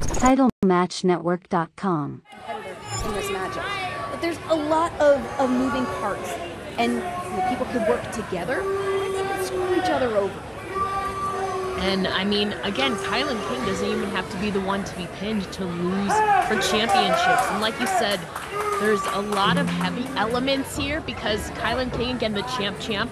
TitleMatchNetwork.com. But there's a lot of, of moving parts, and you know, people could work together, or they screw each other over. And I mean, again, KiLynn King doesn't even have to be the one to be pinned to lose for championships. And like you said, there's a lot of heavy elements here because KiLynn King, again, the champ champ,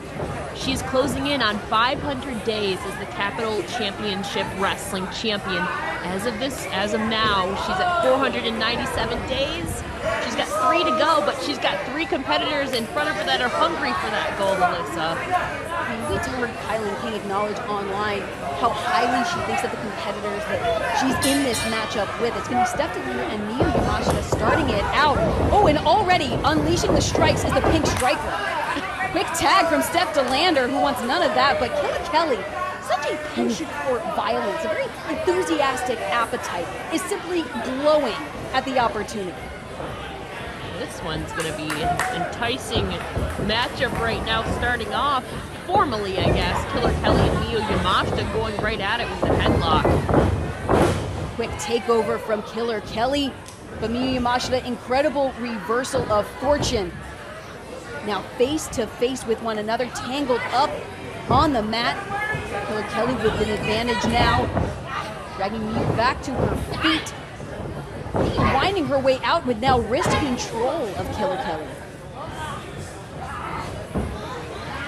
she's closing in on 500 days as the Capital Championship Wrestling Champion. As of this, as of now, she's at 497 days. She's got three to go, but she's got three competitors in front of her that are hungry for that gold, Alyssa. I mean, heard KiLynn King acknowledge online how highly she thinks of the competitors that she's in this matchup with. It's going to be Steph and Miyu Yamashita starting it out. Oh, and already unleashing the strikes is the pink striker. Quick tag from Steph De Lander, who wants none of that, but Killer Kelly, such a penchant for violence, a very enthusiastic appetite, is simply glowing at the opportunity. This one's going to be an enticing matchup right now, starting off formally, I guess. Killer Kelly and Miyu Yamashita going right at it with the headlock. Quick takeover from Killer Kelly, but Miyu Yamashita, incredible reversal of fortune. Now face to face with one another, tangled up on the mat. Killer Kelly with an advantage now, dragging Miyu back to her feet winding her way out with now wrist control of Killer Kelly.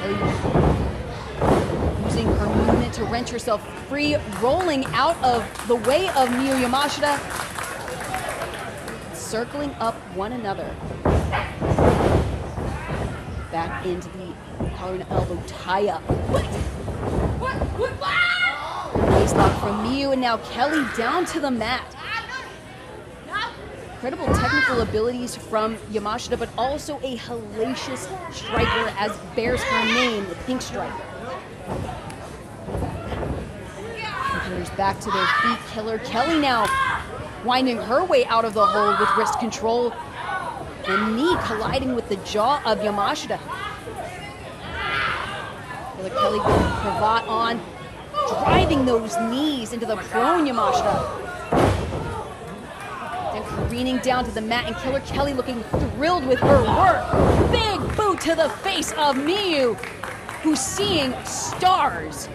Kelly using her movement to wrench herself free, rolling out of the way of Miyu Yamashita, circling up one another. Back into the collar and elbow tie-up. Waist lock from Miyu, and now Kelly down to the mat incredible technical abilities from Yamashita, but also a hellacious striker as bears her name, the Pink Striker. Competitors back to their feet. Killer Kelly now winding her way out of the hold with wrist control. The knee colliding with the jaw of Yamashita. Killer Kelly with cravat on, driving those knees into the prone Yamashita careening down to the mat, and Killer Kelly looking thrilled with her work. Big boot to the face of Miyu, who's seeing stars.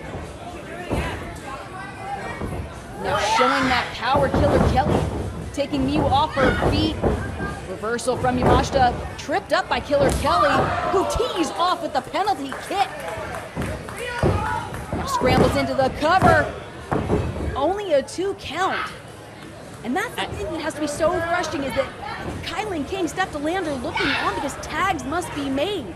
Now showing that power, Killer Kelly taking Miyu off her feet. Reversal from Yamashita, tripped up by Killer Kelly, who tees off with the penalty kick. Now scrambles into the cover. Only a two count. And that's the thing that has to be so frustrating is that KiLynn King, Steph De Lander looking on because tags must be made.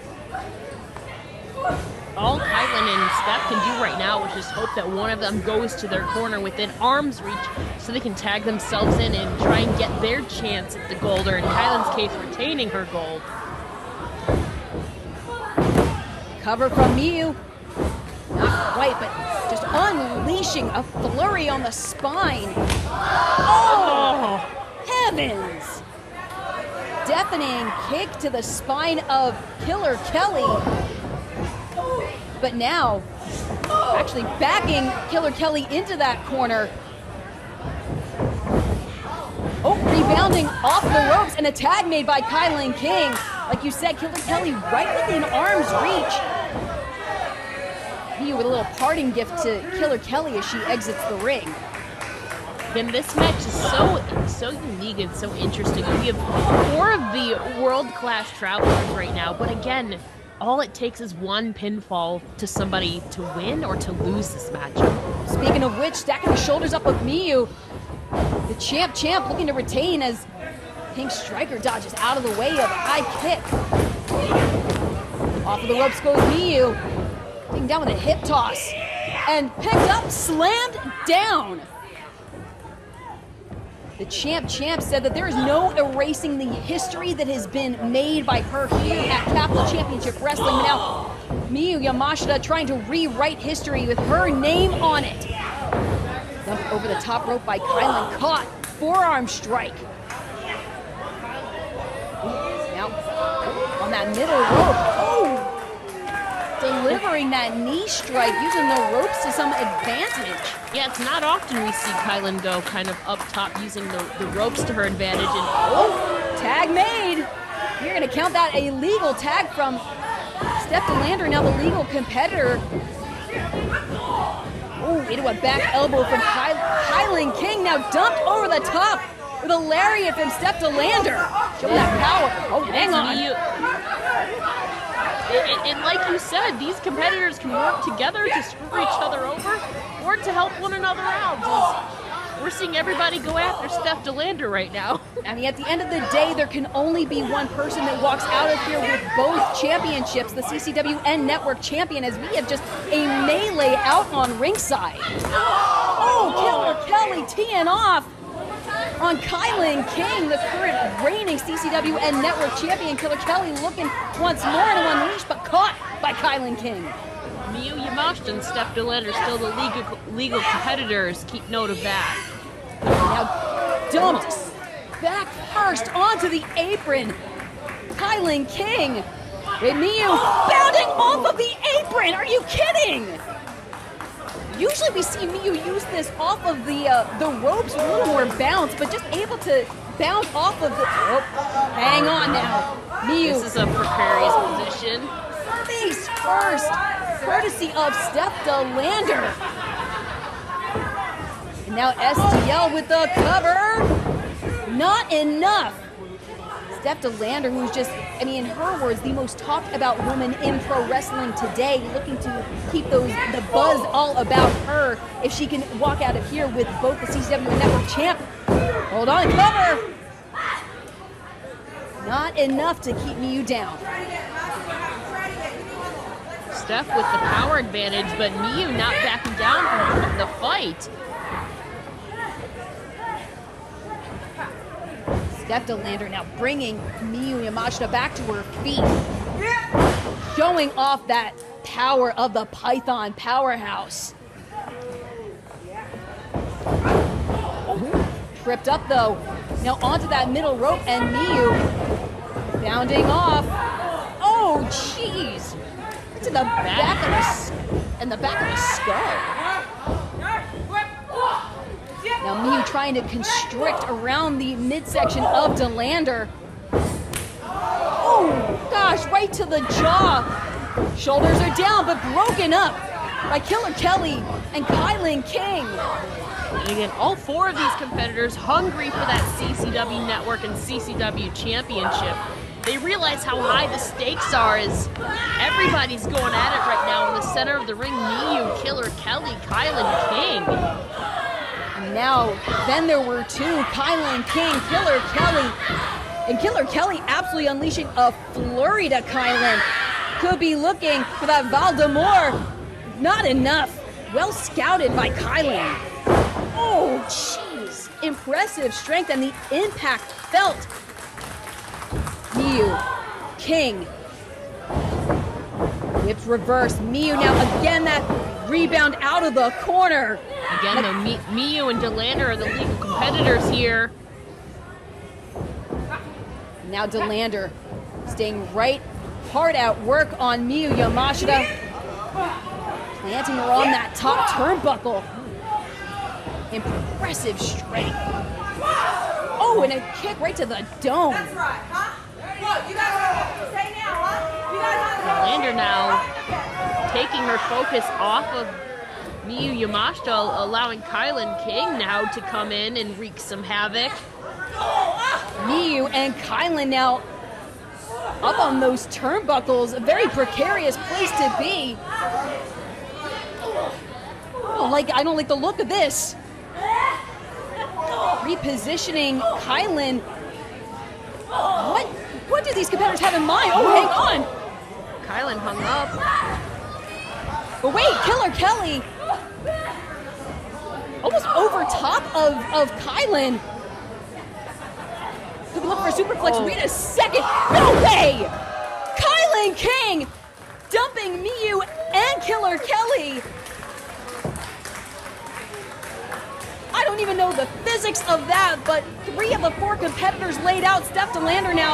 All KiLynn and Steph can do right now is just hope that one of them goes to their corner within arm's reach so they can tag themselves in and try and get their chance at the gold, or in KiLynn's case, retaining her gold. Cover from Miyu. Not quite, but just unleashing a flurry on the spine. Oh, heavens! Deafening kick to the spine of Killer Kelly. But now, actually backing Killer Kelly into that corner. Oh, rebounding off the ropes and a tag made by KiLynn King. Like you said, Killer Kelly right within arm's reach. He with a little parting gift to Killer Kelly as she exits the ring. Again, this match is so so unique and so interesting. We have four of the world-class travelers right now, but again, all it takes is one pinfall to somebody to win or to lose this match. Speaking of which, stacking the shoulders up of Miyu, the champ champ looking to retain as Pink Striker dodges out of the way of a high kick. Off of the ropes goes Miyu, down with a hip toss, and picked up, slammed down. The champ champ said that there is no erasing the history that has been made by her here at Capital Championship Wrestling. Now, Miyu Yamashita trying to rewrite history with her name on it. Dumped over the top rope by KiLynn, caught, forearm strike. Now, on that middle rope! Delivering that knee strike, using the ropes to some advantage. Yeah, it's not often we see KiLynn go kind of up top using the, the ropes to her advantage. And oh, tag made. You're going to count that a legal tag from Steph De Lander, now the legal competitor. Oh, into a back elbow from Ky KiLynn King, now dumped over the top with a lariat from Steph De Lander. Show that power. Oh, hang on. And, like you said, these competitors can work together to screw each other over or to help one another out. We're seeing everybody go after Steph De Lander right now. I mean, at the end of the day, there can only be one person that walks out of here with both championships, the CCWN Network champion, as we have just a melee out on ringside. Oh, Killer Kelly teeing off on KiLynn King, the current reigning CCW and Network champion. Killer Kelly looking once more to unleash, but caught by KiLynn King. Miyu Yamashita and Steph Lander still the legal, legal competitors. Keep note of that. Now dumped back first onto the apron. KiLynn King. With Miyu bounding off of the apron. Are you kidding? Usually we see Miyu use this off of the uh, the ropes with a little more bounce, but just able to bounce off of the. Oh, hang on now, Miyu. This is a precarious position. Face first, courtesy of Steph De Lander. And now STL with the cover. Not enough. Steph De Lander, who's just, I mean, in her words, the most talked about woman in pro wrestling today, looking to keep those the buzz all about her. If she can walk out of here with both the CCW Network champ. Hold on, cover. Not enough to keep Miyu down. Steph with the power advantage, but Miyu not backing down from the fight. Steph De Lander now bringing Miyu Yamashita back to her feet. Showing off that power of the Python powerhouse. Tripped up though. Now onto that middle rope and Miyu bounding off. Oh, jeez. To the back of the, in the back of the skull. Now Miyu trying to constrict around the midsection of De Lander. Oh, gosh, right to the jaw. Shoulders are down, but broken up by Killer Kelly and KiLynn King. And again, all four of these competitors hungry for that CCW Network and CCW Championship. They realize how high the stakes are as everybody's going at it right now in the center of the ring. Miyu, Killer Kelly, KiLynn King. Now, then there were two, KiLynn King, Killer Kelly. And Killer Kelly absolutely unleashing a flurry to KiLynn. Could be looking for that Valdemar. Not enough. Well scouted by KiLynn. Oh, jeez. Impressive strength and the impact felt. Miyu, King. Whips reverse. Miyu now again that rebound out of the corner. Again, though, Mi Miyu and De Lander are the legal competitors here. Now De Lander staying right hard at work on Miyu Yamashita. Planting her on that top turnbuckle. Impressive strength. Oh, and a kick right to the dome. That's right, huh? Look, you guys say now, huh? You guys Lander now taking her focus off of Miyu Yamashita allowing KiLynn King now to come in and wreak some havoc. Miyu and KiLynn now up on those turnbuckles. A very precarious place to be. Oh, like I don't like the look of this. Repositioning KiLynn. What? What do these competitors have in mind? Oh, hang on. KiLynn hung up. But wait, Killer Kelly almost over top of, of KiLynn. Could look for superplex. Oh. Wait a second. No way! KiLynn King dumping Miyu and Killer Kelly. I don't even know the physics of that, but three of the four competitors laid out. Steph De Lander now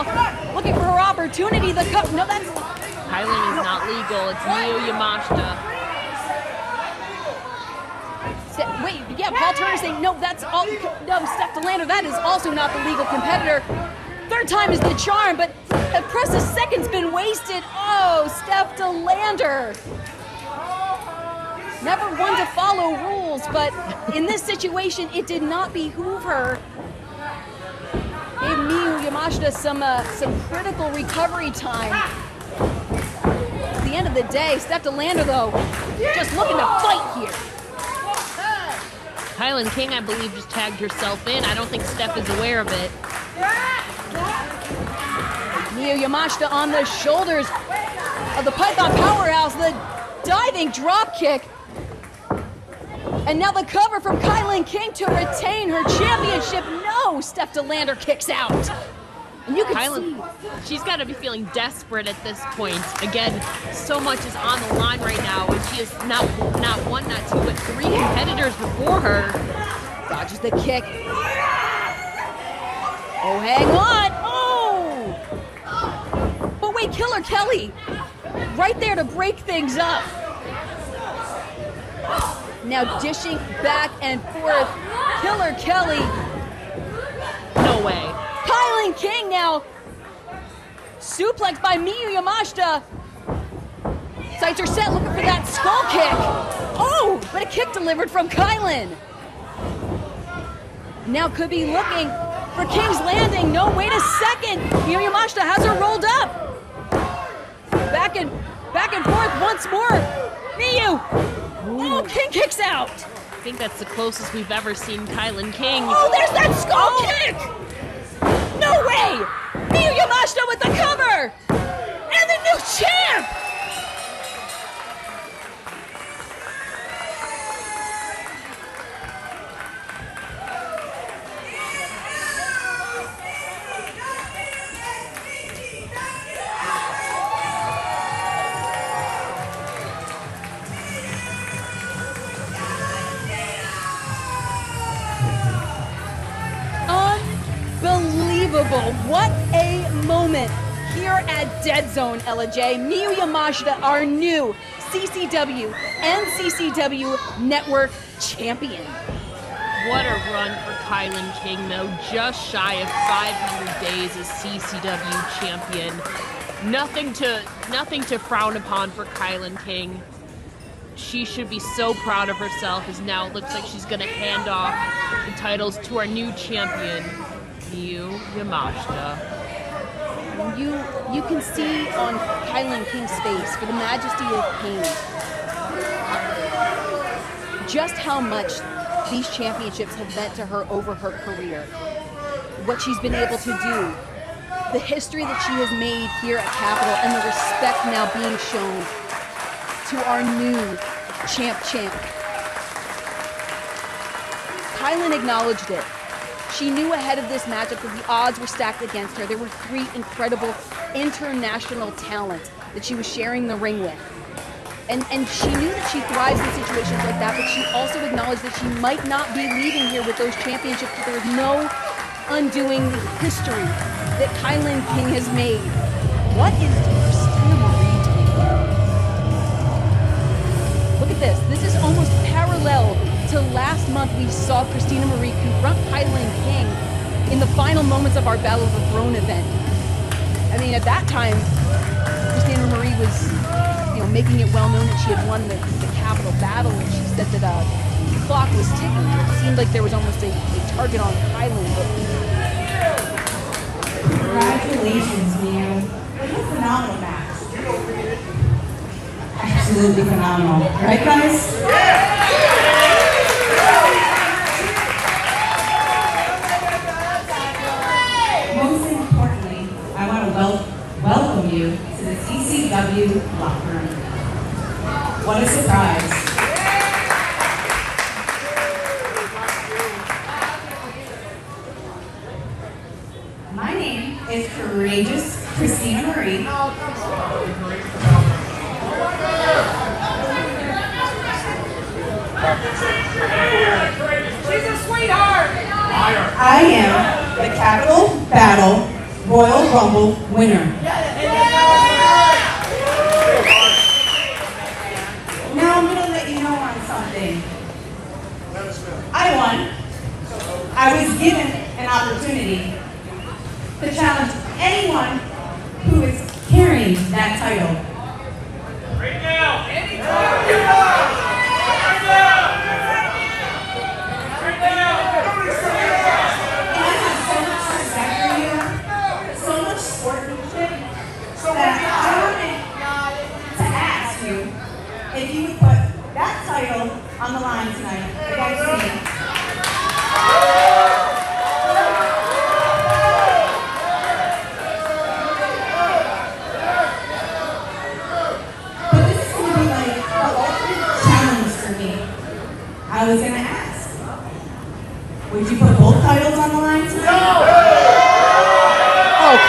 looking for her opportunity. The cup. No, that's KiLynn is not legal. It's Miyu Yamashita. Wait, yeah, Paul Turner saying, no, that's all, no, Steph De Lander, that is also not the legal competitor. Third time is the charm, but a precious second's been wasted. Oh, Steph De Lander. Never one to follow rules, but in this situation, it did not behoove her. Gave Miyu Yamashita some, uh, some critical recovery time. At the end of the day, Steph De Lander, though, just looking to fight here. KiLynn King, I believe, just tagged herself in. I don't think Steph is aware of it. Miyu Yamashita on the shoulders of the Python powerhouse. The diving drop kick. And now the cover from KiLynn King to retain her championship. No, Steph De Lander kicks out. And you can KiLynn, see. She's got to be feeling desperate at this point. Again, so much is on the line right now, and she is not not one, not two, but three competitors before her. Dodges the kick. Oh, hang on. Oh! But wait, Killer Kelly, right there to break things up. Now dishing back and forth. Killer Kelly. No way. KiLynn King now. Suplex by Miyu Yamashita. Sights are set, looking for that skull kick. Oh, but a kick delivered from KiLynn. Now could be looking for King's Landing. No, wait a second. Miyu Yamashita has her rolled up. Back and back and forth once more. Miyu. Oh, King kicks out. I think that's the closest we've ever seen KiLynn King. Oh, there's that skull oh. kick! No way! Miyu Yamashita with the cover! And the new champ! Dead Zone, Ella J. Miyu Yamashita, our new CCW and CCW Network champion. What a run for KiLynn King, though. Just shy of 500 days as CCW champion. Nothing to nothing to frown upon for KiLynn King. She should be so proud of herself as now it looks like she's going to hand off the titles to our new champion, Miyu Yamashita. You you can see on KiLynn King's face, for the majesty of pain, just how much these championships have meant to her over her career. What she's been able to do, the history that she has made here at Capitol, and the respect now being shown to our new champ champ. KiLynn acknowledged it. She knew ahead of this matchup that the odds were stacked against her. There were three incredible international talents that she was sharing the ring with. And, and she knew that she thrives in situations like that, but she also acknowledged that she might not be leaving here with those championships, there is no undoing the history that KiLynn King has made. What is Christina Marie doing? Look at this. This is almost parallel to last month, we saw Christina Marie confront KiLynn King in the final moments of our Battle of the Throne event. I mean, at that time, Christina Marie was, you know, making it well known that she had won the, the capital battle, and she said that uh, the clock was ticking. It seemed like there was almost a, a target on KiLynn. But... Congratulations, man! What a phenomenal match. Absolutely phenomenal. Right, guys? Yeah! You to the CCW locker room. What a surprise. My name is Courageous Christina Marie. She's a sweetheart. I am the Capital Battle Royal Rumble winner. I was given an opportunity to challenge anyone who is carrying that title. Right now! You, you if you would put that title on the line tonight against me.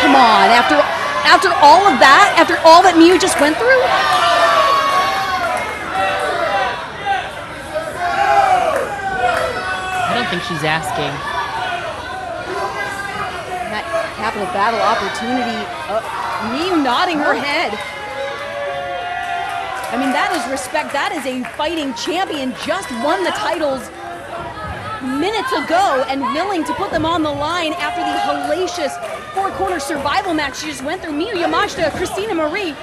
Come on. After after all of that, after all that Miyu just went through? I don't think she's asking. That capital battle opportunity. Uh, Miyu nodding her head. I mean, that is respect. That is a fighting champion. Just won the titles minutes ago and willing to put them on the line after the hellacious four corner survival match she just went through. Miyu Yamashita, Christina Marie,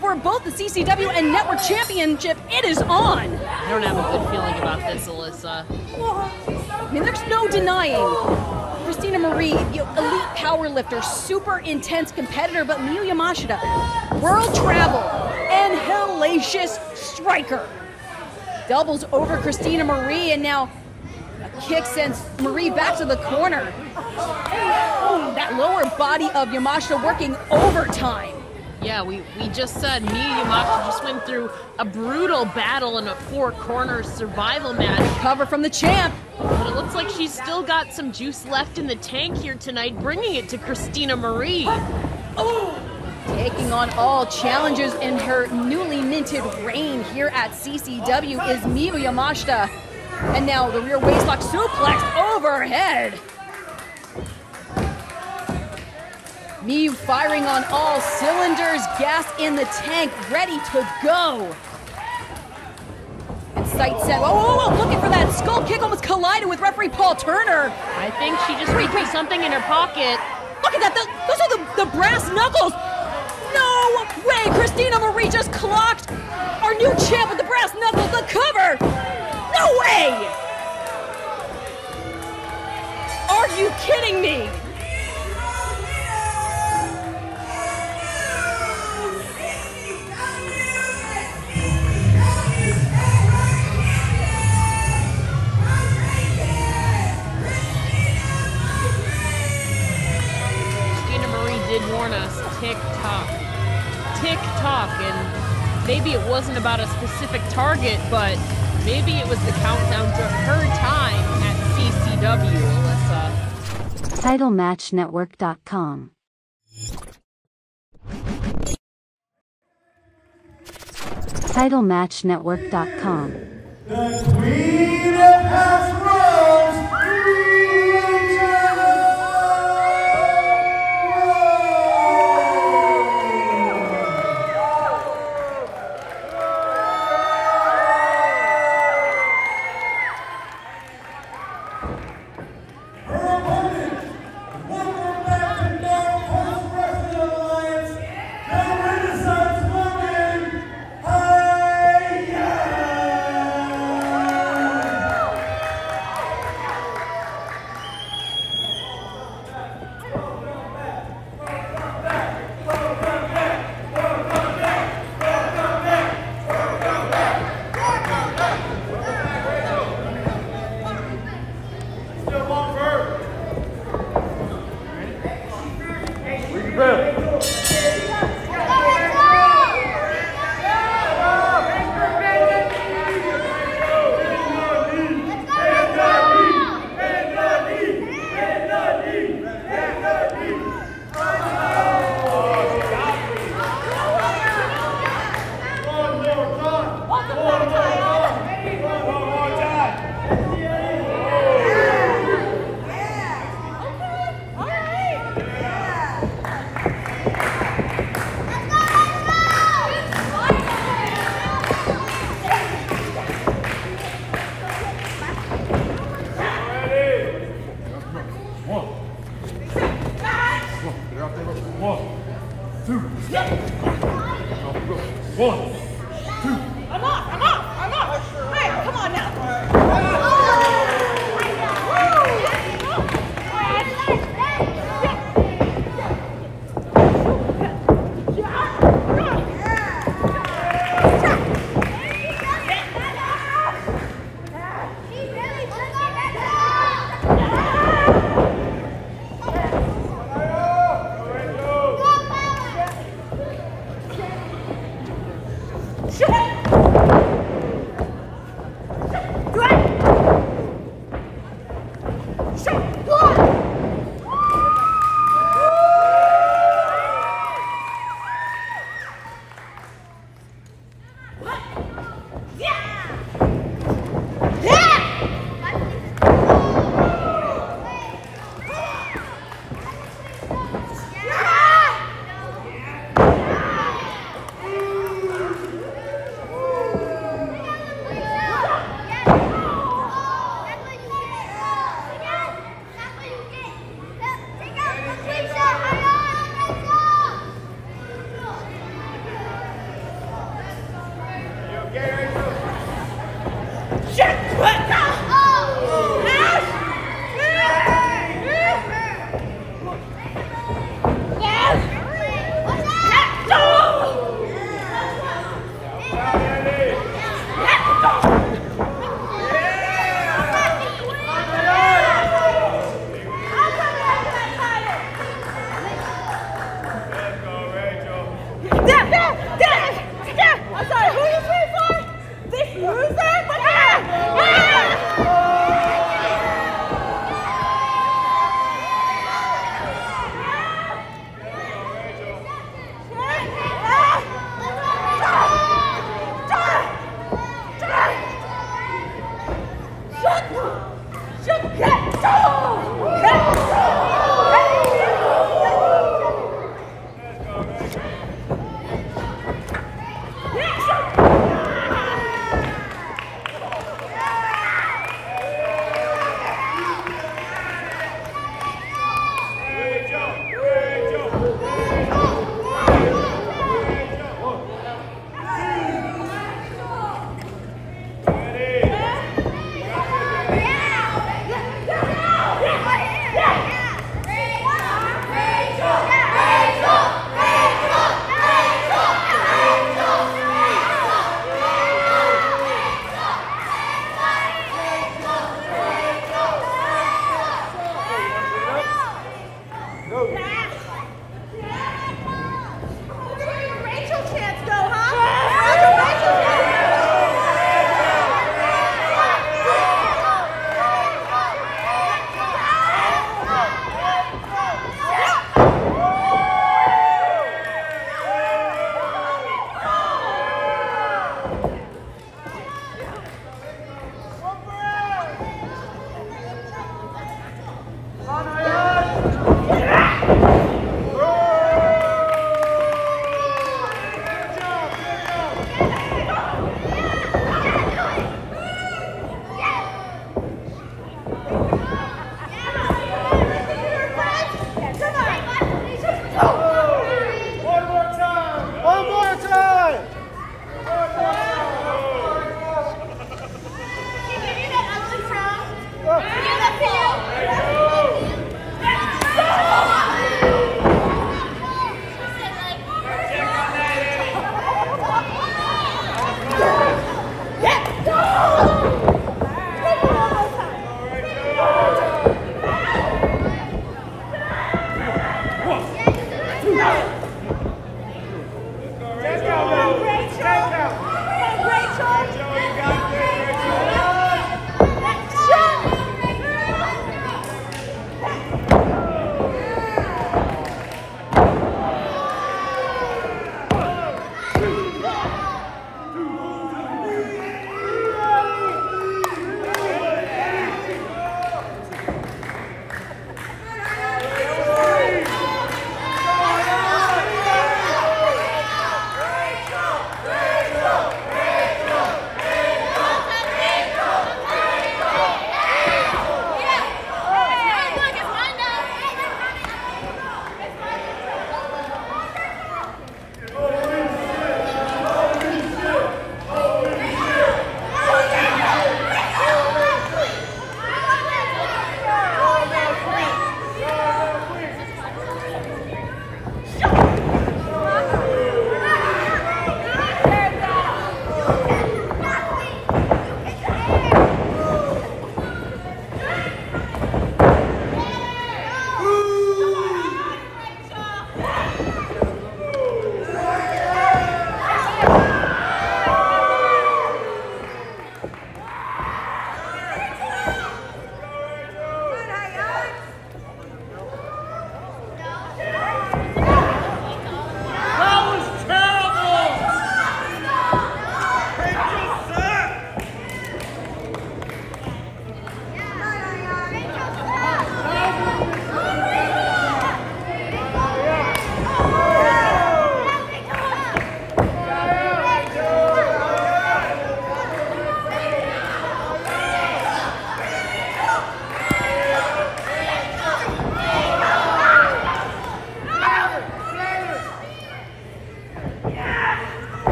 for both the CCW and Network Championship. It is on. I don't have a good feeling about this, Alyssa. I mean, there's no denying Christina Marie, you know, elite power lifter, super intense competitor, but Miyu Yamashita, world travel and hellacious striker. Doubles over Christina Marie, and now kick sends Marie back to the corner. Ooh, that lower body of Yamashita working overtime. Yeah, we, we just said me and Yamashita just went through a brutal battle in a four corner survival match. Cover from the champ. But it looks like she's still got some juice left in the tank here tonight, bringing it to Christina Marie. Taking on all challenges in her newly minted reign here at CCW is Miyu Yamashita. And now the rear waistlock suplex overhead. Miyu firing on all cylinders, gas in the tank, ready to go. And Sight said, whoa, whoa, whoa, looking for that skull kick, almost collided with referee Paul Turner. I think she just reached for something in her pocket. Look at that, the, those are the, the brass knuckles. No way, Christina Marie just clocked our new champ with the brass knuckles, the cover. No way. Are you kidding me? Christina Marie did warn us, tick tock. Tick tock, and maybe it wasn't about a specific target, but maybe it was the countdown to her time at CCW, Alyssa. TitleMatchNetwork.com. TitleMatchNetwork.com. The Queen of House Rose,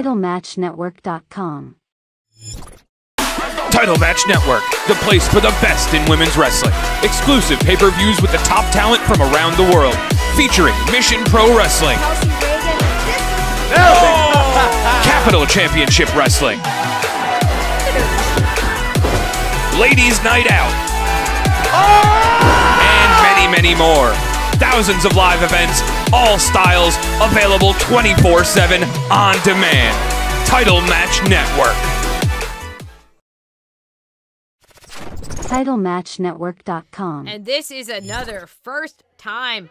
TitleMatchNetwork.com. Title Match Network, the place for the best in women's wrestling. Exclusive pay per views with the top talent from around the world. Featuring Mission Pro Wrestling, Capital Championship Wrestling, Ladies Night Out, ah! and many, many more. Thousands of live events, all styles, available 24 7 on demand. Title Match Network. TitleMatchNetwork.com. And this is another first time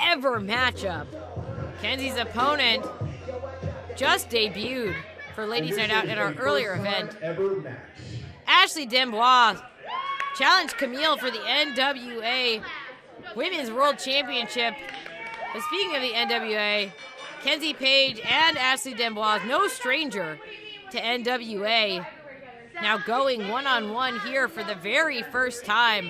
ever matchup. Kenzie's opponent just debuted for Ladies Night Out in our earlier event. Ashley D'Amboise challenged Kamille for the NWA Women's World Championship. But speaking of the NWA, Kenzie Paige and Ashley D'Amboise, no stranger to NWA, now going one on one here for the very first time.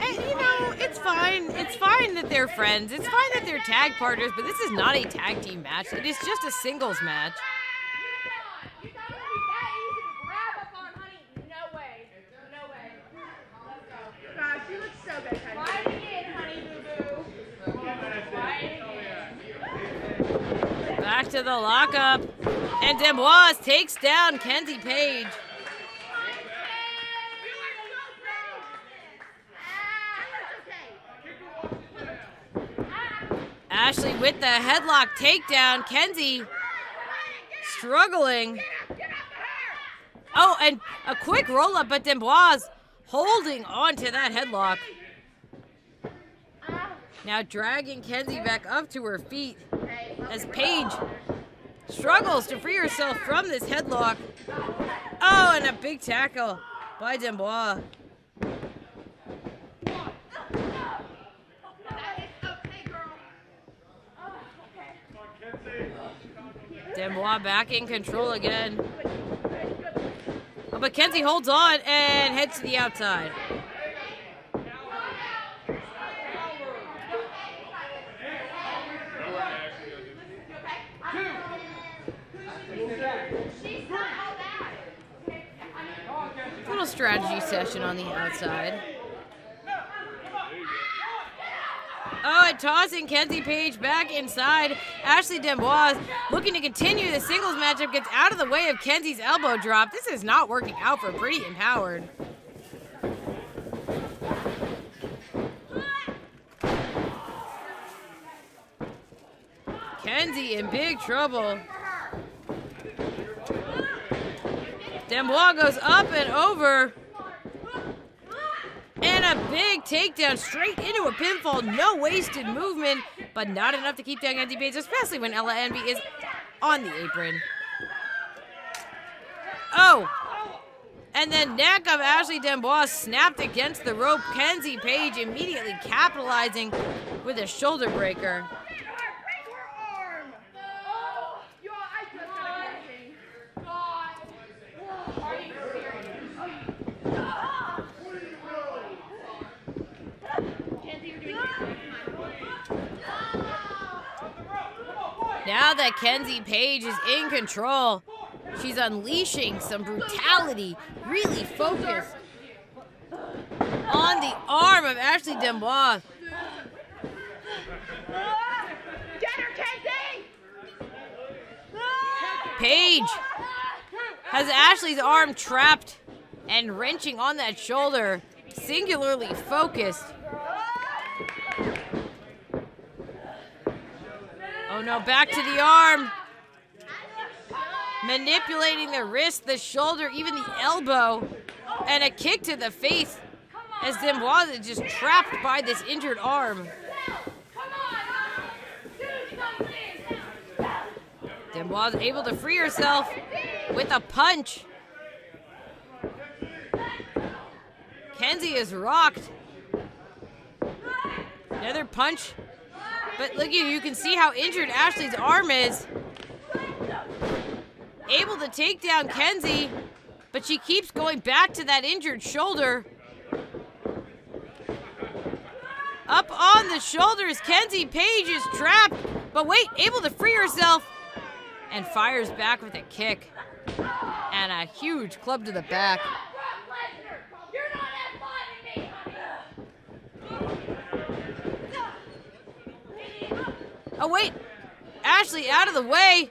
And, you know, it's fine. It's fine that they're friends. It's fine that they're tag partners, but this is not a tag team match. It is just a singles match. God, she looks so good, honey. Back to the lockup. And D'Amboise takes down Kenzie Paige. Ashley with the headlock takedown. Kenzie struggling. Oh, and a quick roll up, but D'Amboise holding on to that headlock. Now dragging Kenzie back up to her feet as Paige struggles to free herself from this headlock. Oh, and a big tackle by D'Amboise. D'Amboise back in control again. Oh, but Kenzie holds on and heads to the outside. Strategy session on the outside. Oh, tossing Kenzie Paige back inside. Ashley D'Amboise looking to continue the singles matchup gets out of the way of Kenzie's elbow drop. This is not working out for Pretty Empowered. Kenzie in big trouble. D'Amboise goes up and over. And a big takedown straight into a pinfall. No wasted movement, but not enough to keep down Kenzie Paige, especially when Ella Envy is on the apron. Oh! And then neck of Ashley D'Amboise snapped against the rope. Kenzie Paige immediately capitalizing with a shoulder breaker. Now that Kenzie Paige is in control, she's unleashing some brutality, really focused on the arm of Ashley D'Amboise. Get her, Kenzie! Paige has Ashley's arm trapped and wrenching on that shoulder, singularly focused. Oh no, back to the arm. Manipulating the wrist, the shoulder, even the elbow, and a kick to the face as D'Amboise is just trapped by this injured arm. D'Amboise able to free herself with a punch. Kenzie is rocked. Another punch. But look you, you can see how injured Ashley's arm is. Able to take down Kenzie, but she keeps going back to that injured shoulder. Up on the shoulders, Kenzie Paige is trapped, but wait, able to free herself and fires back with a kick and a huge club to the back. Oh, wait. Ashley out of the way.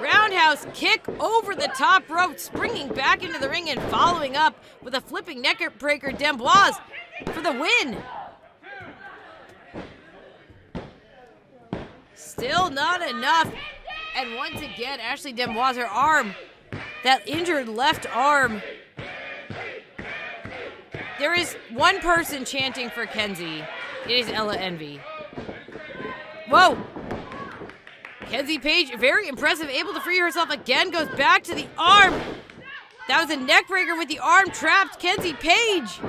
Roundhouse kick over the top rope, springing back into the ring and following up with a flipping neck breaker. D'Amboise for the win. Still not enough. And once again, Ashley D'Amboise, her arm, that injured left arm. There is one person chanting for Kenzie. It is Ella Envy. Whoa. Kenzie Paige, very impressive, able to free herself again, goes back to the arm. That was a neck breaker with the arm trapped. Kenzie Paige.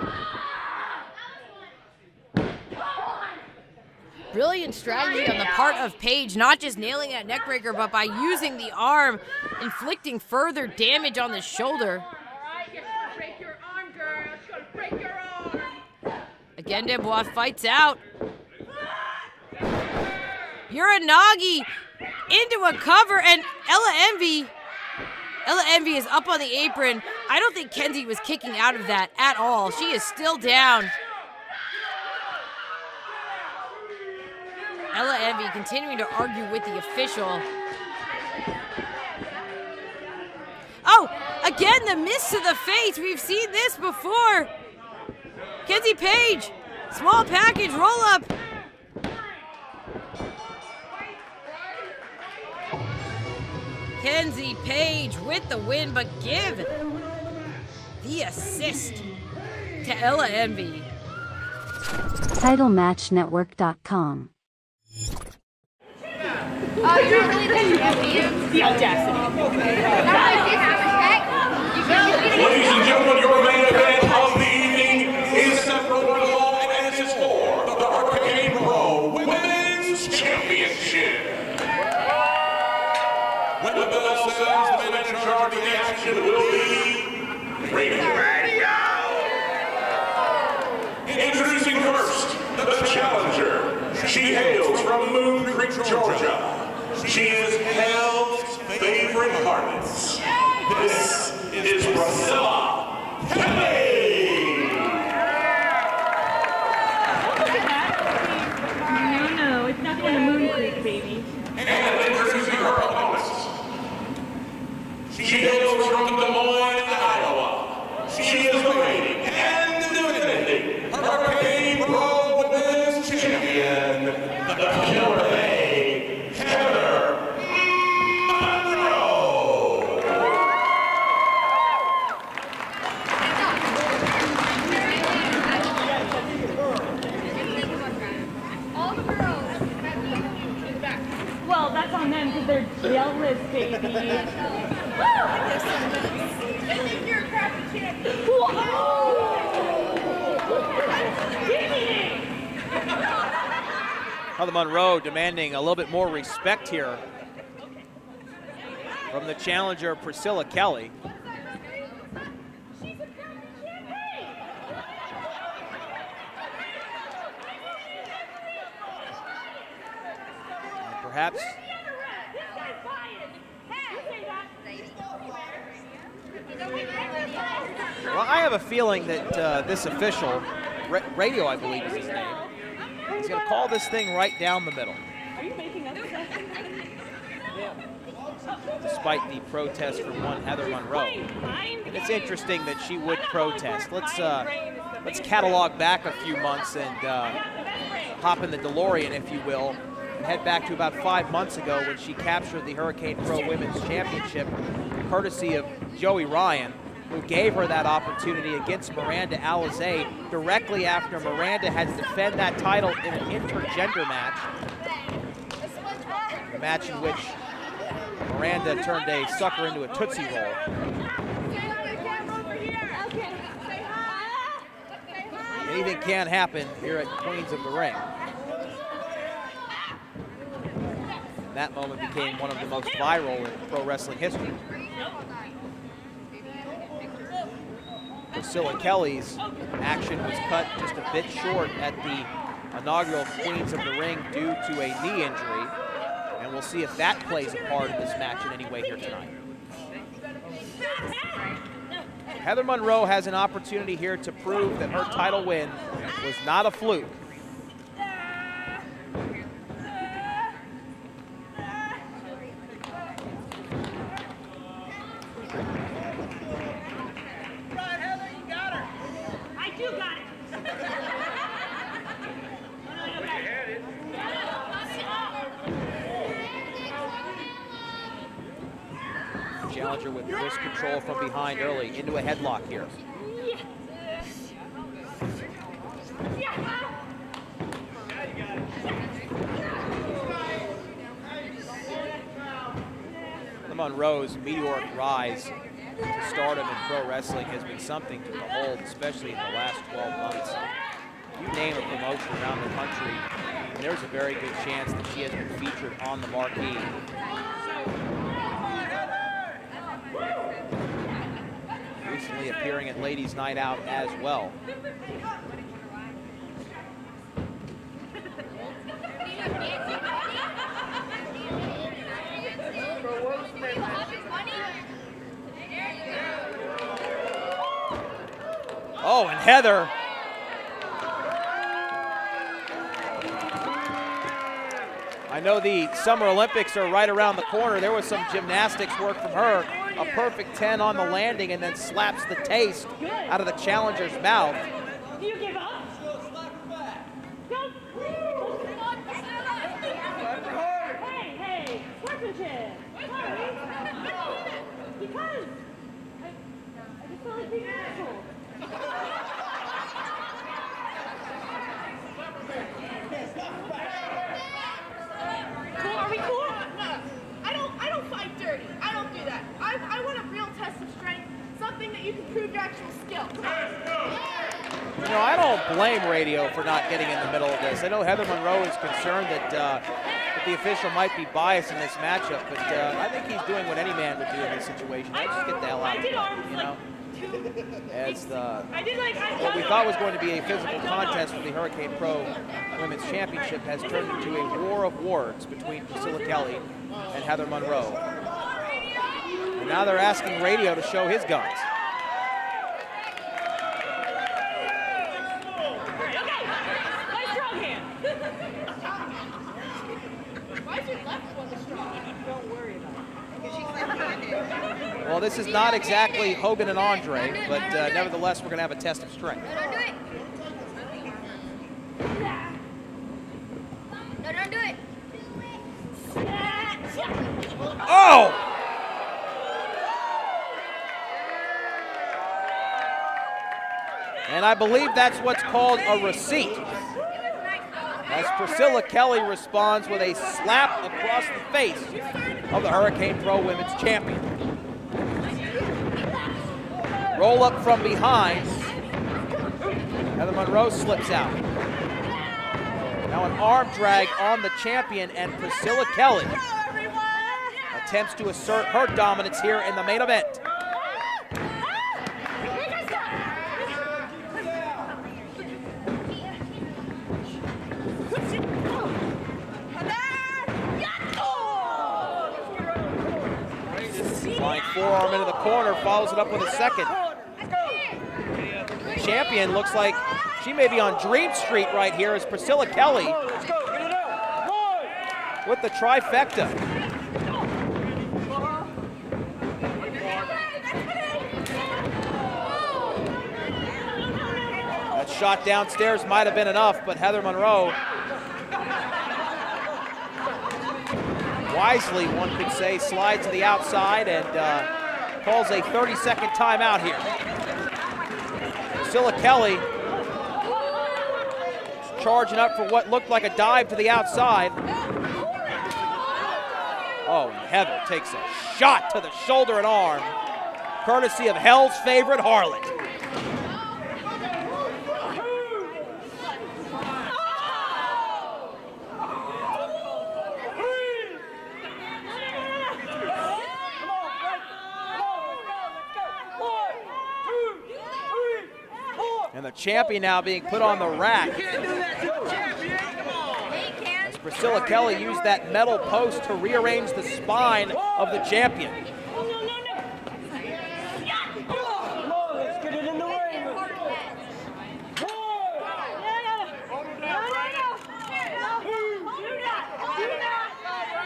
Brilliant strategy on the part of Paige, not just nailing that neckbreaker, but by using the arm, inflicting further damage on the shoulder. Again, D'Amboise fights out. Uranage into a cover, and Ella Envy. Ella Envy is up on the apron. I don't think Kenzie was kicking out of that at all. She is still down. Ella Envy continuing to argue with the official. Oh, again, the miss to the face. We've seen this before. Kenzie Paige, small package roll up. Kenzie Paige with the win, but give the assist to Ella Envy. TitleMatchNetwork.com. Oh, you're really the champion? The audacity. Ladies and gentlemen, your main event the the man in charge of the action will be Radio. Introducing first, the challenger. She hails from Moon Creek, Georgia. She is Hell's favorite Hornets. This is Priscilla Kelly. No, no, it's not going to Moon Creek, baby. And introducing her opponents. She hails from Des Moines, Iowa. She is the reigning and defending Hurricane Pro Women's Champion, the Killer A, Heather Monroe. Well, that's on them because they're jealous, baby. They think you're a crappy champion. Heather Monroe demanding a little bit more respect here from the challenger Priscilla Kelly. And perhaps Well, I have a feeling that uh, this official, Ra- Radio, I believe is his name, he's going to call this thing right down the middle. Are you making despite the protest from one Heather Monroe. And it's interesting that she would protest. Let's uh, let's catalog back a few months and uh, hop in the DeLorean, if you will, head back to about five months ago when she captured the Hurricane Pro Women's Championship, courtesy of Joey Ryan, who gave her that opportunity against Miranda Alizé directly after Miranda had to defend that title in an intergender match. A match in which Miranda turned a sucker into a Tootsie Roll. Anything can happen here at Queens of the Ring. And that moment became one of the most viral in pro wrestling history. Priscilla Kelly's action was cut just a bit short at the inaugural Queens of the Ring due to a knee injury. And we'll see if that plays a part in this match in any way here tonight. Heather Monroe has an opportunity here to prove that her title win was not a fluke. Challenger with wrist control from behind early into a headlock here. The Monroe's meteoric rise to stardom in pro wrestling has been something to behold, especially in the last 12 months. you name a promotion around the country, and there's a very good chance that she has been featured on the marquee. Recently appearing at Ladies Night Out as well. Oh, and Heather. I know the Summer Olympics are right around the corner. There was some gymnastics work from her. A perfect 10 on the landing and then slaps the taste out of the challenger's mouth. Do you give up? Hey, hey, sportsmanship. Sorry. Because I, I just felt like being an asshole. Cool, are we cool? I don't I don't fight dirty. I don't do that. I, I want a real test of strength, something that you can prove your actual skill. You know, I don't blame radio for not getting in the middle of this. I know Heather Monroe is concerned that, uh, that the official might be biased in this matchup, but uh, I think he's doing what any man would do in this situation. Let's just get the hell out of I did here, you know? As the I did like I what we thought was going to be a physical contest for the Hurricane Pro Women's Championship has turned into a war of words between Priscilla Kelly and Heather Monroe. Now they're asking radio to show his guns. my strong hand. Why is your left one the strong? Don't worry about it. Well, this is not exactly Hogan and Andre, but uh, nevertheless, we're going to have a test of strength. No, don't do it. No, don't do it. Oh! And I believe that's what's called a receipt. As Priscilla Kelly responds with a slap across the face of the Hurricane Pro Women's Champion. Roll up from behind. Heather Monroe slips out. Now an arm drag on the champion and Priscilla Kelly attempts to assert her dominance here in the main event. Flying forearm into the corner, follows it up with a second. Champion looks like she may be on Dream Street right here as Priscilla Kelly with the trifecta. That shot downstairs might have been enough, but Heather Monroe wisely, one could say, slides to the outside and uh, calls a 30-second timeout here. Priscilla Kelly charging up for what looked like a dive to the outside. Oh, Heather takes a shot to the shoulder and arm, courtesy of Hell's favorite harlot. And the champion now being put on the rack. As Priscilla Kelly used that metal post to rearrange the spine of the champion.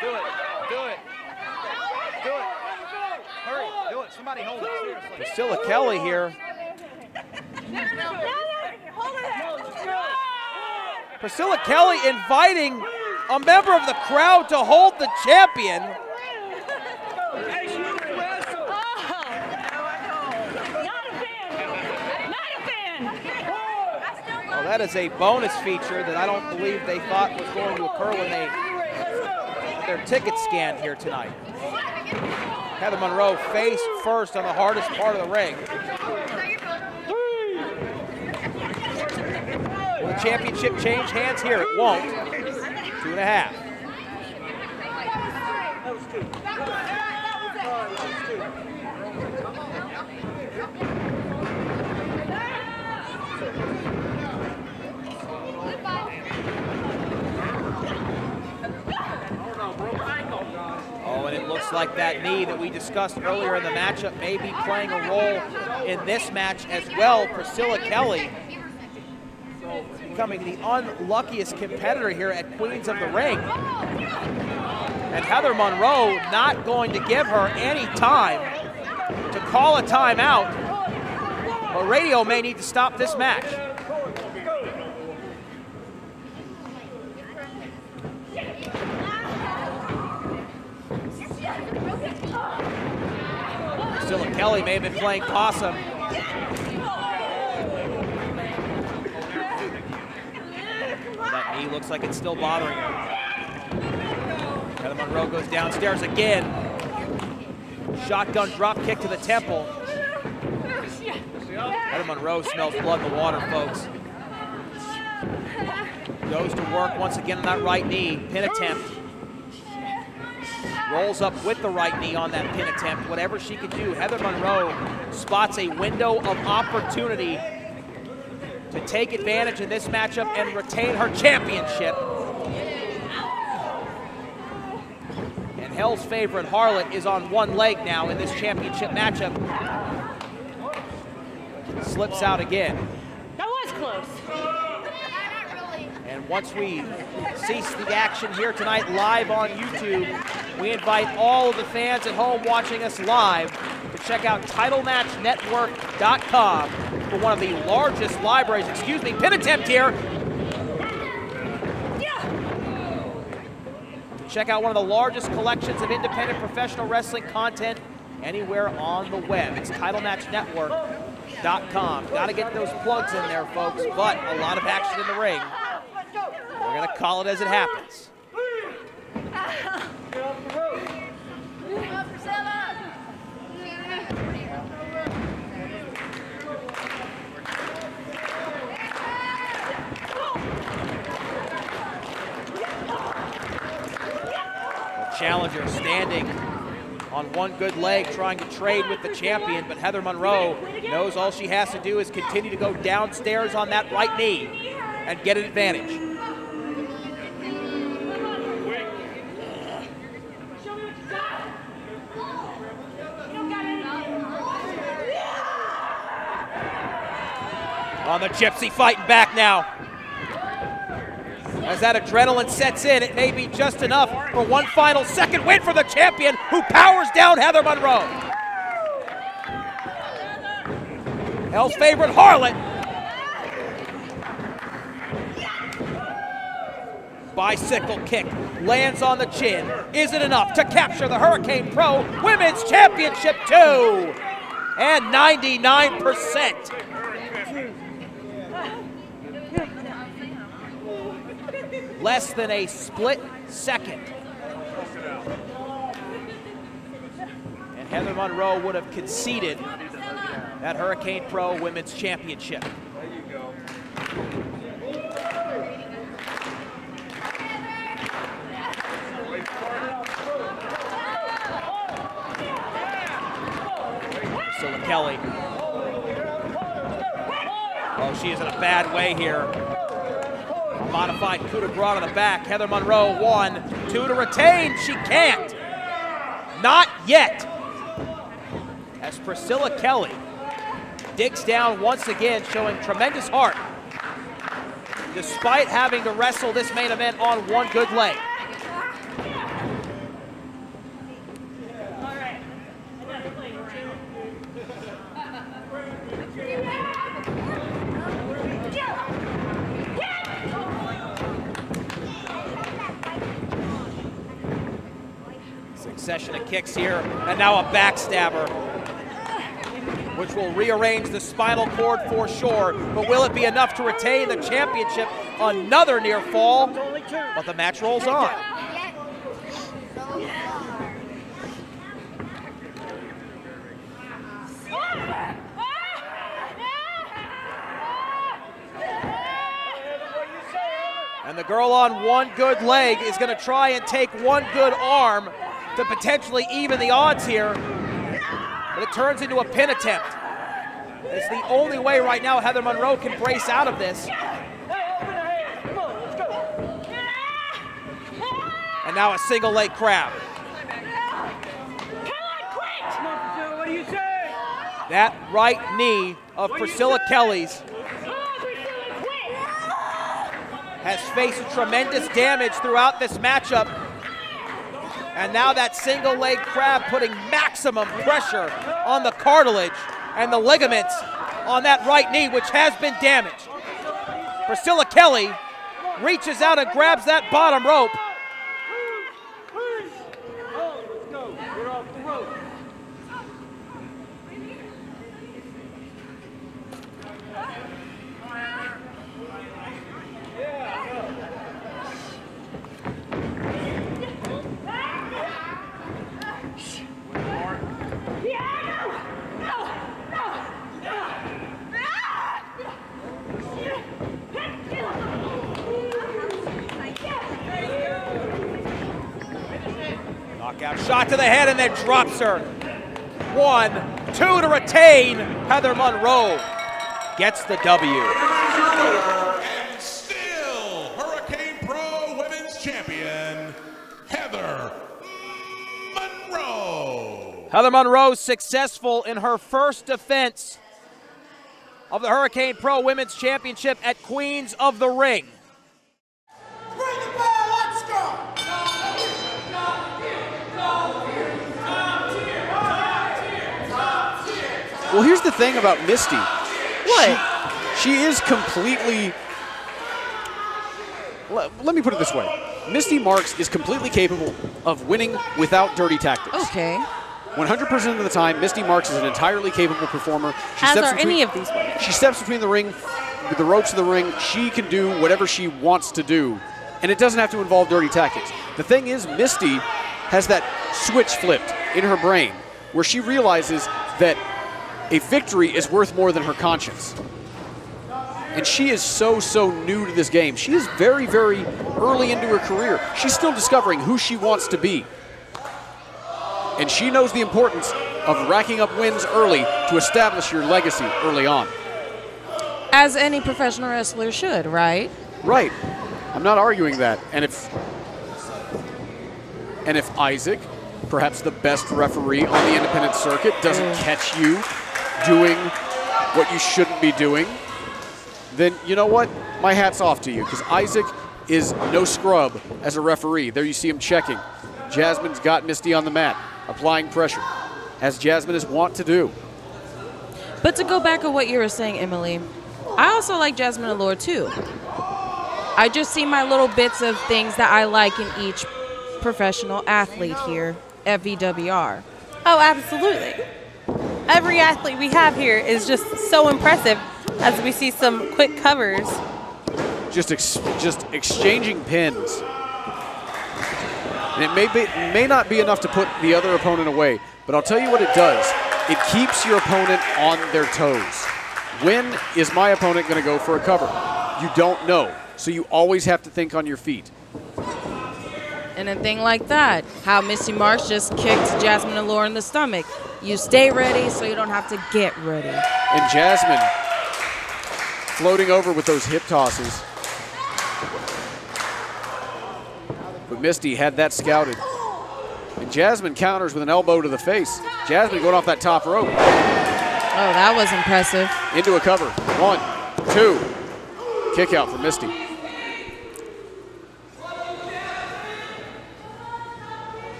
Do it. Do it. Hurry. Do it. Somebody hold it. Priscilla Kelly. Inviting a member of the crowd to hold the champion. Well, that is a bonus feature that I don't believe they thought was going to occur when they their ticket scanned here tonight. Heather Monroe face first on the hardest part of the ring. The championship change hands here? It won't. Two and a half. Oh, and it looks like that knee that we discussed earlier in the matchup may be playing a role in this match as well. Priscilla Kelly becoming the unluckiest competitor here at Queens of the Ring. And Heather Monroe not going to give her any time to call a timeout. But radio may need to stop this match. Priscilla Kelly may have been playing possum. That knee looks like it's still bothering her. Heather Monroe goes downstairs again. Shotgun drop kick to the temple. Heather Monroe smells blood in the water, folks. Goes to work once again on that right knee. Pin attempt. Rolls up with the right knee on that pin attempt. Whatever she can do, Heather Monroe spots a window of opportunity to take advantage of this matchup and retain her championship. And Hell's favorite Harlot is on one leg now in this championship matchup. Slips out again. That was close. And once we cease the action here tonight live on YouTube, we invite all of the fans at home watching us live to check out TitleMatchNetwork.com for one of the largest libraries, excuse me, pin attempt here. Check out one of the largest collections of independent professional wrestling content anywhere on the web. It's TitleMatchNetwork.com. Got to get those plugs in there, folks, but a lot of action in the ring. We're going to call it as it happens. The challenger standing on one good leg trying to trade with the champion, but Heather Monroe knows all she has to do is continue to go downstairs on that right knee and get an advantage. On the Gypsy fighting back now. As that adrenaline sets in, it may be just enough for one final second win for the champion who powers down Heather Monroe. Hell's favorite Harlot. Bicycle kick lands on the chin. Is it enough to capture the Hurricane Pro Women's Championship 2? And 99%. Less than a split second. And Heather Monroe would have conceded that Hurricane Pro Women's Championship. Kelly. Oh, she is in a bad way here. Modified coup de grace on the back. Heather Monroe, one, two to retain. She can't. Not yet. As Priscilla Kelly digs down once again, showing tremendous heart. Despite having to wrestle this main event on one good leg. Succession of kicks here, and now a backstabber, which will rearrange the spinal cord for sure. But will it be enough to retain the championship? Another near fall, but the match rolls on. And the girl on one good leg is going to try and take one good arm to potentially even the odds here. But it turns into a pin attempt. It's the only way right now Heather Monroe can brace out of this. And now a single leg crab. That right knee of Priscilla Kelly's has faced tremendous damage throughout this matchup. And now that single leg crab putting maximum pressure on the cartilage and the ligaments on that right knee, which has been damaged. Priscilla Kelly reaches out and grabs that bottom rope. Shot to the head and then drops her. One, two to retain. Heather Monroe gets the W. And still, Hurricane Pro Women's Champion, Heather Monroe. Heather Monroe successful in her first defense of the Hurricane Pro Women's Championship at Queens of the Ring. Well, here's the thing about Mystii. What? She, she is completely. Let, let me put it this way Mystii Marks is completely capable of winning without dirty tactics. Okay. 100% of the time, Mystii Marks is an entirely capable performer. She As steps are any of these women. She steps between the ring, the ropes of the ring. She can do whatever she wants to do, and it doesn't have to involve dirty tactics. The thing is, Mystii has that switch flipped in her brain where she realizes that a victory is worth more than her conscience. And she is so, so new to this game. She is very, very early into her career. She's still discovering who she wants to be. And she knows the importance of racking up wins early to establish your legacy early on. As any professional wrestler should, right? Right. I'm not arguing that. And if and if Isaac, perhaps the best referee on the independent circuit, doesn't mm. catch you doing what you shouldn't be doing, then you know what? My hat's off to you because Isaac is no scrub as a referee. There you see him checking. Jazmin's got Mystii on the mat, applying pressure, as Jazmin is wont to do. But to go back to what you were saying, Emily, I also like Jazmin Allure too. I just see my little bits of things that I like in each professional athlete here at VWR. Oh, absolutely. Every athlete we have here is just so impressive as we see some quick covers. Just ex- just exchanging pins. And it may be, may not be enough to put the other opponent away, but I'll tell you what it does. It keeps your opponent on their toes. When is my opponent going to go for a cover? You don't know. So you always have to think on your feet. And a thing like that, how Mystii Marks just kicked Jazmin Allure in the stomach. You stay ready so you don't have to get ready. And Jazmin floating over with those hip tosses. But Mystii had that scouted. And Jazmin counters with an elbow to the face. Jazmin going off that top rope. Oh, that was impressive. Into a cover. One, two. Kick out for Mystii.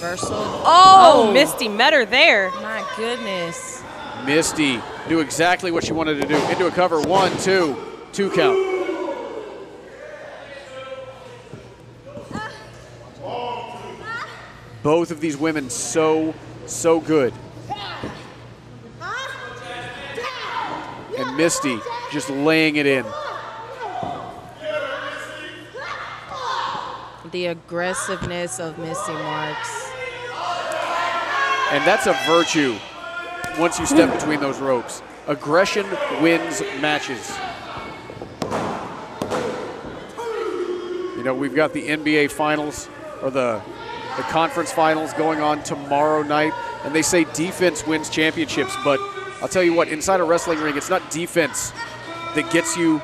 Reversal. Oh, oh, Mystii met her there. My goodness. Mystii knew exactly what she wanted to do. Into a cover. One, two, two count. Both of these women so, so good. And Mystii just laying it in. The aggressiveness of Mystii Marks. And that's a virtue once you step between those ropes. Aggression wins matches. You know, we've got the NBA finals or the the conference finals going on tomorrow night, and they say defense wins championships. But I'll tell you what, inside a wrestling ring, it's not defense that gets you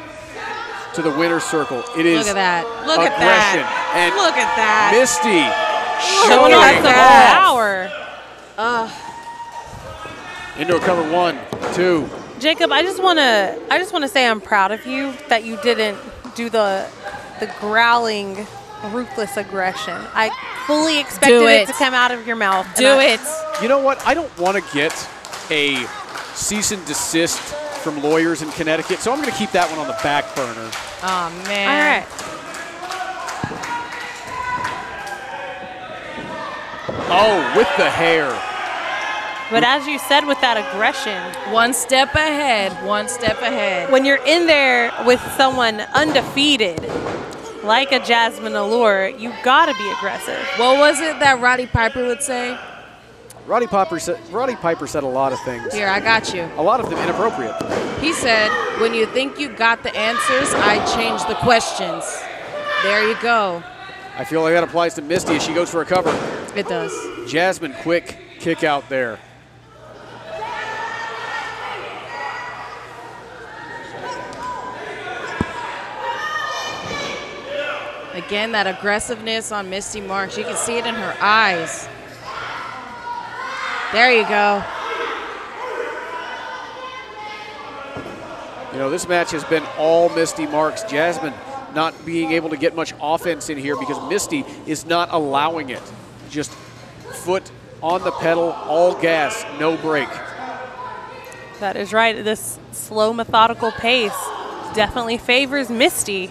to the winner's circle. It is Look at that. Look at that. And Look at that. Mystii showing off. Power. Uh, Into a cover one, two. Jacob, I just want to I just want to say I'm proud of you that you didn't do the the growling ruthless aggression. I fully expected it. it. to come out of your mouth. Do I- it. You know what? I don't want to get a cease and desist from lawyers in Connecticut, so I'm going to keep that one on the back burner. Oh man. All right. Oh, with the hair. But as you said with that aggression, One step ahead. One step ahead. when you're in there with someone undefeated, like a Jazmin Allure, you gotta be aggressive. What was it that Roddy Piper would say? Roddy Piper said, Roddy Piper said a lot of things. Here, I got you. A lot of them inappropriate. He said, when you think you got the answers, I change the questions. There you go. I feel like that applies to Mystii as she goes for a cover. It does. Jazmin, quick kick out there. Again, that aggressiveness on Mystii Marks. You can see it in her eyes. There you go. You know, this match has been all Mystii Marks. Jazmin not being able to get much offense in here because Mystii is not allowing it. Just foot on the pedal, all gas, no brake. That is right. This slow, methodical pace definitely favors Mystii.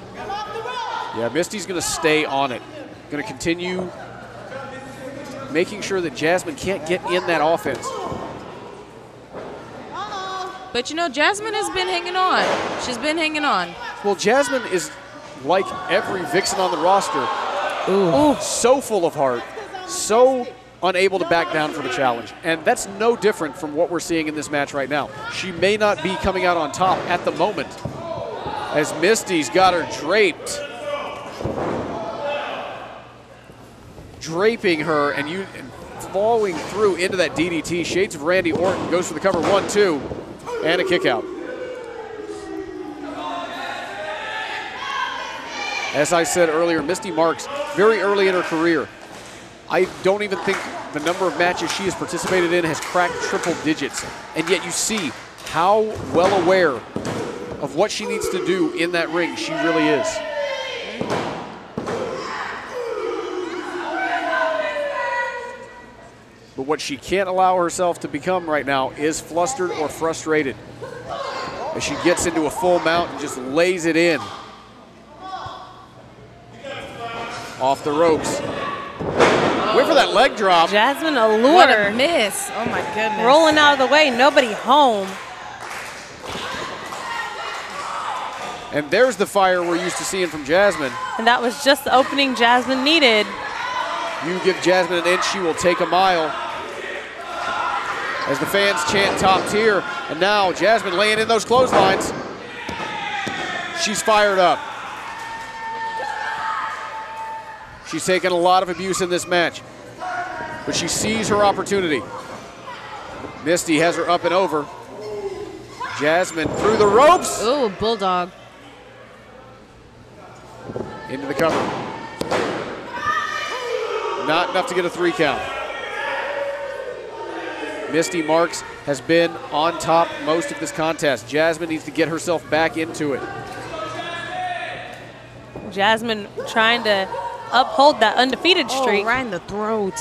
Yeah, Mystii's going to stay on it. Going to continue making sure that Jazmin can't get in that offense. But you know, Jazmin has been hanging on. She's been hanging on. Well, Jazmin is like every Vixen on the roster. Ooh. So full of heart, so unable to back down from a challenge. And that's no different from what we're seeing in this match right now. She may not be coming out on top at the moment as Mystii's got her draped. Draping her and you and following through into that DDT. Shades of Randy Orton goes for the cover one, two, and a kick out. As I said earlier, Mystii Marks, very early in her career. I don't even think the number of matches she has participated in has cracked triple digits. And yet you see how well aware of what she needs to do in that ring she really is. But what she can't allow herself to become right now is flustered or frustrated. As she gets into a full mount and just lays it in. Off the ropes. Wait for that leg drop. Jazmin Allure. What a miss. Oh my goodness. Rolling out of the way, nobody home. And there's the fire we're used to seeing from Jazmin. And that was just the opening Jazmin needed. You give Jazmin an inch, she will take a mile. As the fans chant top tier. And now Jazmin laying in those clotheslines. She's fired up. She's taken a lot of abuse in this match. But she sees her opportunity. Mystii has her up and over. Jazmin through the ropes. Ooh, a bulldog. Into the cover. Not enough to get a three count. Mystii Marks has been on top most of this contest. Jazmin needs to get herself back into it. Jazmin trying to uphold that undefeated Oh, streak. right in the throat.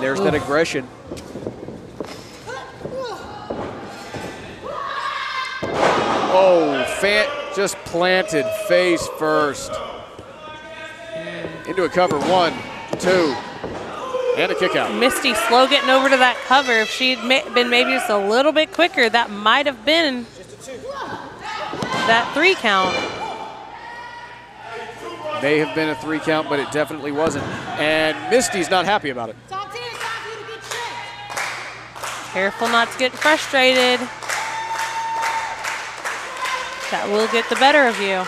There's that aggression. Oh, fan just planted face first. Into a cover, one, two, and a kick out. Mystii slow getting over to that cover. If she'd been maybe just a little bit quicker, that might have been that three count. May have been a three count, but it definitely wasn't. And Mystii's not happy about it. Careful not to get frustrated. That will get the better of you.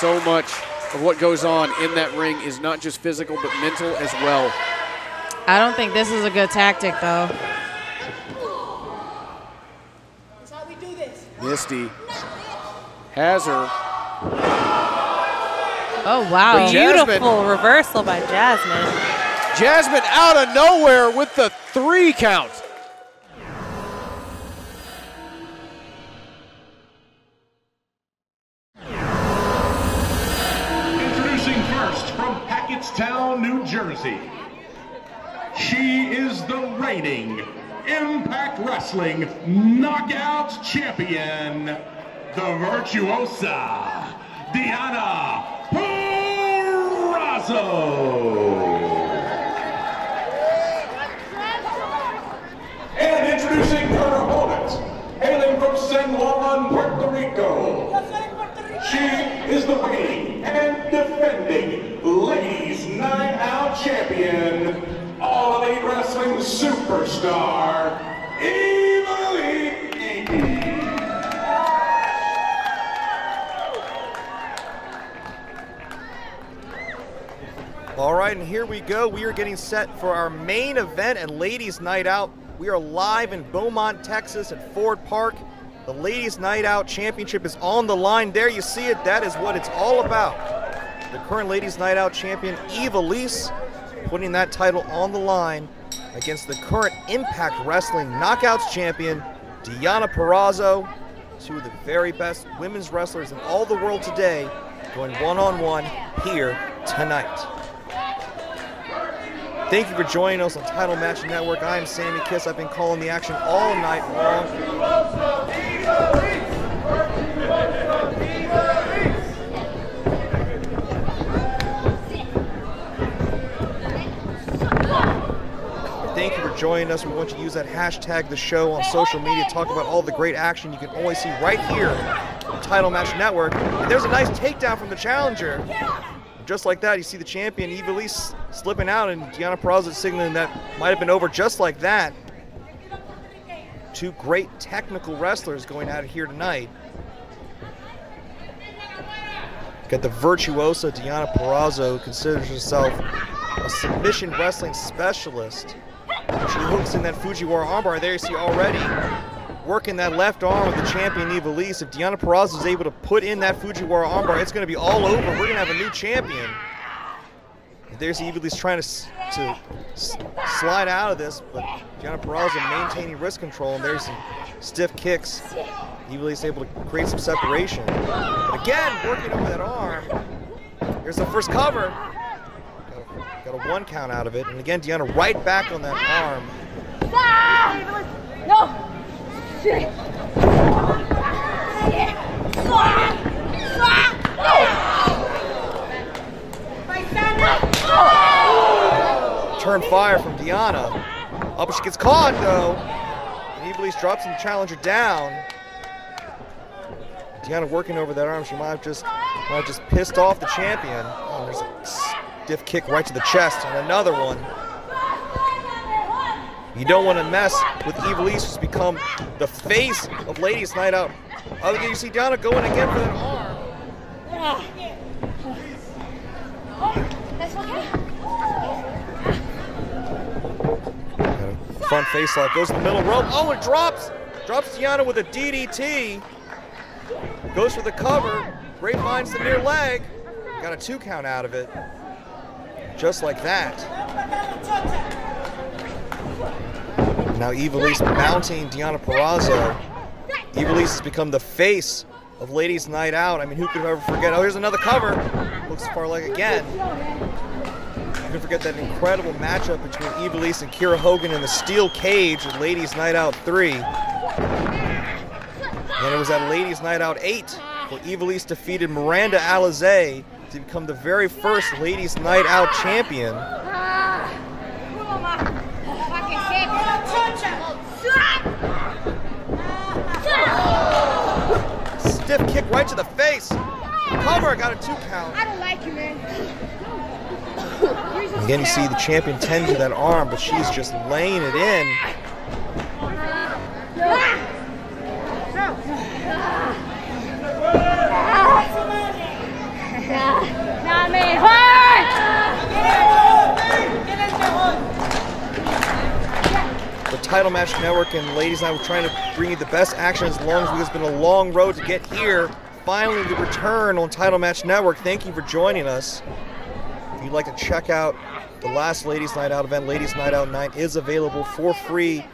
So much of what goes on in that ring is not just physical, but mental as well. I don't think this is a good tactic, though. Mystii has her. Oh, wow. Beautiful reversal by Jazmin. Jazmin out of nowhere with the three count. Introducing first from Hackettstown, New Jersey. She is the reigning Impact Wrestling Knockout Champion, the virtuosa, Deonna Purrazzo. And introducing her opponent, hailing from San Juan, Puerto Rico. She is the reigning and defending Ladies Night Out Champion, All Elite Wrestling Superstar, Ivelisse. All right, and here we go. We are getting set for our main event and Ladies Night Out. We are live in Beaumont, Texas at Ford Park. The Ladies Night Out Championship is on the line. There you see it. That is what it's all about. The current Ladies Night Out champion, Ivelisse, putting that title on the line against the current Impact Wrestling Knockouts champion, Deonna Purrazzo. Two of the very best women's wrestlers in all the world today going one-on-one here tonight. Thank you for joining us on Title Match Network. I am Sammy Kiss. I've been calling the action all night long. Thank you for joining us. We want you to use that hashtag the show on social media. Talk about all the great action you can always see right here on Title Match Network. And there's a nice takedown from the challenger. Just like that, you see the champion Ivelisse slipping out, and Deonna Purrazzo signaling that might have been over just like that. Two great technical wrestlers going it here tonight. Got the virtuosa Deonna Purrazzo, who considers herself a submission wrestling specialist. She hooks in that Fujiwara armbar. There you see already working that left arm with the champion Ivelisse. If Deonna Purrazzo is able to put in that Fujiwara armbar, it's going to be all over. We're going to have a new champion. There's Ivelisse trying to, to slide out of this, but Deonna Purrazzo maintaining wrist control, and there's some stiff kicks. Ivelisse able to create some separation. But again, working over that arm. Here's the first cover. Got a, got a one count out of it, and again, Deonna right back on that arm. No! Turn fire from Deonna. Oh, Up, she gets caught though. And Ivelisse drops the challenger down. Deonna working over that arm. She might have just might have just pissed off the champion. Oh, there's a stiff kick right to the chest, and another one. You don't want to mess with Ivelisse, who's become the face of Ladies Night Out. Oh, you see Deonna going again for that arm. Front face lock goes to the middle rope. Oh, it drops. Drops Deonna with a DDT. Goes for the cover. Great finds the near leg. Got a two count out of it. Just like that. Now Ivelisse mounting Deonna Purrazzo. Eva Lise has become the face of Ladies Night Out. I mean, who could ever forget? Oh, here's another cover. Looks far leg again. You can forget that incredible matchup between Ivelisse and Kiera Hogan in the steel cage at Ladies Night Out 3. And it was at Ladies Night Out 8 where Ivelisse defeated Miranda Alizé to become the very first Ladies Night Out champion. Stiff kick right to the face. Palmer got a two count. I don't like you, man. Again, you see the champion tend to that arm, but she's just laying it in. Nah, man! Title Match Network and Ladies Night, we're trying to bring you the best action as long as it's been a long road to get here. Finally, the return on Title Match Network. Thank you for joining us. If you'd like to check out the last Ladies Night Out event, Ladies Night Out 9 is available for free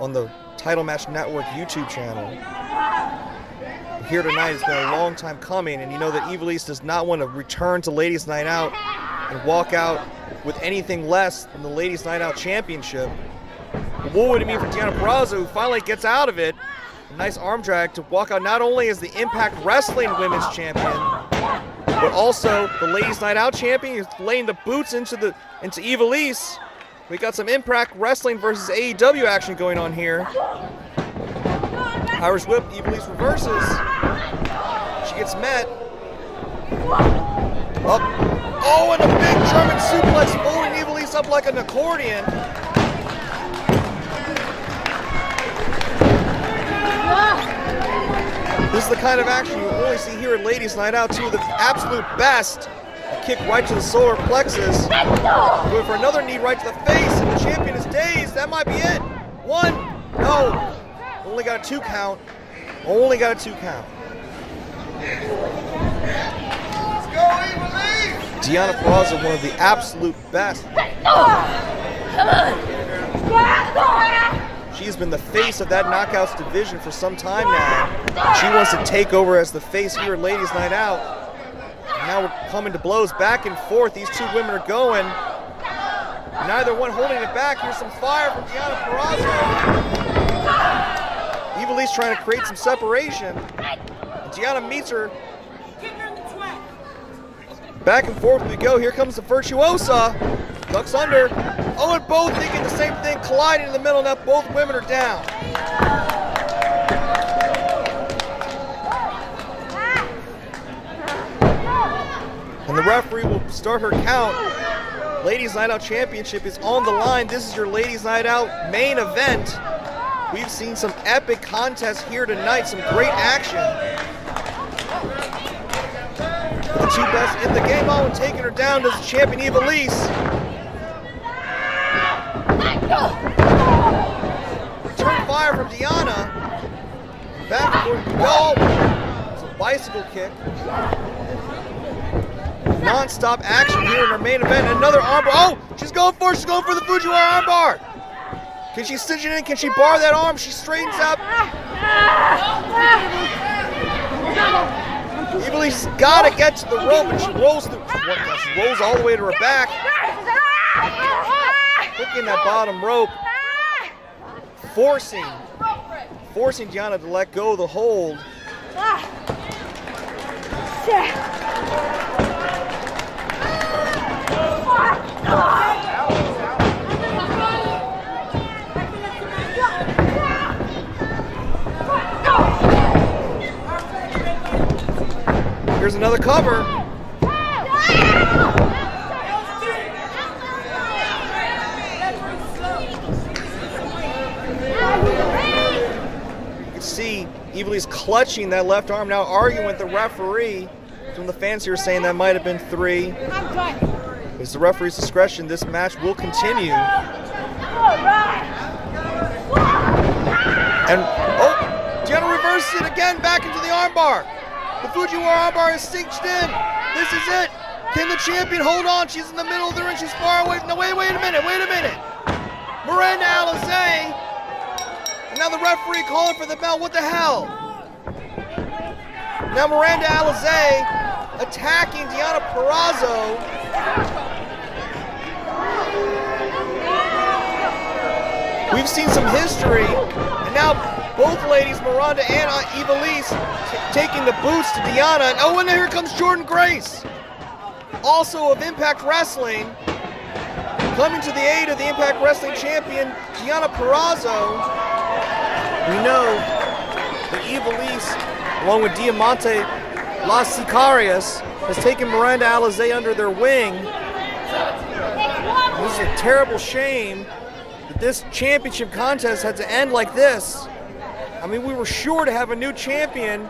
on the Title Match Network YouTube channel. Here tonight, it's been a long time coming, and you know that Ivelisse does not want to return to Ladies Night Out and walk out with anything less than the Ladies Night Out Championship. What would it mean for Deonna Purrazzo, who finally gets out of it? A nice arm drag to walk out not only as the Impact Wrestling Women's Champion, but also the Ladies Night Out Champion. He's laying the boots into the into Ivelisse. We got some Impact Wrestling versus AEW action going on here. Irish Whip, Ivelisse reverses. She gets met. Up. Oh, and a big German suplex, folding Ivelisse up like an accordion. This is the kind of action you only see here at Ladies Night Out. Two of the absolute best. A kick right to the solar plexus. Going for another knee right to the face, and the champion is dazed. That might be it. One. No. Only got a two count. Only got a two count. Deonna Purrazzo, one of the absolute best. She's been the face of that knockouts division for some time now. She wants to take over as the face here at Ladies Night Out. Now we're coming to blows back and forth. These two women are going. Neither one holding it back. Here's some fire from Deonna Purrazzo. Ivelisse trying to create some separation. Deonna meets her. Back and forth we go. Here comes the Virtuosa. Ducks under. Oh, and both thinking the same thing, colliding in the middle. Now both women are down. And the referee will start her count. Ladies Night Out Championship is on the line. This is your Ladies Night Out main event. We've seen some epic contests here tonight, some great action. Two best in the game. Oh, and taking her down does champion Ivelisse. Return fire from Deonna. Back we go. It's a bicycle kick. Non-stop action here in her main event. Another armbar. Oh, she's going for it. She's going for the Fujiwara armbar. Can she stitch it in? Can she bar that arm? She straightens up. Ivelisse got to get to the rope, and she rolls. She rolls all the way to her back. Hooking that bottom rope, forcing, forcing Deonna to let go of the hold. Here's another cover. You can see Ivelisse clutching that left arm, now arguing with the referee. Some of the fans here are saying that might have been three. It's the referee's discretion. This match will continue. And, oh, Deonna reverses it again back into the armbar. The Fujiwara armbar is cinched in. This is it. Can the champion hold on? She's in the middle of the ring. She's far away. No, wait, wait a minute. Wait a minute. Miranda Alizé. And now the referee calling for the bell. What the hell? Now Miranda Alizé attacking Deonna Purrazzo. We've seen some history, and now both ladies, Miranda and uh, Ivelisse, taking the boots to Deonna. And oh, and here comes Jordynne Grace, also of Impact Wrestling, coming to the aid of the Impact Wrestling champion, Deonna Purrazzo. We know that Ivelisse, along with Diamante Las Sicarias, has taken Miranda Alizé under their wing. This is a terrible shame that this championship contest had to end like this. I mean, we were sure to have a new champion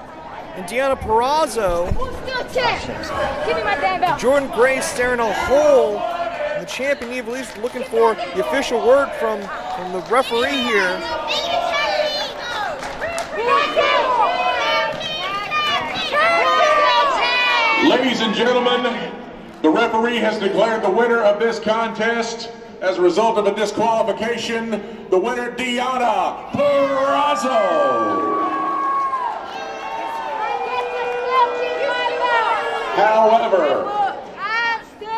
in Deonna Purrazzo. Still champ. Give me my damn belt. Jordynne Gray staring a hole. The champion Ivelisse's looking for the official word from, from the referee here. Ladies and gentlemen, the referee has declared the winner of this contest as a result of a disqualification, the winner, Deonna Purrazzo. However,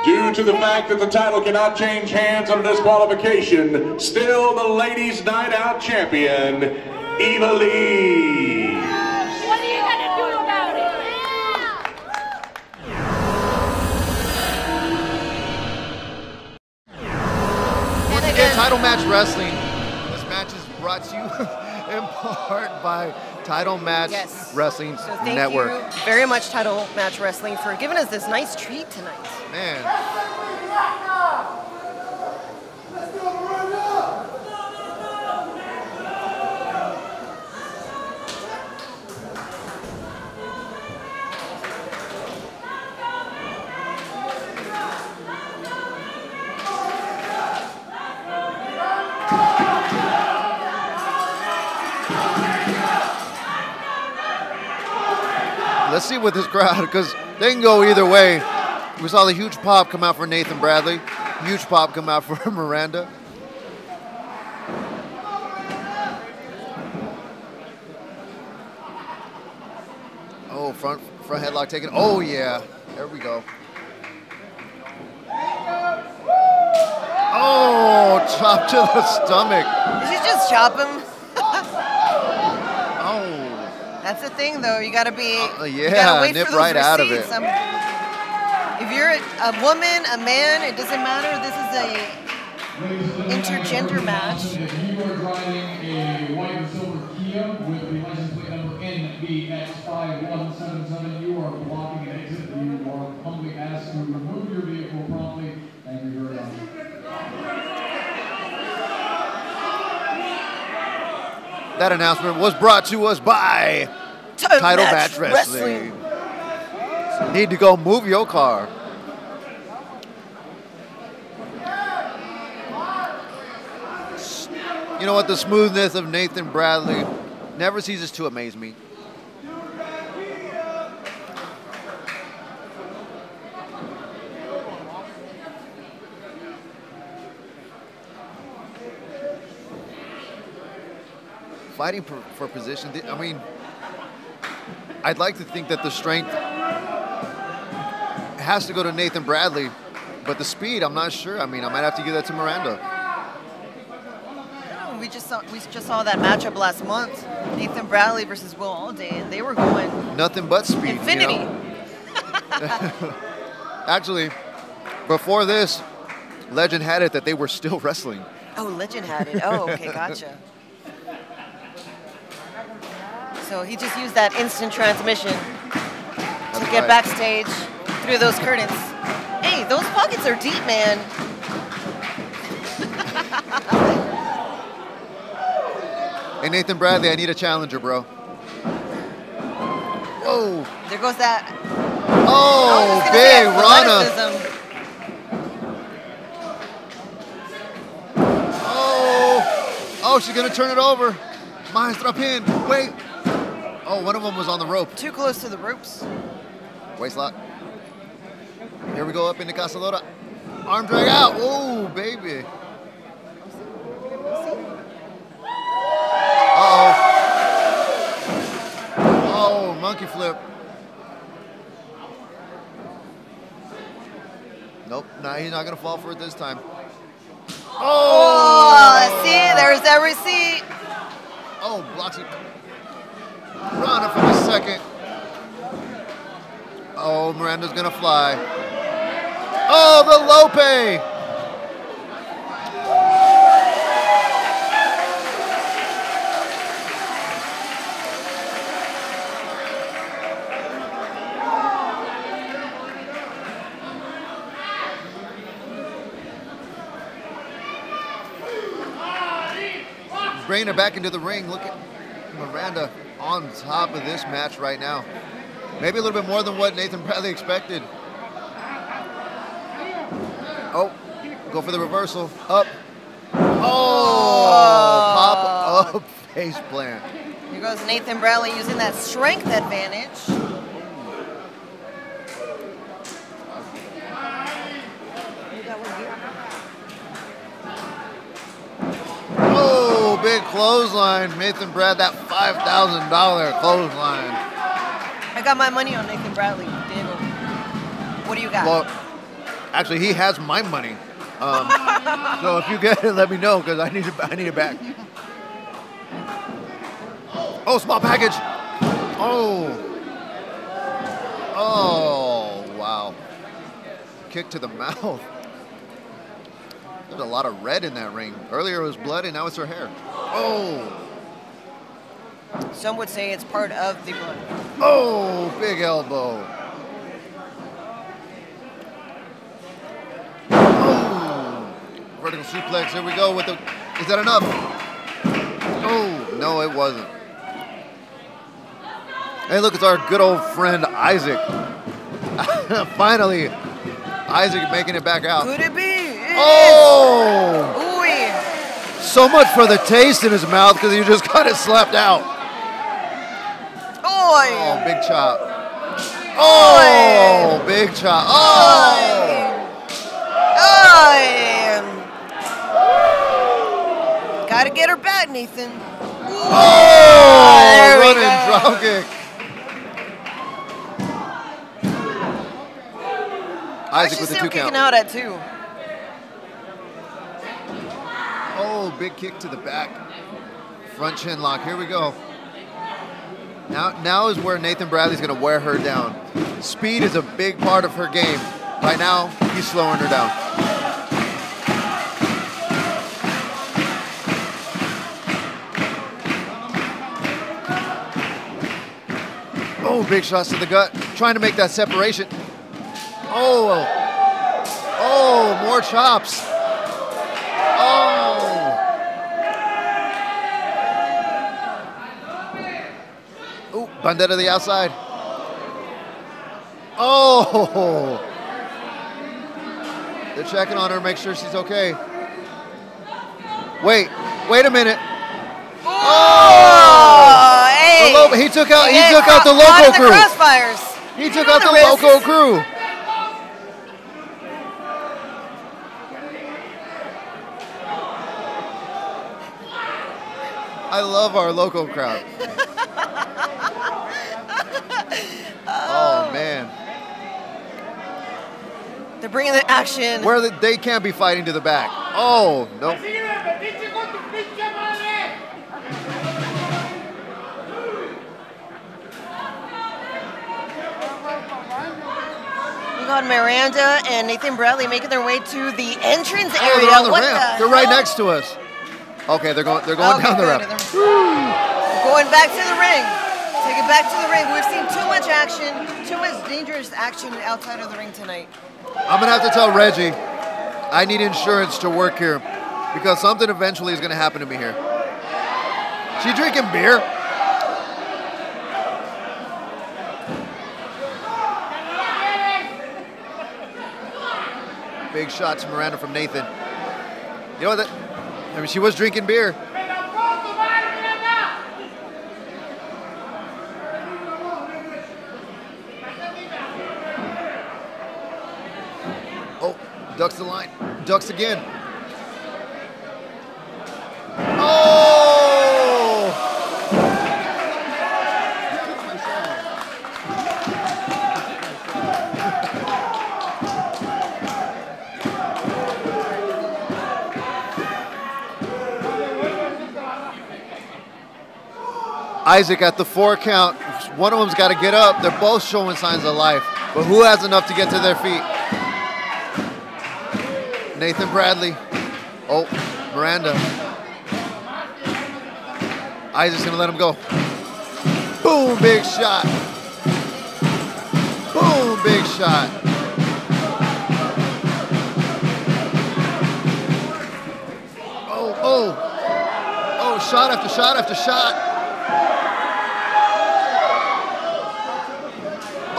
due to the fact that the title cannot change hands on a disqualification, still the ladies' night out champion, Ivelisse. Again, title match wrestling. This match is brought to you in part by Title Match Yes. Wrestling So thank Network. you very much, Title Match Wrestling, for giving us this nice treat tonight. Man, let's see with this crowd because they can go either way. We saw the huge pop come out for Nathan Bradley, huge pop come out for Miranda. Oh, front front headlock taken. Oh yeah, there we go. Oh, chop to the stomach. Did you just chop him? That's the thing, though. You gotta be. Uh, you yeah, gotta wait nip for those right out of receipts. it. Um, if you're a, a woman, a man, it doesn't matter. This is a intergender match. You are driving a white and silver Kia with the license plate number NBX5177. You are blocking an exit. You are humbly asked to remove your vehicle promptly. Thank you very much. That announcement was brought to us by Title Title Match Match, Wrestling. Need to go move your car. You know what? The smoothness of Nathan Bradley never ceases to amaze me. Fighting for, for position. I mean, I'd like to think that the strength has to go to Nathan Bradley, but the speed, I'm not sure. I mean, I might have to give that to Miranda. We just saw we just saw that matchup last month, Nathan Bradley versus Will Allday, and they were going Nothing but speed. you infinity. know? Actually, before this, legend had it that they were still wrestling. Oh, Legend had it. Oh, okay, gotcha. So he just used that instant transmission to get right. backstage through those curtains. Hey, those pockets are deep, man. Hey, Nathan Bradley, I need a challenger, bro. Whoa. There goes that. Oh, I was gonna say big Rana. Oh, oh, she's gonna turn it over. Maestra pin. Wait. Oh, one of them was on the rope. Too close to the ropes. Waist lock. Here we go up into Casalota. Arm drag out. Oh, baby. Uh-oh. Oh, monkey flip. Nope, nah, he's not gonna fall for it this time. Oh, oh see, there's that receipt. Oh, blocks it. Rana for the second. Oh, Miranda's gonna fly. Oh, the Lope! Her back into the ring. Look at Miranda on top of this match right now. Maybe a little bit more than what Nathan Bradley expected. Oh, go for the reversal. Up. Oh, pop up ah. face plant. Here goes Nathan Bradley using that strength advantage. Oh, big clothesline. Nathan Brad, that $5,000 clothesline. I got my money on Nathan Bradley. Diego. What do you got? Well, actually, he has my money. Um, so if you get it, let me know because I need it. I need it back. Oh, small package. Oh. Oh, wow. Kick to the mouth. There's a lot of red in that ring. Earlier it was blood, and now it's her hair. Oh. Some would say it's part of the blood. Oh, big elbow. Oh, vertical suplex. Here we go with the. Is that enough? Oh, no, it wasn't. Hey, look, it's our good old friend Isaac. Finally, Isaac making it back out. Could it be? Oh! Ooh. So much for the taste in his mouth because he just got it slapped out. Oh, Oh, big chop. Oh, big chop. Oh! Oh! Gotta get her back, Nathan. Oh! There we running drop kick. Isaac with the two count. out at two. Oh, big kick to the back. Front chin lock. Here we go. Now, now is where Nathan Bradley's going to wear her down. Speed is a big part of her game. Right now, he's slowing her down. Oh, big shots to the gut. Trying to make that separation. Oh. Oh, more chops. Oh. Ooh, bandera to oh. the outside. Oh. They're checking on her, make sure she's okay. Wait, wait a minute. Oh, oh! hey. The lo- he took out. He took out the local the crew. He took out the local crew. I love our local crowd. oh man, They're bringing the action. where the, they can't be fighting to the back. Oh no. We got Miranda and Nathan Bradley making their way to the entrance Oh, area. they're on the what ramp. the they're right next to us. Okay, they're going. They're going Okay, down the ramp. Going back to the ring. Take it back to the ring. We've seen too much action, too much dangerous action outside of the ring tonight. I'm gonna have to tell Reggie, I need insurance to work here because something eventually is gonna happen to me here. She drinking beer? Big shot to Miranda from Nathan. You know what? That, I mean, she was drinking beer. Oh, ducks the line. Ducks again. Isaac at the four count. One of them's got to get up. They're both showing signs of life. But who has enough to get to their feet? Nathan Bradley. Oh, Miranda. Isaac's gonna let him go. Boom, big shot. Boom, big shot. Oh, oh. Oh, shot after shot after shot.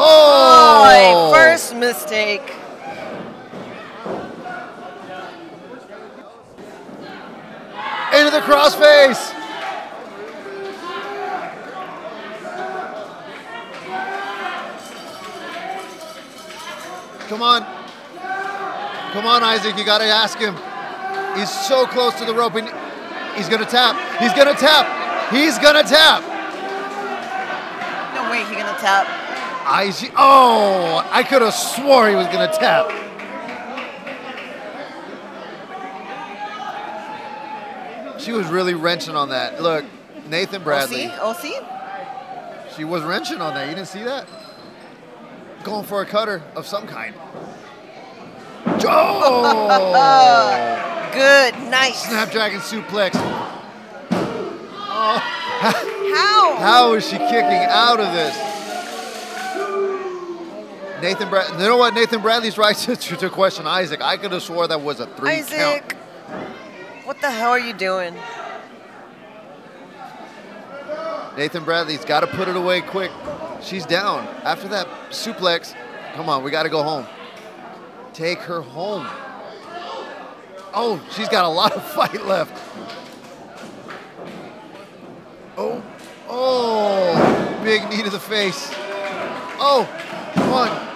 Oh. mistake. Into the crossface. Come on. Come on, Isaac. You got to ask him. He's so close to the rope. And he's going to tap. He's going to tap. He's going to tap. No way he gonna tap. Isaac. Oh, I could have swore he was going to tap. She was really wrenching on that. Look, Nathan oh, Bradley. OC? OC? Oh, she was wrenching on that. You didn't see that? Going for a cutter of some kind. Oh! Good, nice. Snapdragon suplex. Oh. How? How is she kicking out of this? Nathan Brad. You know what? Nathan Bradley's right to, to question Isaac. I could have swore that was a three count. Isaac, what the hell are you doing? Nathan Bradley's got to put it away quick. She's down. After that suplex, come on, we got to go home. Take her home. Oh, she's got a lot of fight left. Oh, oh, big knee to the face. Oh, one.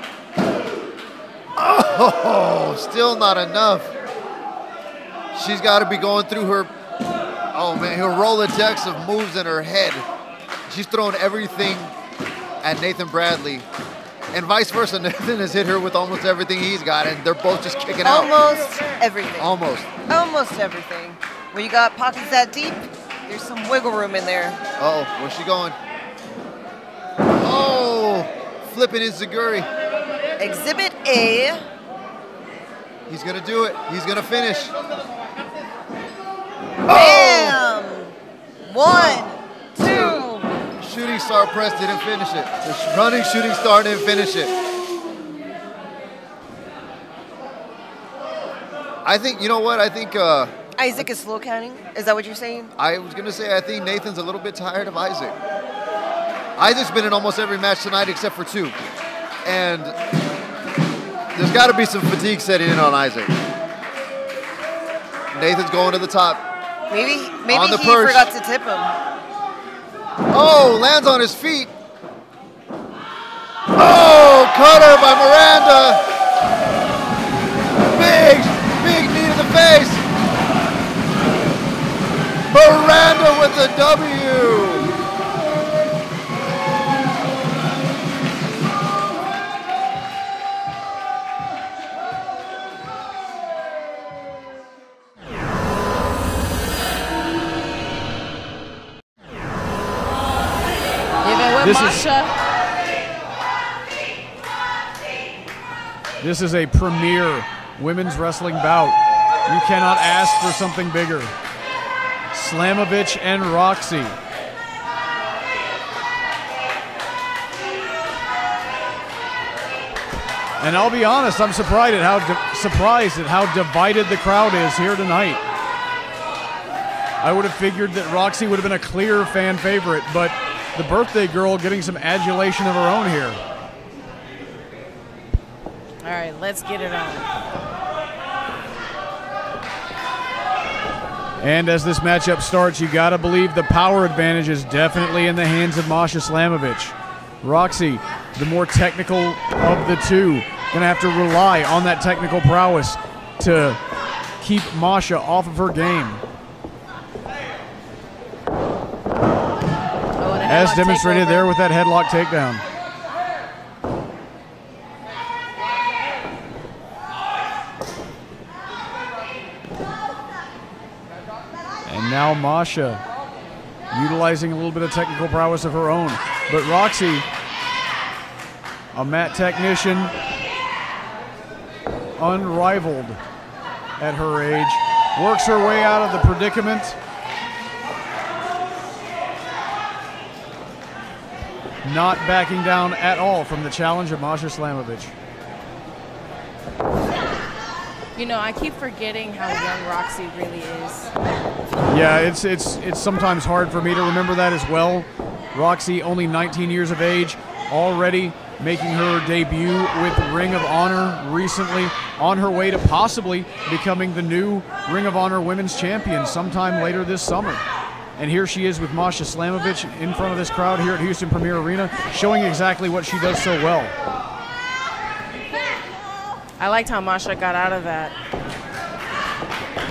Oh, still not enough. She's got to be going through her, oh man, her Rolodex of moves in her head. She's throwing everything at Nathan Bradley. And vice versa, Nathan has hit her with almost everything he's got, and they're both just kicking out. Almost everything. Almost. Almost everything. When you got pockets that deep, there's some wiggle room in there. Oh, where's she going? Oh, flipping his Zaguri. Exhibit A. He's gonna do it. He's gonna finish. Bam! One, two. Shooting star press didn't finish it. The running shooting star didn't finish it. I think you know what? I think uh, Isaac is slow counting. Is that what you're saying? I was gonna say I think Nathan's a little bit tired of Isaac. Isaac's been in almost every match tonight except for two, and there's got to be some fatigue setting in on Isaac. Nathan's going to the top. Maybe maybe On the he perch. forgot to tip him. Oh, lands on his feet. Oh, cutter by Miranda. Big, big knee to the face. Miranda with the W. This is- This is a premier women's wrestling bout. You cannot ask for something bigger. Slamovich and Rok-C. And I'll be honest, I'm surprised at how surprised at how divided the crowd is here tonight. I would have figured that Rok-C would have been a clear fan favorite, but the birthday girl getting some adulation of her own here. All right, let's get it on. And as this matchup starts, you got to believe the power advantage is definitely in the hands of Masha Slamovich. Rok-C, the more technical of the two, going to have to rely on that technical prowess to keep Masha off of her game. As demonstrated there with that headlock takedown. And now Masha utilizing a little bit of technical prowess of her own. But Rok-C, a mat technician, unrivaled at her age, works her way out of the predicament. Not backing down at all from the challenge of Masha Slamovich. You know, I keep forgetting how young Rok-C really is. Yeah, it's it's it's sometimes hard for me to remember that as well. Rok-C, only 19 years of age, already making her debut with Ring of Honor recently, on her way to possibly becoming the new Ring of Honor Women's Champion sometime later this summer. And here she is with Masha Slamovich in front of this crowd here at Houston Premier Arena, showing exactly what she does so well. I liked how Masha got out of that.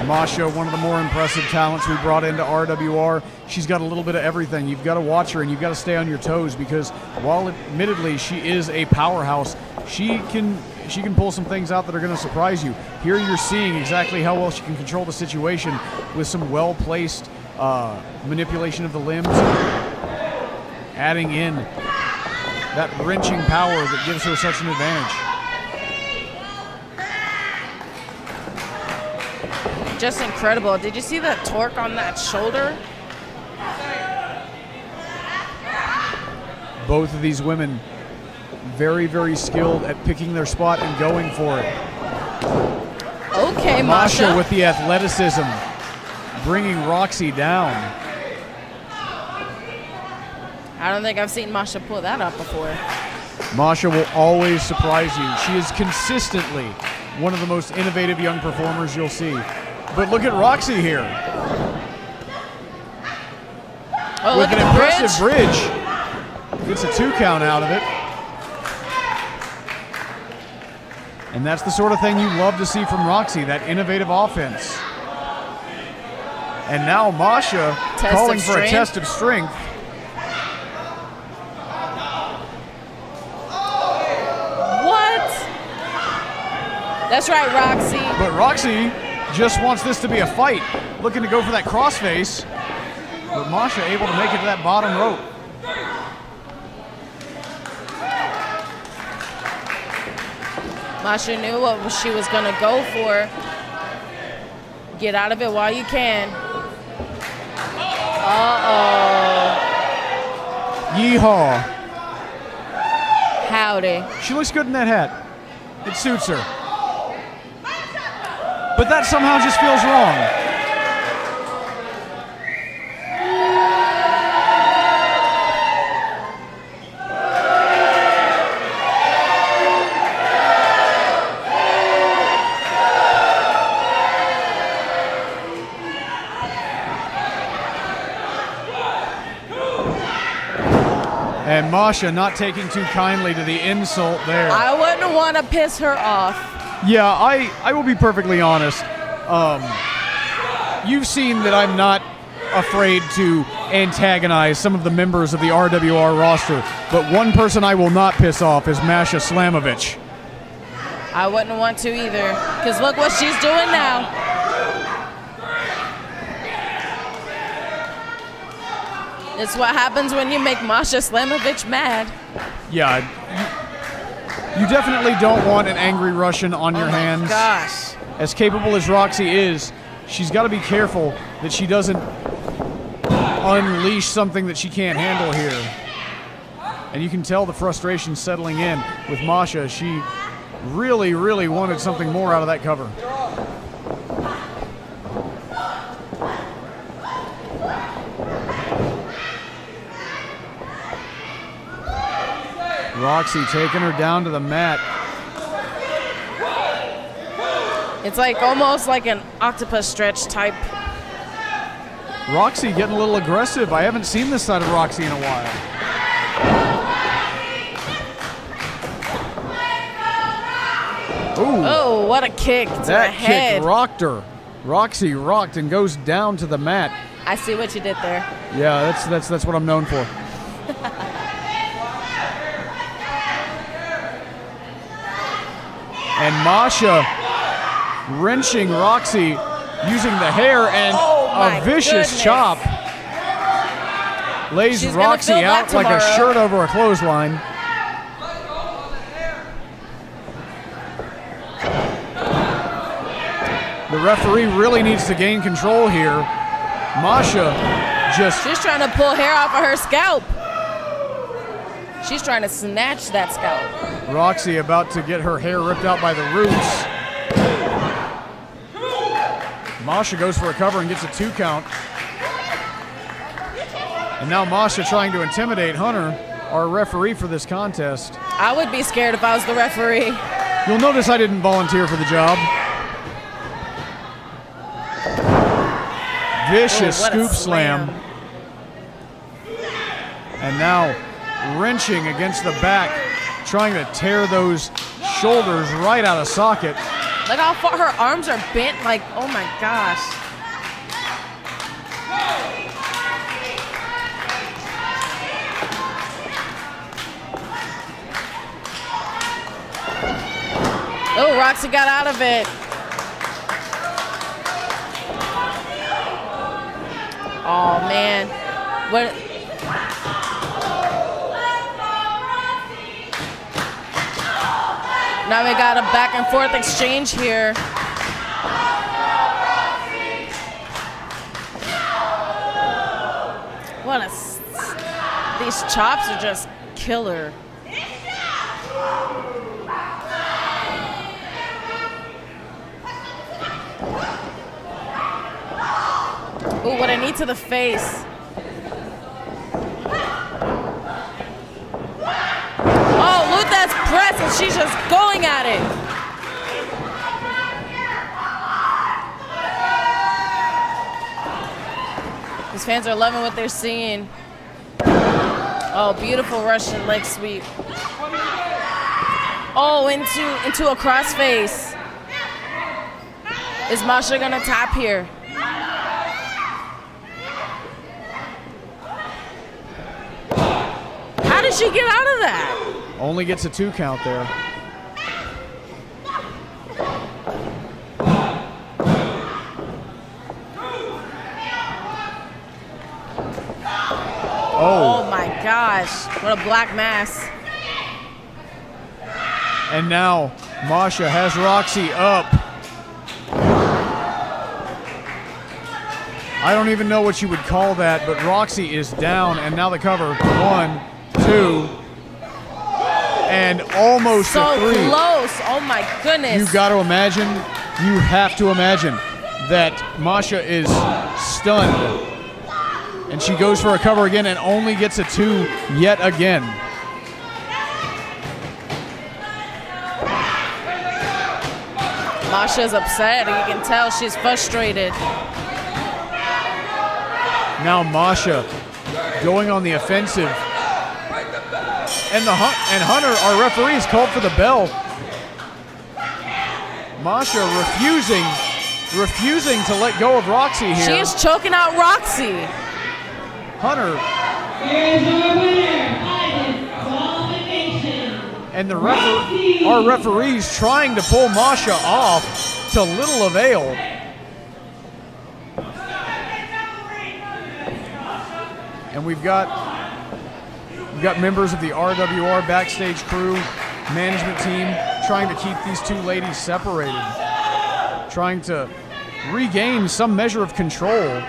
Masha, one of the more impressive talents we brought into RWR. She's got a little bit of everything. You've got to watch her and you've got to stay on your toes because while admittedly she is a powerhouse, she can she can pull some things out that are going to surprise you. Here you're seeing exactly how well she can control the situation with some well-placed uh, manipulation of the limbs, adding in that wrenching power that gives her such an advantage. Just incredible. Did you see that torque on that shoulder? both of these women very, very skilled at picking their spot and going for it. Okay, Masha Masha. with the athleticism, bringing Rok-C down. I don't think I've seen Masha pull that up before. Masha will always surprise you. She is consistently one of the most innovative young performers you'll see. But look at Rok-C here Oh, with look an impressive bridge. Gets a two count out of it. And that's the sort of thing you love to see from Roxy, that innovative offense. And now Masha Test calling for a test of strength. What? That's right, Rok-C. But Rok-C just wants this to be a fight, looking to go for that crossface. But Masha able to make it to that bottom rope. Masha knew what she was going to go for. Get out of it while you can. Uh Yeehaw. Howdy. She looks good in that hat. It suits her. But that somehow just feels wrong. And Masha not taking too kindly to the insult there. I wouldn't want to piss her off. Yeah, I, I will be perfectly honest. Um, you've seen that I'm not afraid to antagonize some of the members of the RWR roster, but one person I will not piss off is Masha Slamovich. I wouldn't want to either. Because look what she's doing now. It's what happens when you make Masha Slamovich mad. Yeah, you, you definitely don't want an angry Russian on your Oh hands. gosh. As capable as Rok-C is, she's got to be careful that she doesn't unleash something that she can't handle here. And you can tell the frustration settling in with Masha. She really, really wanted something more out of that cover. Roxy taking her down to the mat. It's like almost like an octopus stretch type. Roxy getting a little aggressive. I haven't seen this side of Roxy in a while. Ooh. Oh, what a kick to the that head. kick rocked her. Roxy rocked and goes down to the mat. I see what you did there. Yeah, that's that's that's what I'm known for. And Masha wrenching Roxy using the hair and Oh, a vicious goodness. chop. Lays She's Roxy out like a shirt over a clothesline. The referee really needs to gain control here. Masha just She's trying to pull hair off of her scalp. She's trying to snatch that scalp. Roxy about to get her hair ripped out by the roots. Masha goes for a cover and gets a two count. And now Masha trying to intimidate Hunter. our referee for this contest. I would be scared if I was the referee. You'll notice I didn't volunteer for the job. Vicious Oh, a scoop slam. And now wrenching against the back, trying to tear those shoulders right out of socket. Look how far her arms are bent. Like, oh my gosh. Oh, Roxy got out of it. Oh man. What Now we got a back and forth exchange here. What a s- these chops are just killer. Ooh, what a knee to the face. Lou Thesz press and she's just going at it. These fans are loving what they're seeing. Oh, beautiful Russian leg sweep. Oh, into into a crossface. Is Masha gonna tap here? How did she get out of that? Only gets a two count there. Oh, oh my gosh. What a black mass. And now Masha has Roxy up. I don't even know what you would call that, but Roxy is down, and now the cover. One, two, and almost So a three. close. Oh my goodness. You got to imagine, you have to imagine that Masha is stunned. And she goes for a cover again and only gets a two yet again. Masha's upset. You can tell she's frustrated. Now Masha going on the offensive. And the Hun- and Hunter, our referees, called for the bell. Masha refusing, refusing to let go of Roxy here. She is choking out Roxy. Hunter and the refer- our referees trying to pull Masha off to little avail. And we've got we've got members of the RWR backstage crew, management team trying to keep these two ladies separated, trying to regain some measure of control.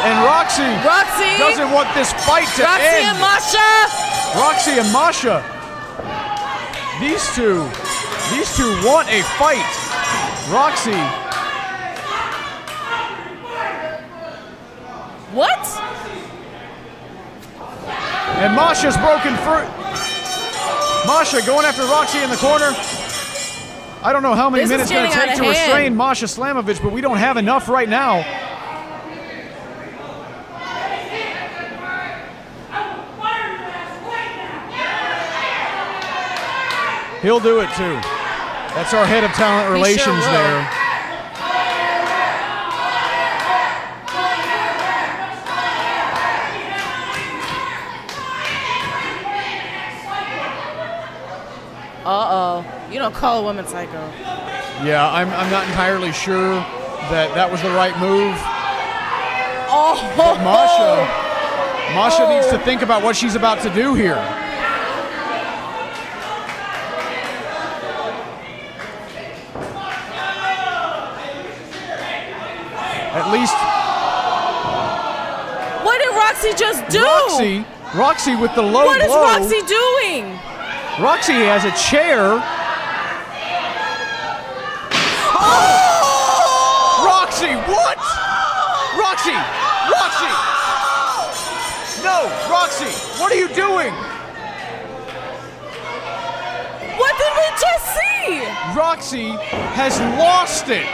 And Roxy, Roxy doesn't want this fight to Roxy end. and Masha. Roxy and Masha. These two, these two want a fight. Roxy, What? and Masha's broken fruit. Masha going after Roxy in the corner. I don't know how many This minutes it's going to take to hand. restrain Masha Slamovich, but we don't have enough right now. He'll do it too. That's our head of talent sure relations will. there. You don't call a woman psycho. Yeah, I'm, I'm not entirely sure that that was the right move. Oh, But Masha, Masha Oh. needs to oh. think about what she's about to do here. At least What did Roxy just do? Roxy, Roxy with the low What is blow. Roxy doing? Roxy has a chair. Oh! Roxy. Roxy! No, Roxy, what are you doing? What did we just see? Roxy has lost it.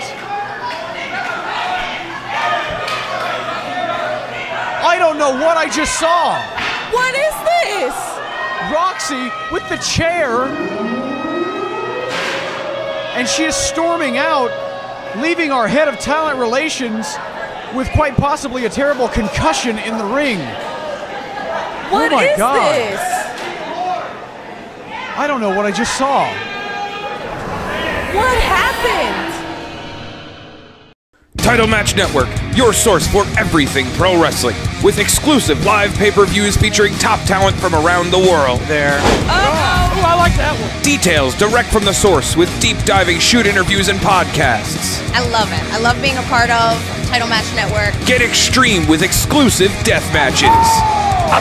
I don't know what I just saw. What is this? Roxy with the chair. And she is storming out, leaving our head of talent relations with quite possibly a terrible concussion in the ring. Oh what oh my is God. this? I don't know what I just saw. What happened? Title Match Network, your source for everything pro wrestling, with exclusive live pay per views featuring top talent from around the world. There. Oh, I like that one. Details direct from the source with deep diving shoot interviews and podcasts. I love it. I love being a part of Title Match Network. Get extreme with exclusive death matches.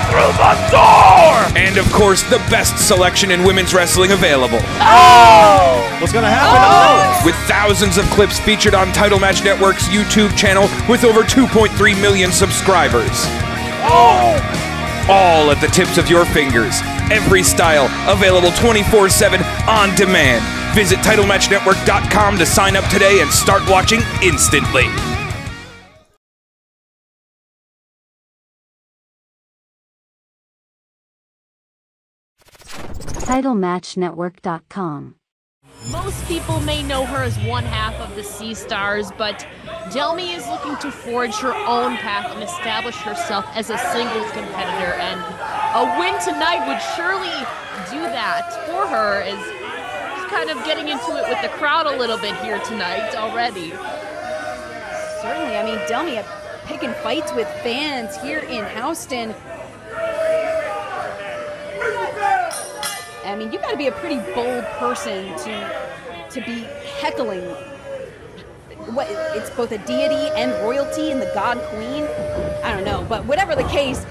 through the door! And of course, the best selection in women's wrestling available. Oh! What's gonna happen? Oh! With thousands of clips featured on Title Match Network's YouTube channel with over 2.3 million subscribers. Oh! All at the tips of your fingers. Every style available 24 7 on demand. Visit TitleMatchNetwork.com to sign up today and start watching instantly. TitleMatchNetwork.com. Most people may know her as one half of the Sea Stars, but Delmi is looking to forge her own path and establish herself as a singles competitor. And a win tonight would surely do that for her, as she's kind of getting into it with the crowd a little bit here tonight already. Certainly. I mean, Delmi uh, picking fights with fans here in Houston. I mean, you got to be a pretty bold person to to be heckling. What? It's both a deity and royalty and the god queen. I don't know, but whatever the case,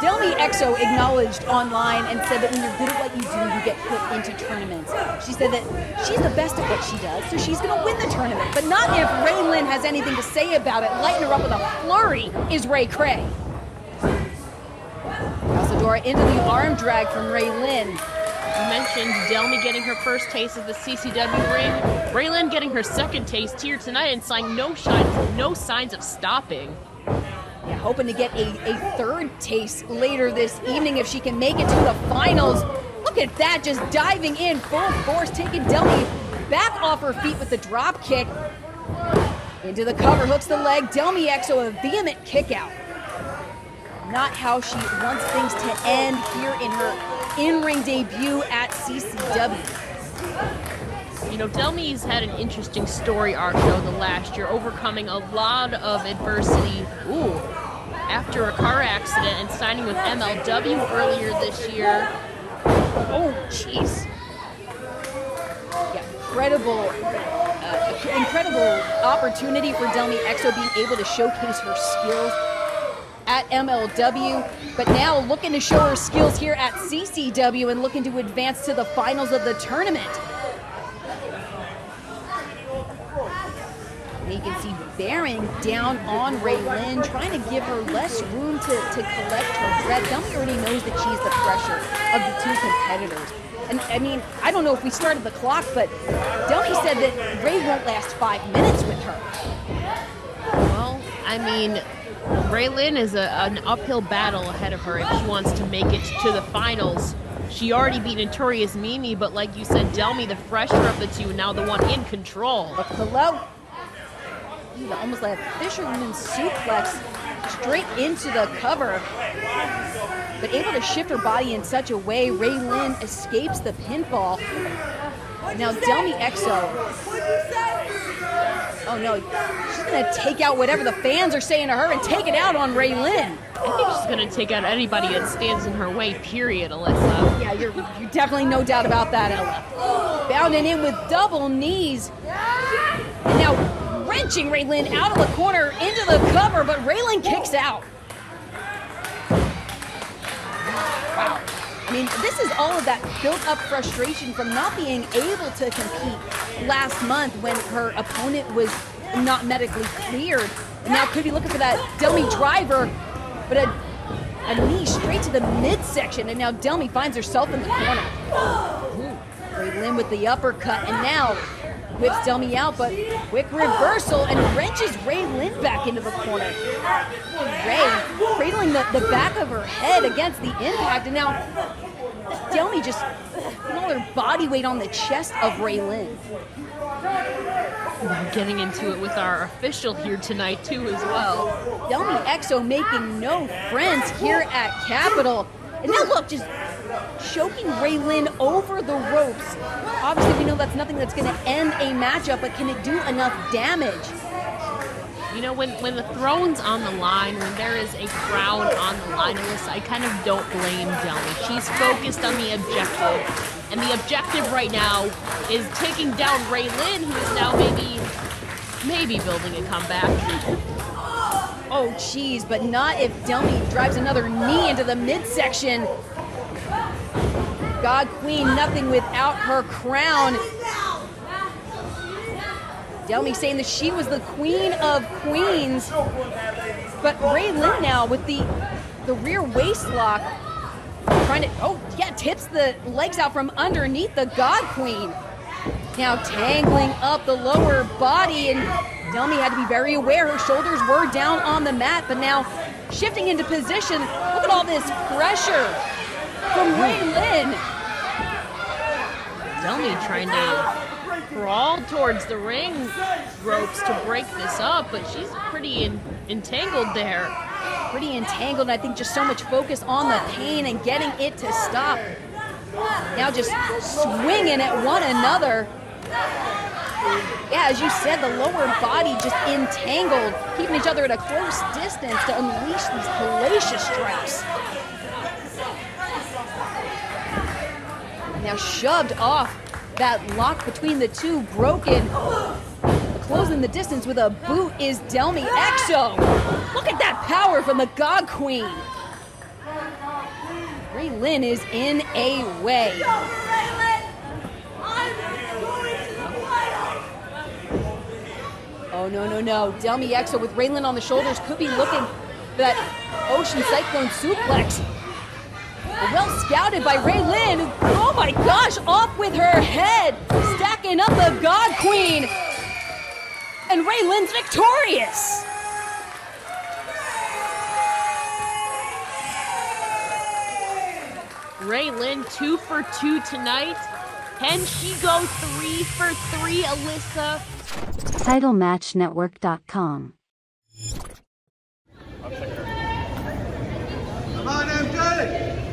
Delmi Exo acknowledged online and said that when you're good at what you do, you get put into tournaments. She said that she's the best at what she does, so she's going to win the tournament. But not if Ray Lyn has anything to say about it. Lighting her up with a flurry is Ray Cray. Casadora into the arm drag from Ray Mentioned Delmi getting her first taste of the CCW ring. Ray Lyn getting her second taste here tonight and signing no signs, no signs of stopping. Yeah, hoping to get a, a third taste later this evening if she can make it to the finals. Look at that, just diving in full force, taking Delmi back off her feet with the drop kick. Into the cover, hooks the leg. Delmi Exo a vehement kick out. Not how she wants things to end here in her in-ring debut at CCW. You know, Delmi's had an interesting story arc though the last year, overcoming a lot of adversity. Ooh, after a car accident and signing with MLW earlier this year. Oh, jeez. Yeah, incredible, uh, incredible opportunity for Delmi Exo being able to showcase her skills at MLW, but now looking to show her skills here at CCW and looking to advance to the finals of the tournament. And you can see bearing down on Ray Lyn, trying to give her less room to, to collect her breath. Delmi already knows that she's the pressure of the two competitors. And I mean, I don't know if we started the clock, but Delmi said that Ray won't last five minutes with her. Well, I mean, Braylon is a, an uphill battle ahead of her if she wants to make it to the finals. She already beat Notorious Mimi, but like you said, Delmi, the fresher of the two, now the one in control. Ooh, almost like a fisherman suplex straight into the cover. But able to shift her body in such a way, Ray Lyn escapes the pinfall. Now Delmi Exo. Oh no, she's gonna take out whatever the fans are saying to her and take it out on Ray Lyn. I think she's gonna take out anybody that stands in her way, period, Alyssa. Yeah, you're, you're definitely no doubt about that, Ella. Bounding in with double knees. And now wrenching Ray Lyn out of the corner into the cover, but Ray Lyn kicks out. Wow. I mean, this is all of that built up frustration from not being able to compete last month when her opponent was not medically cleared. And now could be looking for that dummy driver, but a, a knee straight to the midsection. And now Delmi finds herself in the corner. Ooh, Lyn with the uppercut, and now whips Delmi out, but quick reversal and wrenches Ray Lyn back into the corner. Ray cradling the, the back of her head against the impact, and now Delmi just putting all her body weight on the chest of Ray Lyn. We're getting into it with our official here tonight too as well. Delmi Exo making no friends here at Capitol. And now look, just choking Ray Lyn over the ropes. Obviously, we know that's nothing that's going to end a matchup, but can it do enough damage? You know, when, when the throne's on the line, when there is a crown on the line, I kind of don't blame Delmi. She's focused on the objective. And the objective right now is taking down Ray Lyn, who is now maybe, maybe building a comeback. Oh, jeez, but not if Delmi drives another knee into the midsection. God Queen, nothing without her crown. Delmi saying that she was the queen of queens. But Ray Lyn now with the the rear waist lock. Trying to, oh yeah, tips the legs out from underneath the God Queen. Now tangling up the lower body and Delmi had to be very aware her shoulders were down on the mat, but now shifting into position. Look at all this pressure from Ray Lyn. Delmi trying to crawl towards the ring ropes to break this up, but she's pretty in, entangled there. Pretty entangled, and I think just so much focus on the pain and getting it to stop. Now just swinging at one another. Yeah, as you said, the lower body just entangled, keeping each other at a close distance to unleash these hellacious strikes. Now shoved off that lock between the two broken. Closing the distance with a boot is Delmi Exo. Look at that power from the God Queen. Ray Lyn is in a way. Oh, no, no, no. Delmi Exo with Ray Lyn on the shoulders could be looking for that Ocean Cyclone suplex. Well scouted by Ray Lyn. Oh my gosh, off with her head. Stacking up the God Queen. And Ray Lyn's victorious. Ray Lynn, two for two tonight. Can she go three for three, Alyssa? TitleMatchNetwork.com. Come on, MJ!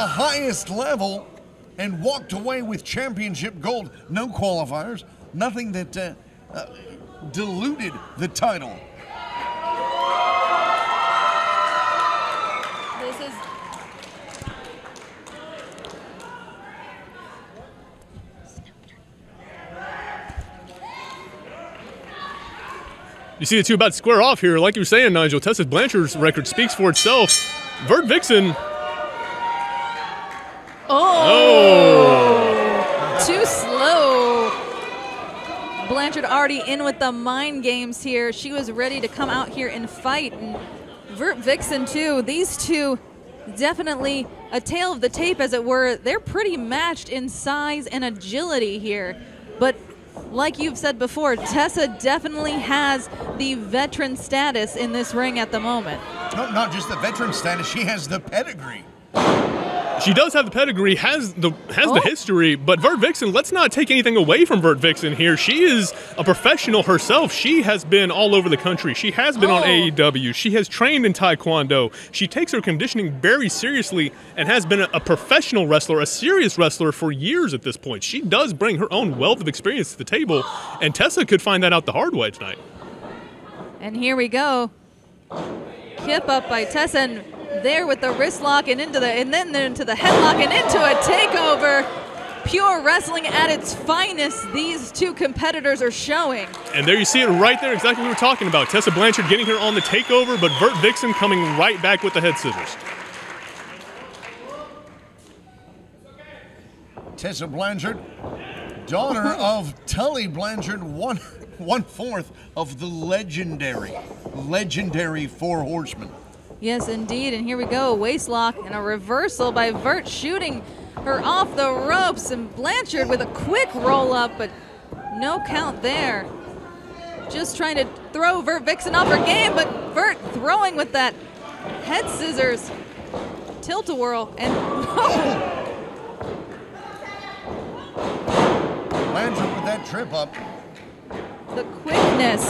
The highest level and walked away with championship gold. No qualifiers, nothing that uh, uh, diluted the title. This is You see the two about to square off here. Like you were saying, Nigel, Tessa Blanchard's record speaks for itself. Vert Vixen. Already in with the mind games here. She was ready to come out here and fight. And Vert Vixen, too. These two definitely a tale of the tape, as it were. They're pretty matched in size and agility here. But like you've said before, Tessa definitely has the veteran status in this ring at the moment. No, not just the veteran status, she has the pedigree. She does have the pedigree, has the has Oh. the history, but Vert Vixen, let's not take anything away from Vert Vixen here. She is a professional herself. She has been all over the country. She has been on Oh. AEW. She has trained in Taekwondo. She takes her conditioning very seriously and has been a, a professional wrestler, a serious wrestler for years at this point. She does bring her own wealth of experience to the table, and Tessa could find that out the hard way tonight. And here we go. Kip up by Tessa and there with the wrist lock and into the and then into the headlock and into a takeover. Pure wrestling at its finest. These two competitors are showing. And there you see it right there, exactly what we were talking about. Tessa Blanchard getting her on the takeover, but Vert Vixen coming right back with the head scissors. Tessa Blanchard, daughter of Tully Blanchard, one one fourth of the legendary, legendary Four Horsemen. Yes, indeed. And here we go. Waist lock and a reversal by Vert shooting her off the ropes. And Blanchard with a quick roll up, but no count there. Just trying to throw Vert Vixen off her game, but Vert throwing with that head scissors. Tilt a whirl and Blanchard with that trip up. the quickness.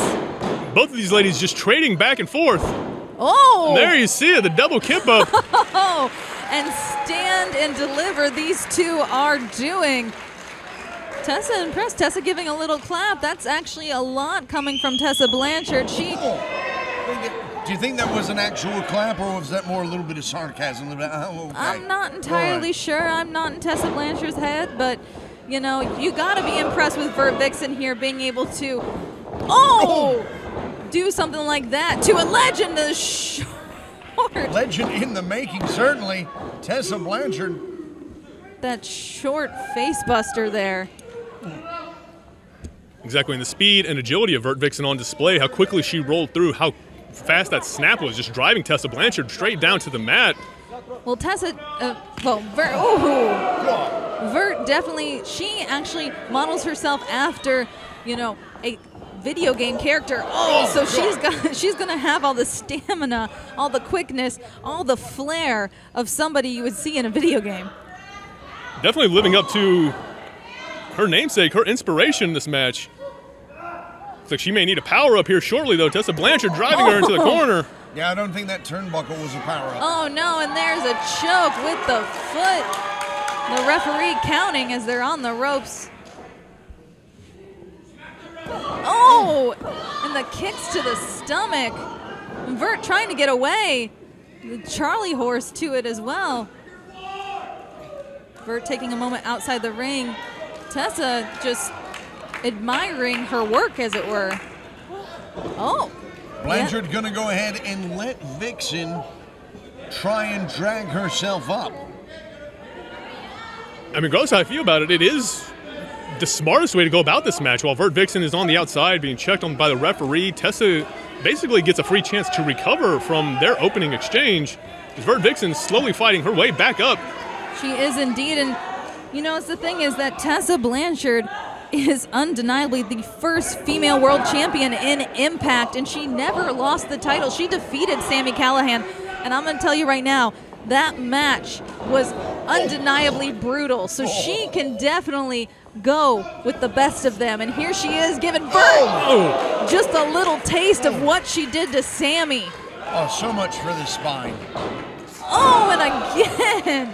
Both of these ladies just trading back and forth. Oh! And there you see it, the double kip up. Oh, and stand and deliver these two are doing. Tessa impressed. Tessa giving a little clap. That's actually a lot coming from Tessa Blanchard. She Do you think that was an actual clap, or was that more a little bit of sarcasm? Bit, oh, okay. I'm not entirely All right. sure. I'm not in Tessa Blanchard's head, but you know, you got to be impressed with Vert Vixen here being able to oh, oh! Do something like that to a legend as short. Legend in the making, certainly. Tessa Blanchard. That short face buster there. Exactly, and the speed and agility of Vert Vixen on display, how quickly she rolled through, how fast that snap was, just driving Tessa Blanchard straight down to the mat. Well, Tessa, uh, well, Vert, ooh, Vert definitely, she actually models herself after, you know, a video game character. Oh, so she's got, she's gonna have all the stamina, all the quickness, all the flair of somebody you would see in a video game. Definitely living up to her namesake, her inspiration in this match. Looks like she may need a power up here shortly, though. Tessa Blanchard driving her into the Oh. corner. Yeah, I don't think that turnbuckle was a power up. Oh no, and there's a choke with the foot. The referee counting as they're on the ropes. Oh, and the kicks to the stomach. Vert trying to get away. The Charlie horse to it as well. Vert taking a moment outside the ring. Tessa just admiring her work, as it were. Oh. Blanchard gonna go ahead and let Vixen try and drag herself up. I mean, gross how I feel about it, it is the smartest way to go about this match. While Vert Vixen is on the outside being checked on by the referee, Tessa basically gets a free chance to recover from their opening exchange. Vert Vixen slowly fighting her way back up. She is indeed, and you know, it's the thing is that Tessa Blanchard is undeniably the first female world champion in Impact, and she never lost the title. She defeated Sami Callihan, and I'm going to tell you right now, that match was undeniably brutal. So she can definitely go with the best of them. And here she is giving Vert just a little taste of what she did to Sami. Oh, so much for the spine. Oh, and again.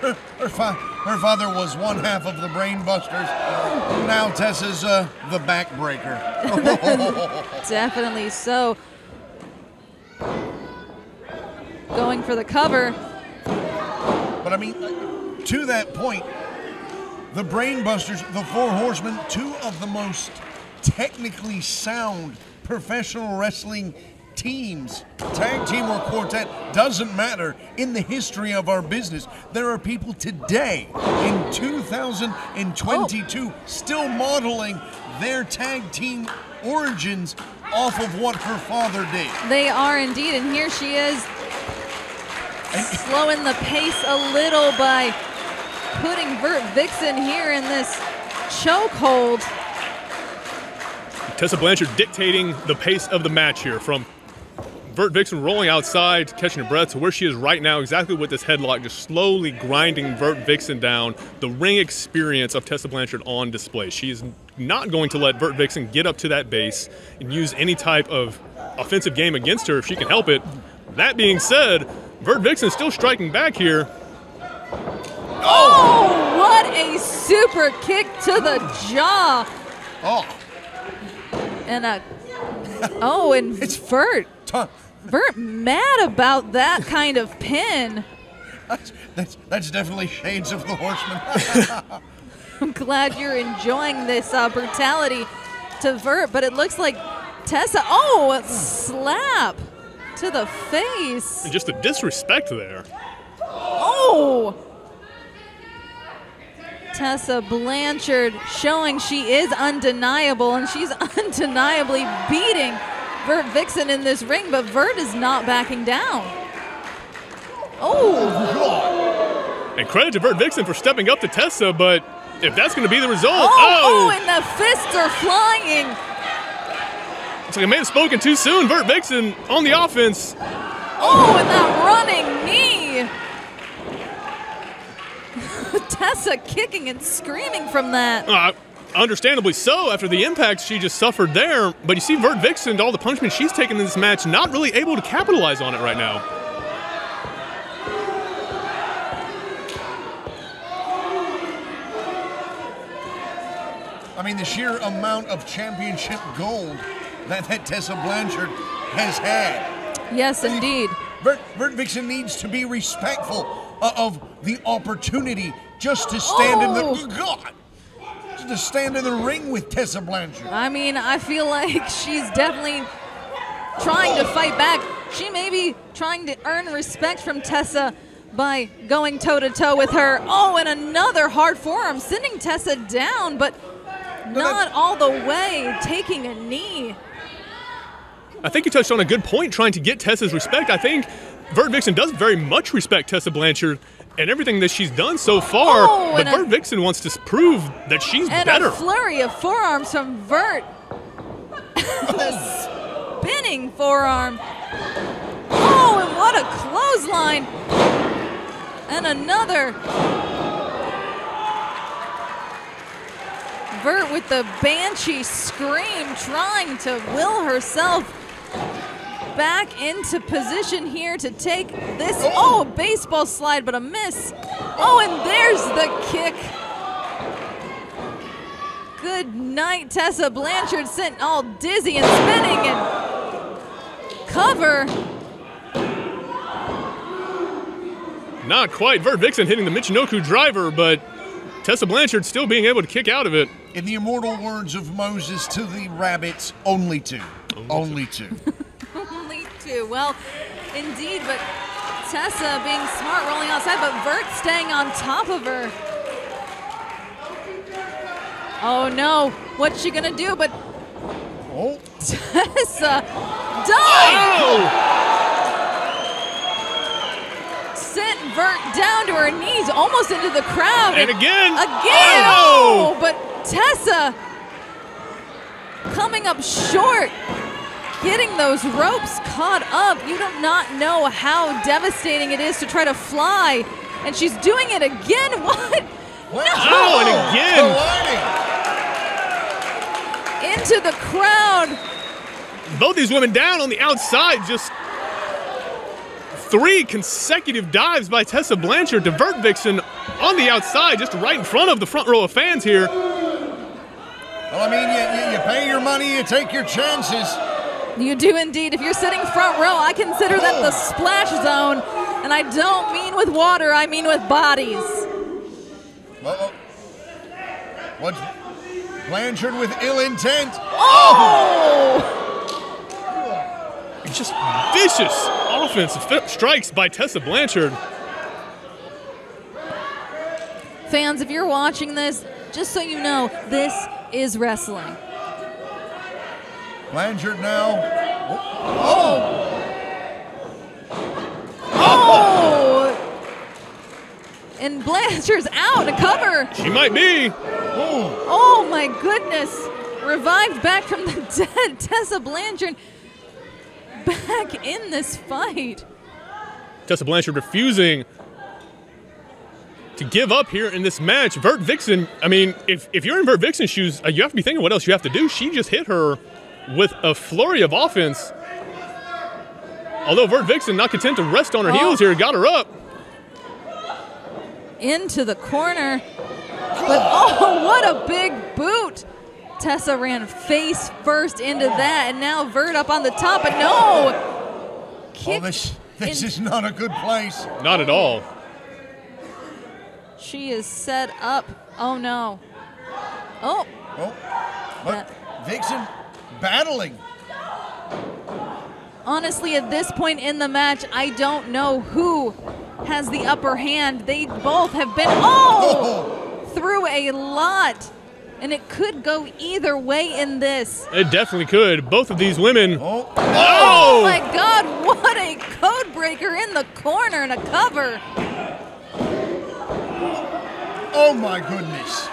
Her, her, fa- her father was one half of the Brainbusters. Now Tessa's uh, the backbreaker. Definitely so. Going for the cover. But I mean, to that point, the Brainbusters, the Four Horsemen, two of the most technically sound professional wrestling teams, tag team or quartet, doesn't matter. In the history of our business, there are people today in 2022 still modeling their tag team origins off of what her father did. They are indeed, and here she is slowing the pace a little by putting Vert Vixen here in this chokehold. Tessa Blanchard dictating the pace of the match here from Vert Vixen rolling outside, catching her breath to where she is right now, exactly with this headlock, just slowly grinding Vert Vixen down. The ring experience of Tessa Blanchard on display. She is not going to let Vert Vixen get up to that base and use any type of offensive game against her if she can help it. That being said, Vert Vixen still striking back here. Oh, what a super kick to the jaw. Oh. And a Oh, and it's Vert. Vert mad about that kind of pin. That's, that's, that's definitely shades of the horseman. I'm glad you're enjoying this uh, brutality to Vert, but it looks like Tessa. Oh, a slap to the face. And just the disrespect there. Oh! Tessa Blanchard showing she is undeniable, and she's undeniably beating Vert Vixen in this ring, but Vert is not backing down. Oh! And credit to Vert Vixen for stepping up to Tessa, but if that's going to be the result, Oh, oh, oh, and the fists are flying. Looks like I may have spoken too soon. Vert Vixen on the offense. Oh, and that running knee. Tessa kicking and screaming from that. Uh, understandably so after the impact she just suffered there. But you see Vert Vixen, all the punishment she's taken in this match, not really able to capitalize on it right now. I mean, the sheer amount of championship gold that, that Tessa Blanchard has had. Yes, indeed. Vert, Vert Vixen needs to be respectful o- Uh, of the opportunity just to stand in Oh. the God, just to stand in the ring with Tessa Blanchard. I mean, I feel like she's definitely trying to fight back. She may be trying to earn respect from Tessa by going toe to toe with her. Oh, and another hard forearm, sending Tessa down, but not all the way, taking a knee. I think you touched on a good point trying to get Tessa's respect. I think Vert Vixen does very much respect Tessa Blanchard and everything that she's done so far, Oh, but and a- Vert Vixen wants to prove that she's and better. a flurry of forearms from Vert. the spinning forearm. Oh, and what a clothesline. And another. Vert with the banshee scream, trying to will herself back into position here to take this. Oh. oh, a baseball slide, but a miss. Oh, and there's the kick. Good night, Tessa Blanchard sent all dizzy and spinning and cover. Not quite. Vert Vixen hitting the Michinoku driver, but Tessa Blanchard still being able to kick out of it. In the immortal words of Moses to the rabbits, only two. Only two. Only Well, indeed, but Tessa being smart, rolling outside, but Vert staying on top of her. Oh no, what's she gonna do? But oh. Tessa dive! Oh! Sent Vert down to her knees, almost into the crowd. And again. Again! Oh! Oh, but Tessa coming up short getting those ropes caught up. You do not know how devastating it is to try to fly. And she's doing it again. What? No! Oh, and again. Into the crowd. Both these women down on the outside, just three consecutive dives by Tessa Blanchard to Vert Vixen on the outside, just right in front of the front row of fans here. Well, I mean, you, you, you pay your money, you take your chances. You do indeed. If you're sitting front row, I consider that the splash zone. And I don't mean with water, I mean with bodies. Uh-oh. What's Blanchard with ill intent? Oh! It's just vicious offensive strikes by Tessa Blanchard. Fans, if you're watching this, just so you know, this is wrestling. Blanchard now. Oh! Oh! And Blanchard's out to cover. She might be. Oh my goodness. Revived back from the dead. Tessa Blanchard back in this fight. Tessa Blanchard refusing to give up here in this match. Vert Vixen, I mean, if, if you're in Vert Vixen's shoes, uh, you have to be thinking what else you have to do. She just hit her with a flurry of offense. Although Vert Vixen, not content to rest on her Oh. heels here, got her up. Into the corner. But oh, what a big boot. Tessa ran face first into that, and now Vert up on the top, but no! Oh, this this is not a good place. Not at all. She is set up. Oh no. Oh. Oh. But Vixen battling. Honestly, at this point in the match, I don't know who has the upper hand. They both have been oh through a lot. And it could go either way in this. It definitely could. Both of these women. Oh, Oh, oh my god, what a code breaker in the corner and a cover. Oh my goodness.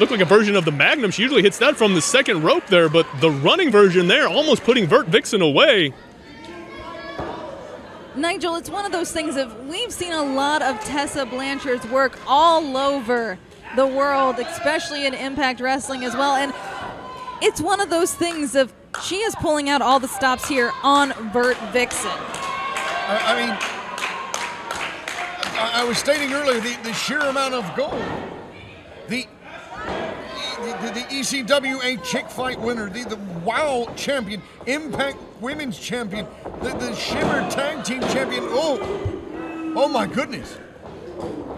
What was- Looked like a version of the Magnum. She usually hits that from the second rope there, but the running version there almost putting Vert Vixen away. Nigel, it's one of those things of we've seen a lot of Tessa Blanchard's work all over the world, especially in Impact Wrestling as well. And it's one of those things of she is pulling out all the stops here on Vert Vixen. I, I mean, I, I was stating earlier the, the sheer amount of gold. The the, the ECWA chick fight winner, the, the WOW champion, Impact Women's champion, the, the Shimmer Tag Team champion. Oh, oh my goodness!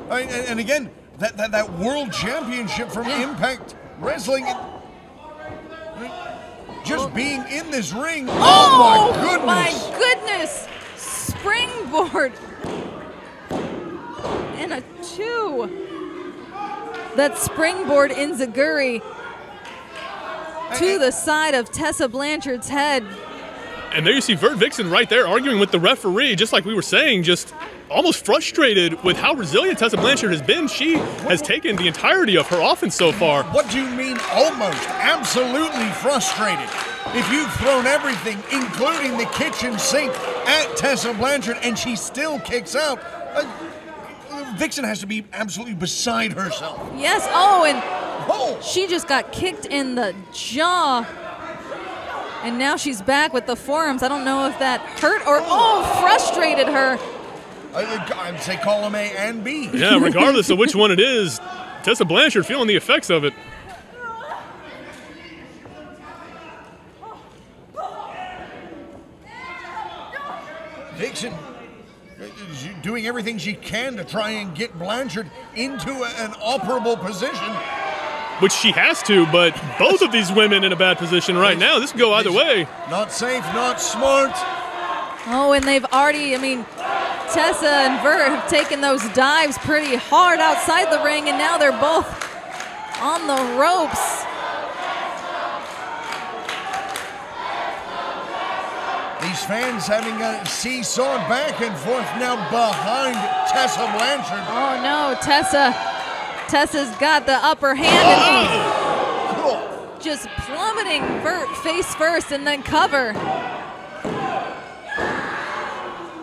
I, and, and again, that, that that World Championship from Impact Wrestling. Just being in this ring. Oh, oh, my goodness! my goodness! Springboard and a two. That springboard in enzuigiri to the side of Tessa Blanchard's head. And there you see Vert Vixen right there arguing with the referee, just like we were saying, just almost frustrated with how resilient Tessa Blanchard has been. She has taken the entirety of her offense so far. What do you mean almost? Absolutely frustrated. If you've thrown everything, including the kitchen sink, at Tessa Blanchard and she still kicks out, uh, Vixen has to be absolutely beside herself. Yes, oh, and oh. she just got kicked in the jaw. And now she's back with the forearms. I don't know if that hurt or, oh, oh frustrated her. I, I'd say call them A and B. Yeah, regardless of which one it is, Tessa Blanchard feeling the effects of it. Vixen, she doing everything she can to try and get Blanchard into a- an operable position. Which she has to, but both of these women in a bad position right now. This could go either way. Not safe, not smart. Oh, and they've already, I mean, Tessa and Vert have taken those dives pretty hard outside the ring, and now they're both on the ropes. Fans having a seesaw back and forth now behind Tessa Blanchard. Oh no, Tessa. Tessa's got the upper hand and oh! just plummeting Vert face first and then cover.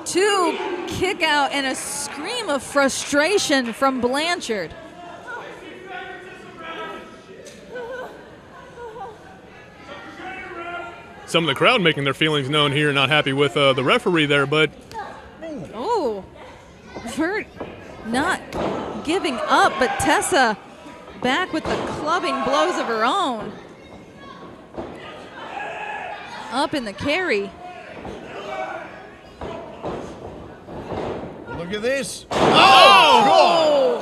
Two kick out and a scream of frustration from Blanchard. Some of the crowd making their feelings known here, not happy with uh, the referee there, but Oh, Vert not giving up, but Tessa back with the clubbing blows of her own. Up in the carry. Look at this. Oh!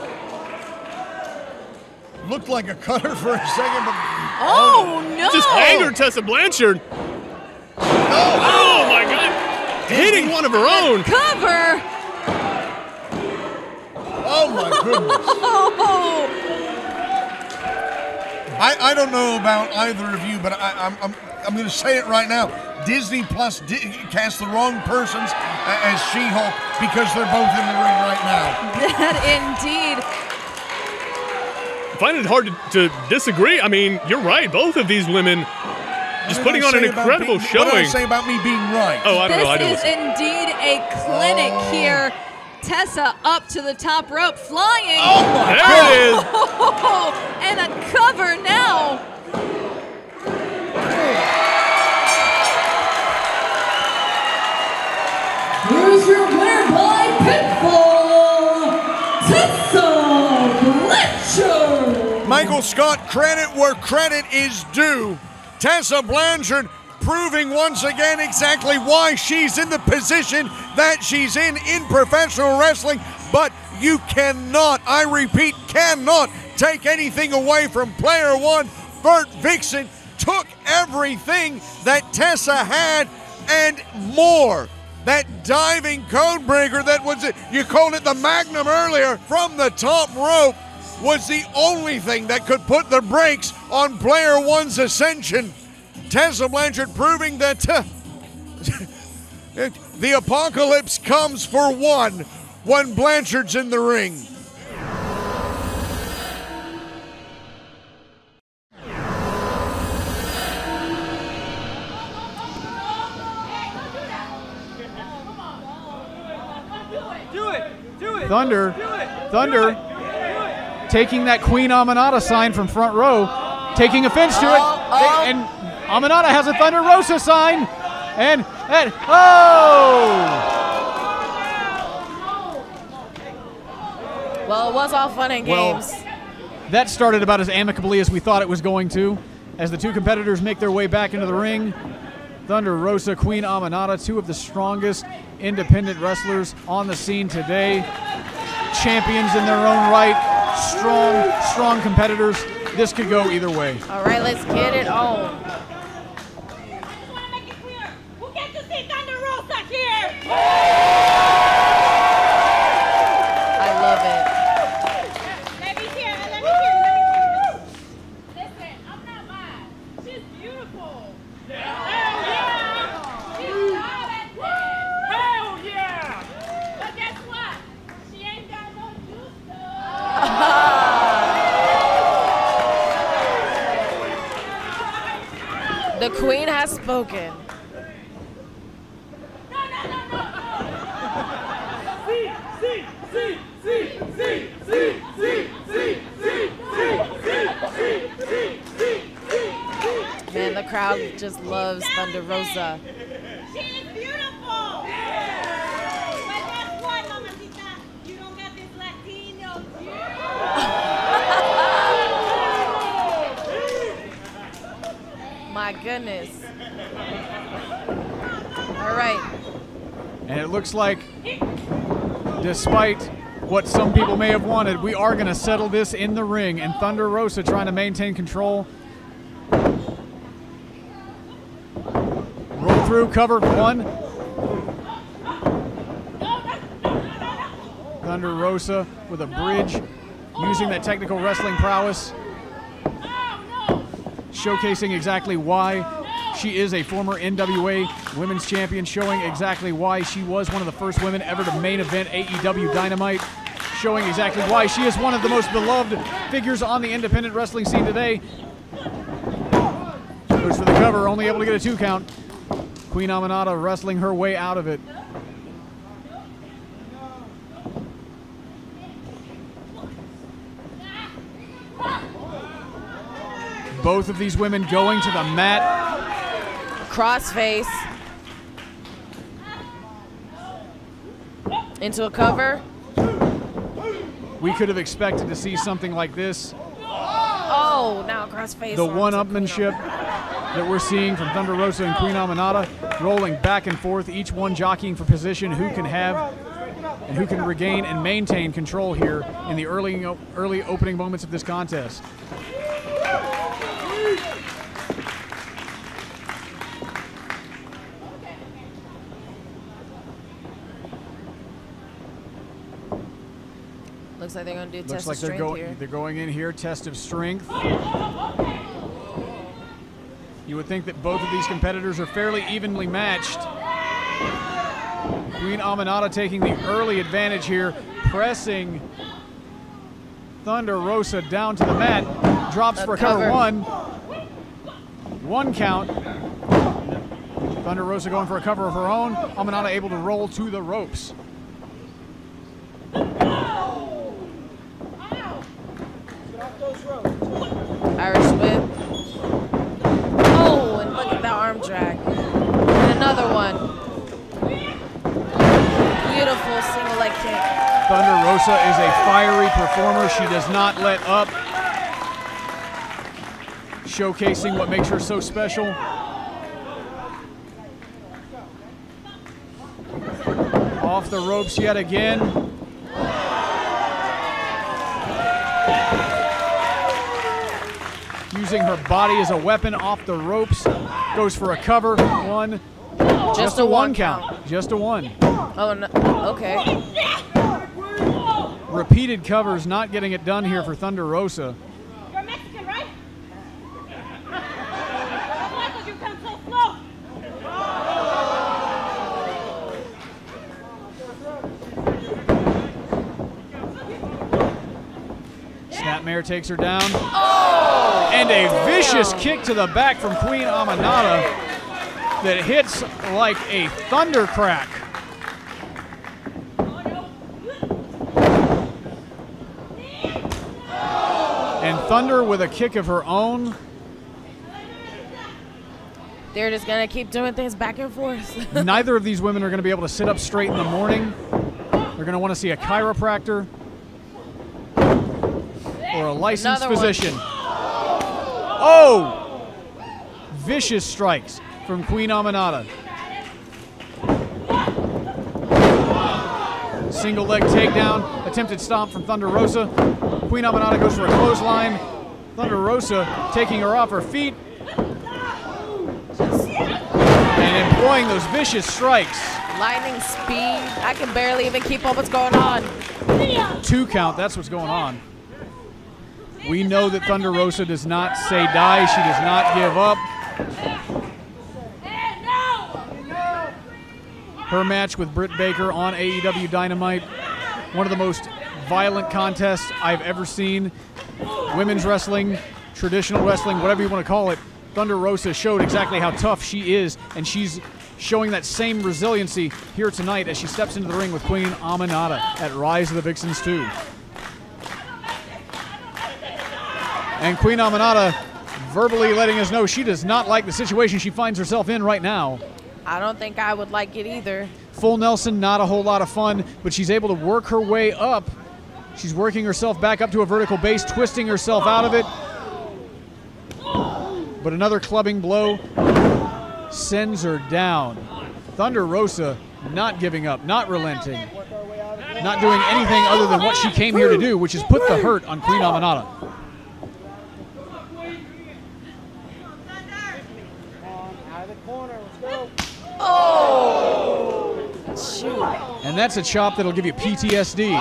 God. Looked like a cutter for a second, but Oh, no! just angered Tessa Blanchard. Oh, my God. Hitting one of her own. Cover! Oh my goodness. Oh! I, I don't know about either of you, but I, I'm, I'm, I'm going to say it right now. Disney Plus di- cast the wrong persons as She-Hulk because they're both in the ring right now. That indeed. I find it hard to, to disagree. I mean, you're right. Both of these women just putting on an incredible being- showing. What did I say about me being right? Oh, I don't know. I don't This is listen. indeed a clinic Oh. here. Tessa up to the top rope, flying. Oh my There it is. and a cover now. Here's your winner by pinfall, Tessa Blanchard. Michael Scott, credit where credit is due. Tessa Blanchard proving once again exactly why she's in the position that she's in in professional wrestling. But you cannot, I repeat, cannot take anything away from player one. Vert Vixen took everything that Tessa had and more. That diving codebreaker that was, you called it the Magnum earlier, from the top rope was the only thing that could put the brakes on player one's ascension. Tessa Blanchard proving that uh, the apocalypse comes for one when Blanchard's in the ring. Thunder, Thunder, taking that Queen Aminata sign from front row, taking offense to it, uh-huh. and Aminata has a Thunder Rosa sign, and and oh! Well, it was all fun and Well, games. That started about as amicably as we thought it was going to. As the two competitors make their way back into the ring, Thunder Rosa, Queen Aminata, two of the strongest independent wrestlers on the scene today. Champions in their own right, strong, strong competitors. This could go either way. All right, let's get it on. I just want to make it clear. Who gets to see Thunder Rosa here? I love it. Let me hear, let me hear, let me hear. Listen, I'm not mad. She's beautiful. Hell yeah! She's talented. Hell yeah! But guess what? She ain't got no juice The spoken. Man, the crowd just loves Thunder Rosa. Beautiful. But guess what, mamacita? You don't got this Latino My goodness. All right. And it looks like despite what some people may have wanted, we are going to settle this in the ring. And Thunder Rosa trying to maintain control. Roll through, cover one. Thunder Rosa with a bridge, using that technical wrestling prowess, showcasing exactly why she is a former NWA Women's Champion, showing exactly why she was one of the first women ever to main event AEW Dynamite, showing exactly why she is one of the most beloved figures on the independent wrestling scene today. Goes for the cover, only able to get a two count. Queen Aminata wrestling her way out of it. Both of these women going to the mat. Crossface. Into a cover. We could have expected to see something like this. Oh, now crossface. The one-upmanship that we're seeing from Thunder Rosa and Queen Aminata, rolling back and forth, each one jockeying for position, who can have and who can regain and maintain control here in the early early opening moments of this contest. Looks like they're gonna do Looks test like of they're strength going here. they're going in here, test of strength. You would think that both of these competitors are fairly evenly matched. Queen Aminata taking the early advantage here, pressing Thunder Rosa down to the mat. Drops for cover cover. one. One count. Thunder Rosa going for a cover of her own. Aminata able to roll to the ropes. Irish whip. Oh, and look at that arm drag. And another one. Beautiful single leg kick. Thunder Rosa is a fiery performer. She does not let up. Showcasing what makes her so special. Off the ropes yet again. Using her body as a weapon off the ropes. Goes for a cover. One. Just, a a one one count. Just a one. Oh, no. okay. Repeated covers not getting it done here for Thunder Rosa. You're Mexican, right? Why could you come so slow? Snapmare takes her down. Oh! And a vicious oh. kick to the back from Queen Aminata that hits like a thunder crack. And Thunder with a kick of her own. They're just gonna keep doing things back and forth. Neither of these women are going to be able to sit up straight in the morning. They're going to want to see a chiropractor or a licensed Another one. physician. Oh! Vicious strikes from Queen Aminata. Single leg takedown, attempted stomp from Thunder Rosa. Queen Aminata goes for a clothesline. Thunder Rosa taking her off her feet and employing those vicious strikes. Lightning speed. I can barely even keep up what's going on. Two count, that's what's going on. We know that Thunder Rosa does not say die, she does not give up. Her match with Britt Baker on AEW Dynamite, one of the most violent contests I've ever seen. Women's wrestling, traditional wrestling, whatever you want to call it. Thunder Rosa showed exactly how tough she is, and she's showing that same resiliency here tonight as she steps into the ring with Queen Aminata at Rise of the Vixens 2. And Queen Aminata verbally letting us know she does not like the situation she finds herself in right now. I don't think I would like it either. Full Nelson, not a whole lot of fun, but she's able to work her way up. She's working herself back up to a vertical base, twisting herself out of it. But another clubbing blow sends her down. Thunder Rosa not giving up, not relenting. not doing anything other than what she came here to do, which is put the hurt on Queen Aminata. Oh! Shoot. And that's a chop that'll give you PTSD.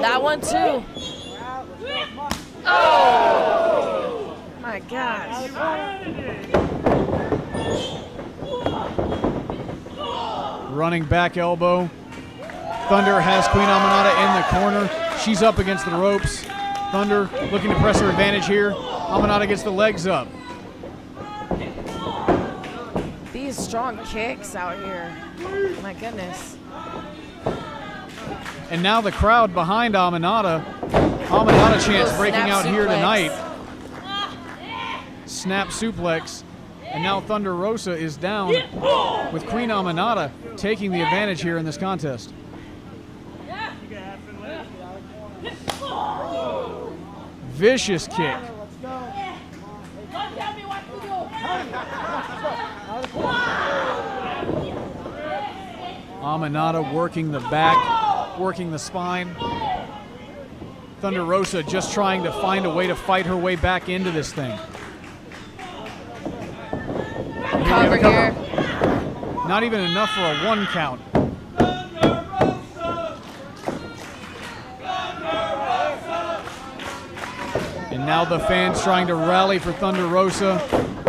That one too. Oh! My gosh. Running back elbow. Thunder has Queen Aminata in the corner. She's up against the ropes. Thunder looking to press her advantage here. Aminata gets the legs up. These strong kicks out here. My goodness. And now the crowd behind Aminata. Aminata chance breaking snap out here tonight. Snap suplex. And now Thunder Rosa is down with Queen Aminata taking the advantage here in this contest. Vicious kick. Aminata working the back, working the spine. Thunder Rosa just trying to find a way to fight her way back into this thing. And here we have a cover. Not even enough for a one count. And now the fans trying to rally for Thunder Rosa.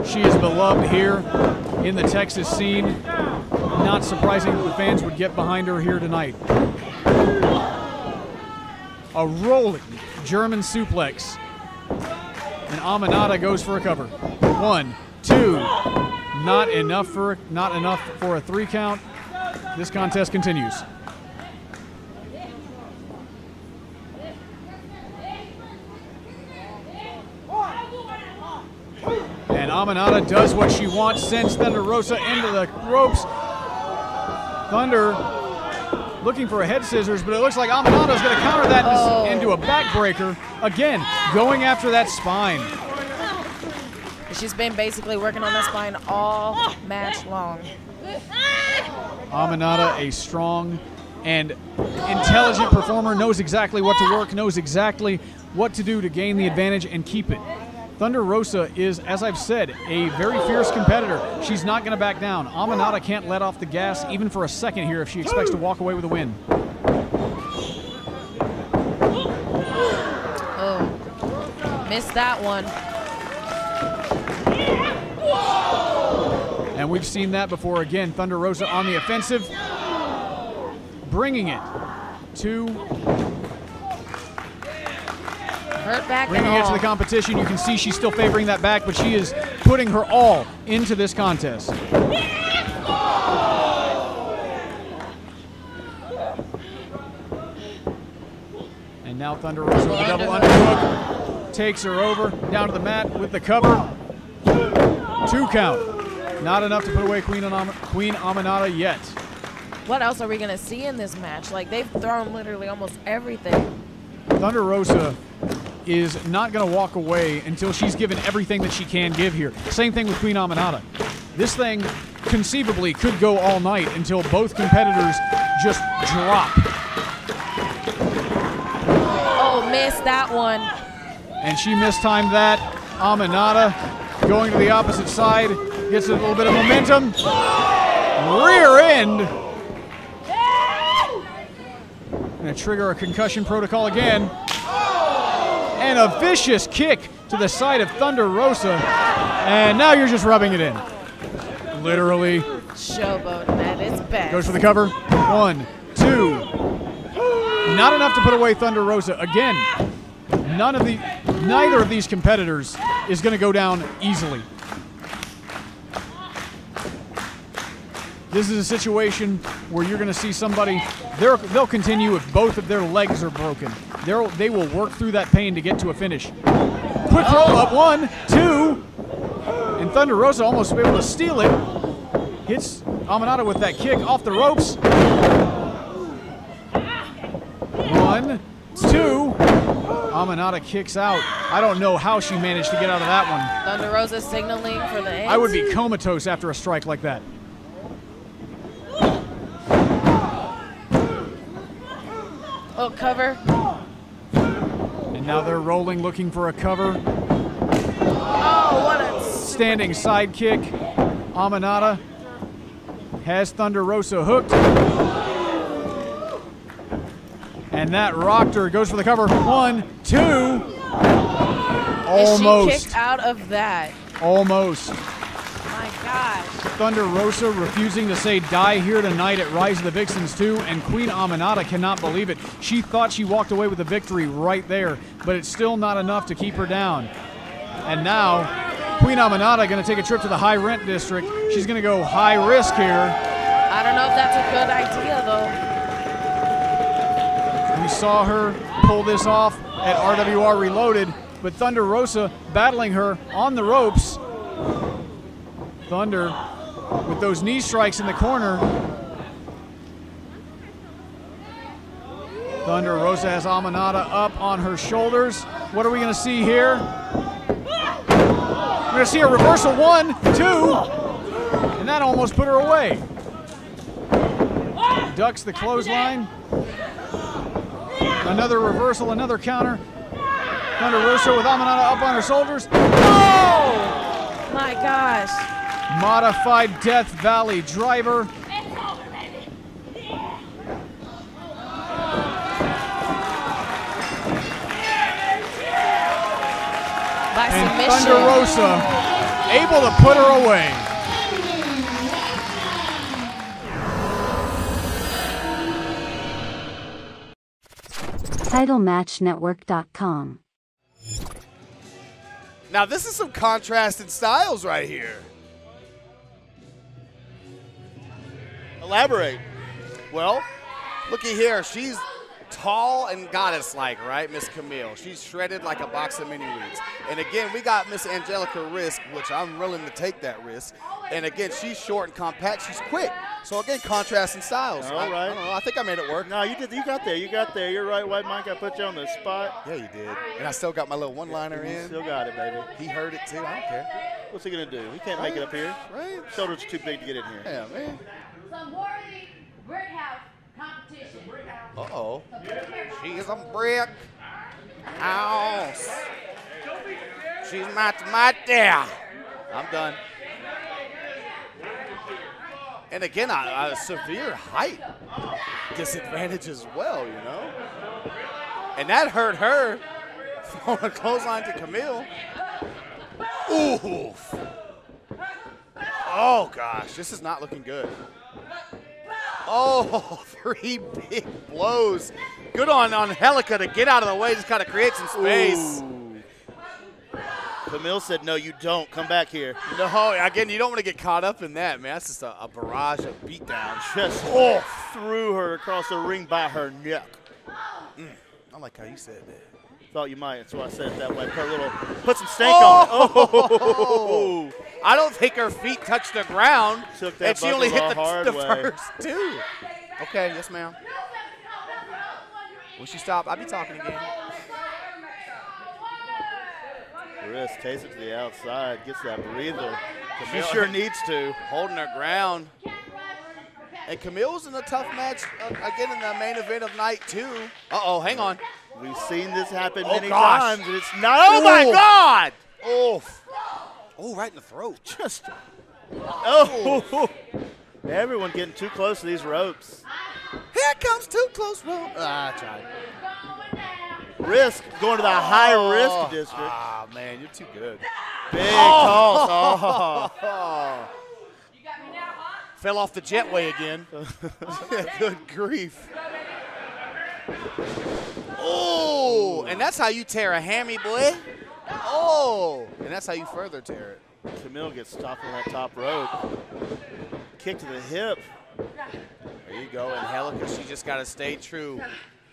She is beloved here in the Texas scene. Not surprising that the fans would get behind her here tonight. A rolling German suplex. And Aminata goes for a cover. One, two. Not enough for not enough for a three count. This contest continues. And Aminata does what she wants, sends Thunder Rosa into the ropes. Thunder looking for a head scissors, but it looks like Aminata's going to counter that Oh. into a backbreaker. Again, going after that spine. She's been basically working on that spine all match long. Aminata, a strong and intelligent performer, knows exactly what to work, knows exactly what to do to gain the advantage and keep it. Thunder Rosa is, as I've said, a very fierce competitor. She's not going to back down. Aminata can't let off the gas even for a second here if she expects to walk away with a win. Oh, missed that one. And we've seen that before again. Thunder Rosa on the offensive, bringing it to Hurt back bringing it to the competition. You can see she's still favoring that back, but she is putting her all into this contest. And now Thunder Rosa with a double underhook takes her over down to the mat with the cover. Two count. Not enough to put away Queen, Queen Aminata yet. What else are we gonna see in this match? Like they've thrown literally almost everything. Thunder Rosa is not going to walk away until she's given everything that she can give here. Same thing with Queen Aminata. This thing conceivably could go all night until both competitors just drop. Oh, missed that one. And she mistimed that. Aminata going to the opposite side, gets a little bit of momentum. Rear end. Going to trigger a concussion protocol again. And a vicious kick to the side of Thunder Rosa. And now you're just rubbing it in. Literally. Showboat at its best. Goes for the cover. One, two. Not enough to put away Thunder Rosa. Again, none of the neither of these competitors is going to go down easily. This is a situation where you're going to see somebody they'll continue if both of their legs are broken. They'll, they will work through that pain to get to a finish. Quick roll up, one, two, and Thunder Rosa almost able to steal it. Hits Aminata with that kick off the ropes. One, two. Aminata kicks out. I don't know how she managed to get out of that one. Thunder Rosa signaling for the end. I would be comatose after a strike like that. Oh, cover. And now they're rolling, looking for a cover. Oh, what a Standing sidekick. Aminata has Thunder Rosa hooked. And that rocked her. Goes for the cover. One, two. And she Almost. kicked out of that. Almost. My gosh. Thunder Rosa refusing to say die here tonight at Rise of the Vixens 2, and Queen Aminata cannot believe it. She thought she walked away with the victory right there, but it's still not enough to keep her down. And now, Queen Aminata going to take a trip to the high rent district. She's going to go high risk here. I don't know if that's a good idea, though. We saw her pull this off at RWR Reloaded, but Thunder Rosa battling her on the ropes. Thunder with those knee strikes in the corner. Thunder Rosa has Aminata up on her shoulders. What are we going to see here? We're going to see a reversal one, two, and that almost put her away. Ducks the clothesline. Another reversal, another counter. Thunder Rosa with Aminata up on her shoulders. Oh! My gosh. Modified Death Valley driver. By And submission. Thunder Rosa able to put her away. TitleMatchNetwork.com. Now this is some contrasted styles right here. Elaborate. Well, looky here. She's tall and goddess-like, right, Miss Kamille? She's shredded like a box of mini wheats. And again, we got Miss Angelica Risk, which I'm willing to take that risk. And again, she's short and compact. She's quick. So again, contrasting styles. All I, right. I, know, I think I made it work. No, you did. You got there. You got there. You're right, White Mike. I put you on the spot. Yeah, you did. And I still got my little one-liner in. Still got it, baby. He heard it too. I don't care. What's he gonna do? He can't make it up here. Right. Shoulders are too big to get in here. Yeah, man. Some worthy brick house competition. Uh-oh. She's a brick house. She's my my there. I'm done. And again, a, a severe height disadvantage as well, you know. And that hurt her throwing a clothesline to Kamille. Oof. Oh gosh, this is not looking good. Oh, three big blows. Good on, on Helica to get out of the way, just kind of create some space. Kamille said, "No, you don't. Come back here." No, again, you don't want to get caught up in that, man. That's just a, a barrage of beatdown. Just oh, threw her across the ring by her neck. Mm, I like how you said that. Thought you might. That's why I said it that way. Put a little, put some stank on it. Oh! I don't think her feet touched the ground. Took that and she only hit the, the hard the way. first two. Okay, yes, ma'am. Will she stop? I'll be talking again. Risk takes it to the outside, gets that breather. She sure needs to. Holding her ground. And Kamille's in a tough match uh, again in the main event of night two. Uh oh, hang on. We've seen this happen Oh, many gosh. times, and it's not. Oh my God! Oof. Oh, right in the throat. Just. Oh. Everyone getting too close to these ropes. Here comes too close rope. Ah, I tried. Risk going to the high Oh. risk district. Ah, man, you're too good. Big Oh. toss. Oh. Fell off the jetway again. good grief. And that's how you tear a hammy, boy. Oh, and that's how you further tear it. Kamille gets stopped on that top rope. Kick to the hip. There you go. And Helica, she just got to stay true.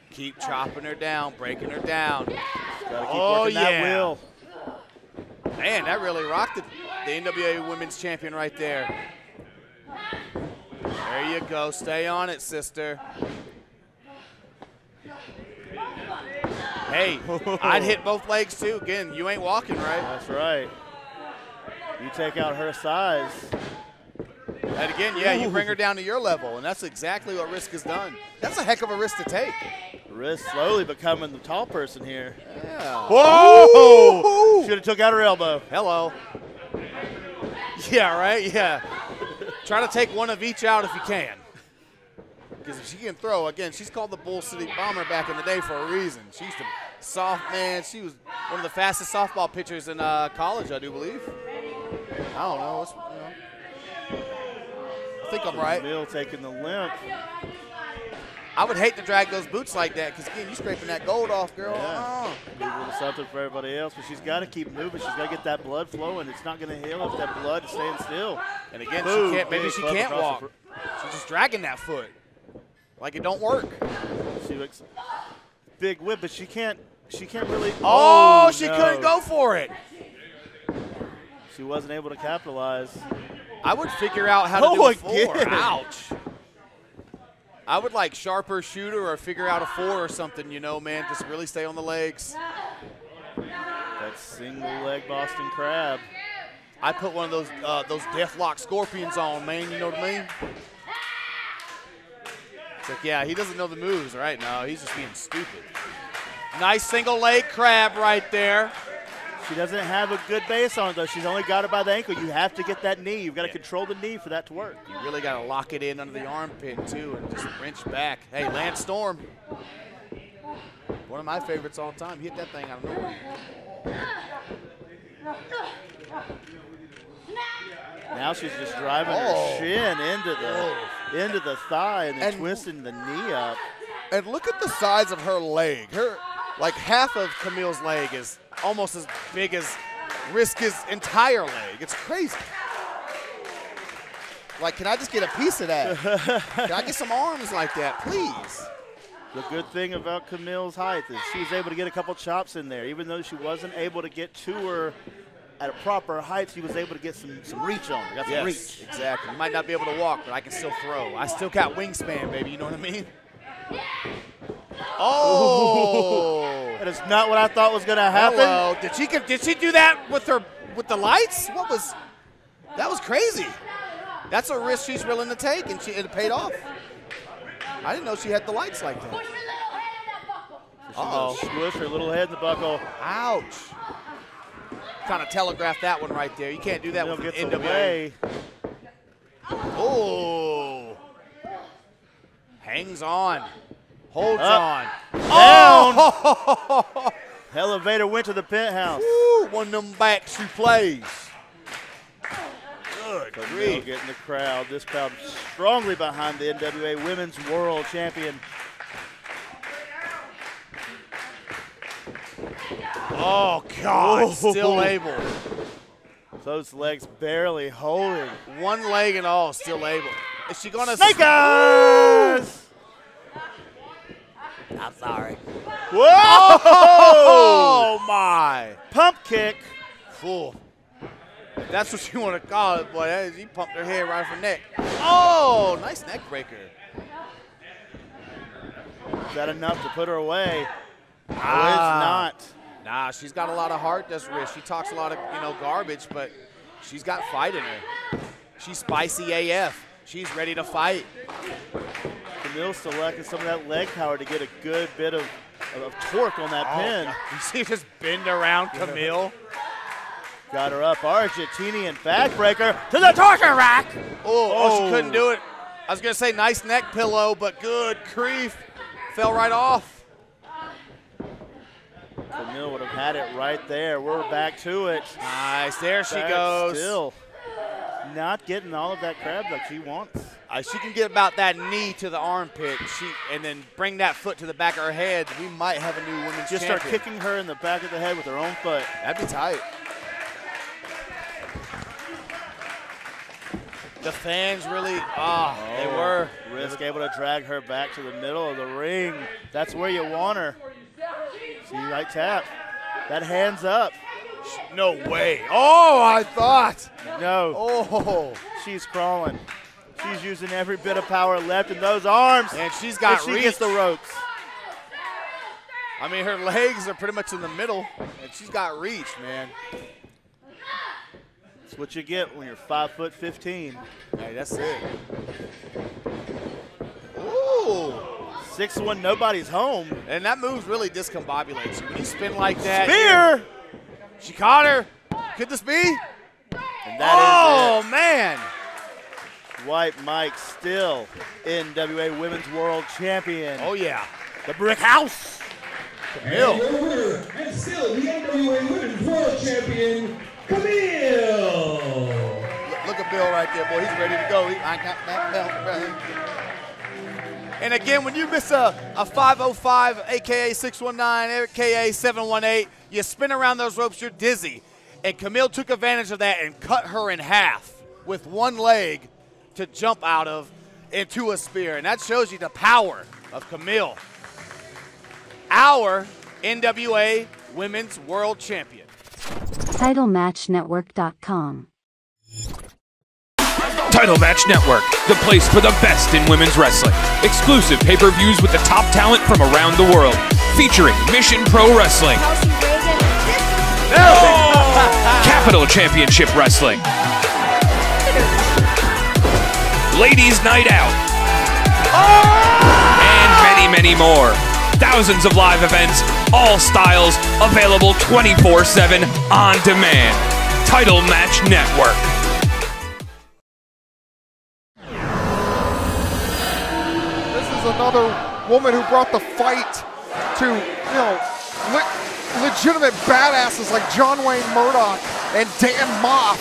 Keep chopping her down, breaking her down. Gotta keep oh, working yeah. that wheel. Man, that really rocked the, the NWA Women's Champion right there. There you go. Stay on it, sister. Hey, I'd hit both legs too. Again, you ain't walking, right? That's right. You take out her size. And again, yeah, you bring her down to your level, and that's exactly what Risk has done. That's a heck of a risk to take. Risk slowly becoming the tall person here. Yeah. Whoa! Should have took out her elbow. Hello. Yeah, right? Yeah. Try to take one of each out if you can. Because if she can throw, again, she's called the Bull City Bomber back in the day for a reason. She used to soft, man, she was one of the fastest softball pitchers in uh, college, I do believe. I don't know. It's, you know. I think I'm right. Mill taking the limp. I would hate to drag those boots like that because, again, you're scraping that gold off, girl. Yeah. Uh-uh. Little something for everybody else, but she's got to keep moving. She's got to get that blood flowing. It's not going to heal if that blood is staying still. And again, Boom, she can't. Maybe she can't walk. She's just dragging that foot, like it don't work. She looks big whip, but she can't. She can't really. Oh, she no. couldn't go for it. She wasn't able to capitalize. I would figure out how to Oh, do a again. four. Ouch. I would like sharper shooter or figure out a four or something. You know, man, just really stay on the legs. That single leg Boston Crab. I put one of those uh, those Deathlock Scorpions on, man. You know what I mean? It's like, yeah, he doesn't know the moves, right? now. he's just being stupid. Nice single leg crab right there. She doesn't have a good base on it, though. She's only got it by the ankle. You have to get that knee. You've got to control the knee for that to work. You really got to lock it in under the armpit, too, and just wrench back. Hey, Lance Storm. One of my favorites all time. Hit that thing out of nowhere. Now she's just driving Oh. her shin into the oh. into the thigh and then And- twisting the knee up. And look at the size of her leg. Her, like half of Kamille's leg is almost as big as Riska's entire leg. It's crazy. Like, can I just get a piece of that? can I get some arms like that, please? The good thing about Kamille's height is she was able to get a couple chops in there. Even though she wasn't able to get to her at a proper height, she was able to get some, some reach on her. Got some Yes, reach. exactly. Might not be able to walk, but I can still throw. I still got wingspan, baby. You know what I mean? Oh, that is not what I thought was going to happen. Hello. Did she did she do that with her with the lights? What was that? Was crazy. That's a risk she's willing to take, and she it paid off. I didn't know she had the lights like that. Uh-oh. Squish her little head in the buckle. Ouch. Kind of telegraphed that one right there. You can't do that with an NWA. away. Oh. Hangs on. Holds Up. on. Down. Oh! Elevator went to the penthouse. Woo, one of them backs she plays. Good Kamille grief. getting the crowd. This crowd strongly behind the NWA Women's World Champion. Oh, God. Whoa. Still able. Those legs barely holding. One leg and all, still able. Is she going to. Snake eyes! I'm sorry. Whoa! Oh, my. Pump kick. Fool. That's what you want to call it, boy. That is- He pumped her head right from neck. Oh, nice neck breaker. Is that enough to put her away? No, Ah. it's Nah, she's got a lot of heart, does Rish. She talks a lot of, you know, garbage, but she's got fight in her. She's spicy AF. She's ready to fight. Kamille lacking some of that leg power to get a good bit of, of, of torque on that oh, pin. You see just bend around Kamille. Got her up. Argentinian backbreaker to the torture rack. Oh, oh, she Oh. couldn't do it. I was going to say nice neck pillow, but good grief. Fell right off. Kamille would have had it right there. We're back to it. Nice. There she Back goes. Still not getting all of that crab that she wants. Uh, she can get about that knee to the armpit, she and then bring that foot to the back of her head. We might have a new women's champion. Just start kicking her in the back of the head with her own foot. That'd be tight. The fans really, ah, they Oh, were. Risk able to drag her back to the middle of the ring. That's where you want her. See, right tap. That hands up. No way. Oh, I thought. No. Oh. She's crawling. She's using every bit of power left in those arms. And she's got And she gets the ropes. I mean, her legs are pretty much in the middle, and she's got reach, man. That's what you get when you're five foot 15. Hey, that's it. Ooh. Six one, nobody's home. And that move really discombobulates you. When you spin like that. Spear! She caught her. Could this be? And that is oh, man. it. White Mike still NWA Women's World Champion. Oh, yeah. The Brick House. And your winner, and still the NWA Women's World Champion, Kamille. Look at Bill right there, boy. He's ready to go. He, I got that belt ready. And again, when you miss a, a 505, aka 619, aka 718, you spin around those ropes, you're dizzy. And Kamille took advantage of that and cut her in half with one leg to jump out of into a spear. And that shows you the power of Kamille. Our NWA Women's World Champion. TitleMatchNetwork.com. Title Match Network, the place for the best in women's wrestling. Exclusive pay per views with the top talent from around the world. Featuring Mission Pro Wrestling, Capital Championship Wrestling, Ladies Night Out, and many, many more. Thousands of live events, all styles, available 24 7 on demand. Title Match Network. Another woman who brought the fight to, you know, le- legitimate badasses like John Wayne Murdoch and Dan Moff.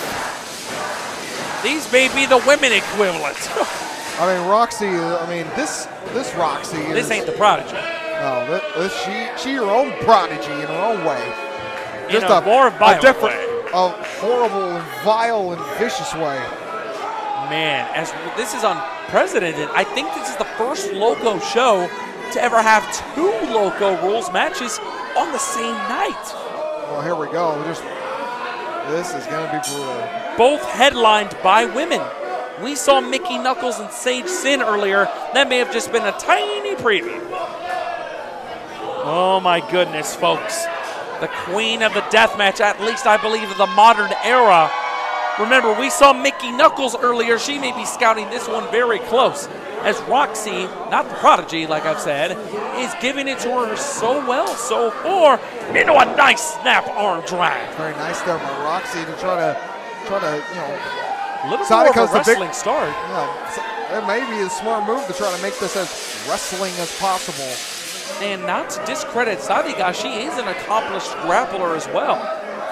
These may be the women equivalent. I mean, Roxxy. I mean, this this Roxxy. Is, This ain't the prodigy. No, this, this she she your own prodigy in her own way. In a more violent different, way. a horrible and vile and vicious way. Man, as this is unprecedented, I think this is the first Loco show to ever have two Loco rules matches on the same night. Well, here we go. Just this is gonna be brutal. Both headlined by women. We saw Mickey Knuckles and Sage Sin earlier. That may have just been a tiny preview. Oh my goodness, folks. The queen of the death match, at least I believe of the modern era. Remember, we saw Mickey Knuckles earlier. She may be scouting this one very close. As Roxxy, not the prodigy, like I've said, is giving it to her so well so far into a nice snap arm drag. Very nice there by Roxxy to try to try to you know. A little Sadika's more of a the big- wrestling start. Yeah, it may be a smart move to try to make this as wrestling as possible. And not to discredit Sadika, she is an accomplished grappler as well.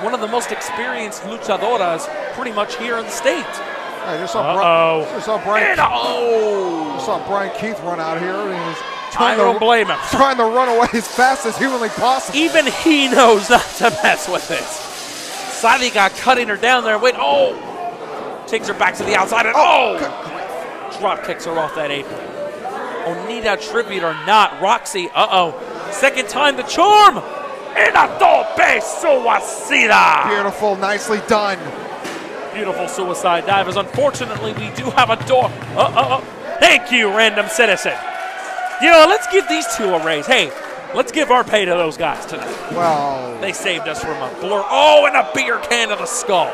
One of the most experienced luchadoras pretty much here in the state. I just saw, Uh-oh. Brian, just saw Brian. And oh! Just saw Brian Keith run out here, and he was I trying don't to blame him. trying to run away as fast as humanly possible. Even he knows not to mess with this. Sadika cutting her down there. Wait, oh! Takes her back to the outside and oh! oh Drop kicks her off that apron. Onita tribute or not, Roxxy, uh-oh. Second time the charm! And a tope suicida! Beautiful, nicely done. Beautiful suicide divers. Unfortunately, we do have a door. Uh, uh, uh. Thank you, random citizen. You know, let's give these two a raise. Hey, let's give our pay to those guys tonight. Well, They saved us from a blur. Oh, and a beer can of the skull.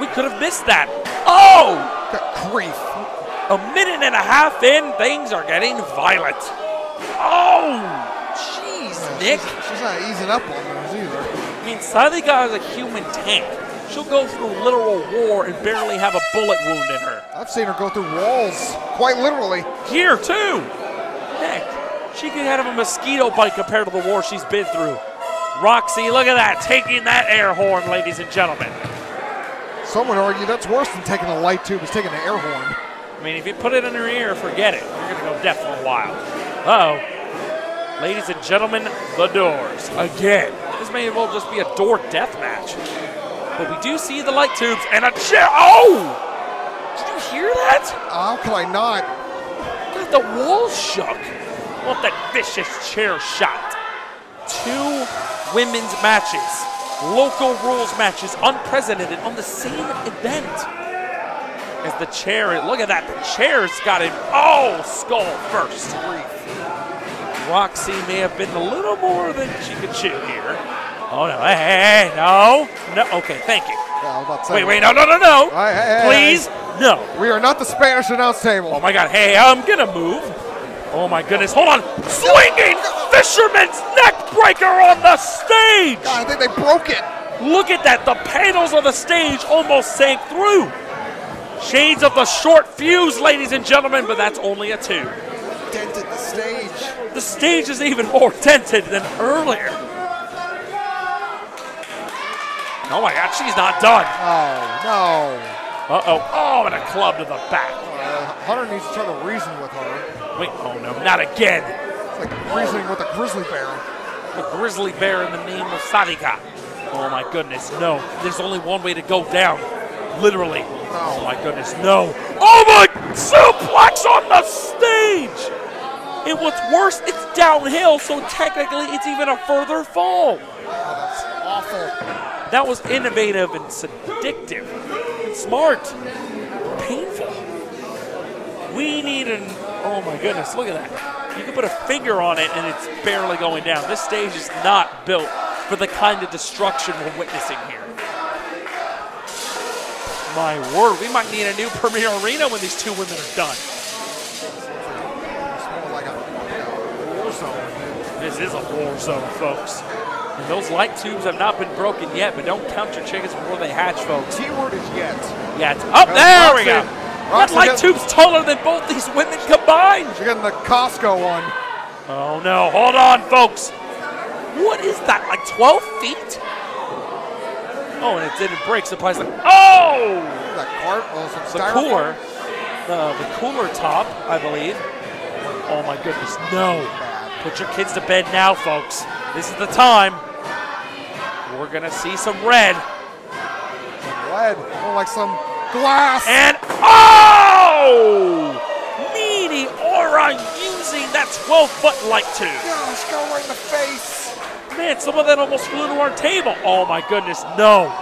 We could have missed that. Oh! grief. A minute and a half in, things are getting violent. Oh! Nick. She's, not easing up on those either. I mean, Sadika is a human tank. She'll go through literal war and barely have a bullet wound in her. I've seen her go through walls, quite literally. Here, too. Heck, she could have a mosquito bite compared to the war she's been through. Roxxy, look at that, taking that air horn, ladies and gentlemen. Some would argue that's worse than taking a light tube, it's taking an air horn. I mean, if you put it in her ear, forget it. You're going to go deaf for a while. Uh-oh. Ladies and gentlemen, the doors. Again. This may as well just be a door death match. But we do see the light tubes and a chair. Oh! Did you hear that? How could I not? God, the wall shook. What that vicious chair shot. Two women's matches. Loco rules matches, unprecedented on the same event. As the chair, look at that, the chair's got him. Oh, skull first. Roxxy may have been a little more than she could chew here. Oh no, hey, hey, hey, no, no, okay, thank you. Yeah, I was about to say- Wait, wait, no, no, no, no. Hey, Please, hey. no. We are not the Spanish announce table. Oh my God, hey, I'm gonna move. Oh my goodness, hold on. Swinging fisherman's neck breaker on the stage. I think they broke it. Look at that. The panels of the stage almost sank through. Shades of the short fuse, ladies and gentlemen, but that's only a two. Dented the stage. The stage is even more dented than earlier. Oh my god, she's not done. Oh, no. Uh-oh. Oh, and a club to the back. Uh, Hunter needs to try to reason with her. Wait, oh no, not again. It's like reasoning with a grizzly bear. A grizzly bear in the name of Sadika. Oh my goodness, no. There's only one way to go down. Literally. Oh my goodness, no. Oh my suplex on the stage! And what's worse, it's downhill, so technically it's even a further fall. that's awful. That was innovative and seductive and smart. Painful. We need an. Oh my goodness, look at that. You can put a finger on it and it's barely going down. This stage is not built for the kind of destruction we're witnessing here. My word, we might need a new Premier Arena when these two women are done. This is a war zone, folks. And those light tubes have not been broken yet, but don't count your chickens before they hatch, folks. T word is yet. Yeah, it's up there we go. That light tube's taller than both these women combined. She's getting the Costco one. Oh no, hold on, folks. What is that, like 12 feet? Oh, and it didn't break, surprisingly. Oh! That cart, well, some The cooler, the, the cooler top, I believe. Oh my goodness, no. Put your kids to bed now, folks. This is the time. We're gonna see some red. Lead. More like some glass. And oh! Meaty aura using that 12 foot light tube. Gosh, go right in the face. Man, some of that almost flew to our table. Oh my goodness, no.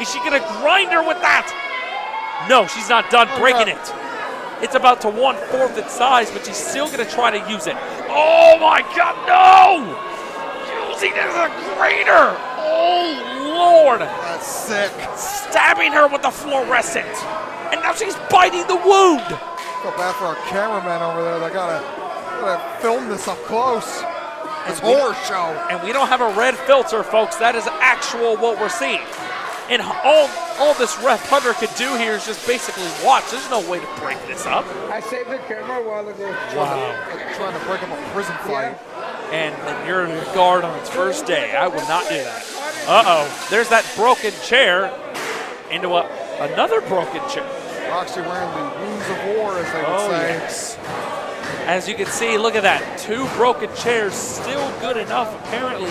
Is she gonna grind her with that? No, she's not done oh, breaking it. It's about to one fourth its size, but she's still gonna try to use it. Oh my god, no! Using it as a grater! Oh lord! That's sick. Stabbing her with the fluorescent! And now she's biting the wound! Feel bad for our cameraman over there. They gotta, gotta film this up close. This And horror show. And we don't have a red filter, folks. That is actual what we're seeing. And all all this ref Hunter could do here is just basically watch. There's no way to break this up. I saved the camera a while ago. Wow. Trying to break up a prison fight. And then you're a guard on its first day. I would not do that. Uh-oh. There's that broken chair into a, another broken chair. Roxxy wearing the wounds of war, as they would Oh, say. yes. As you can see, look at that. Two broken chairs, still good enough, apparently,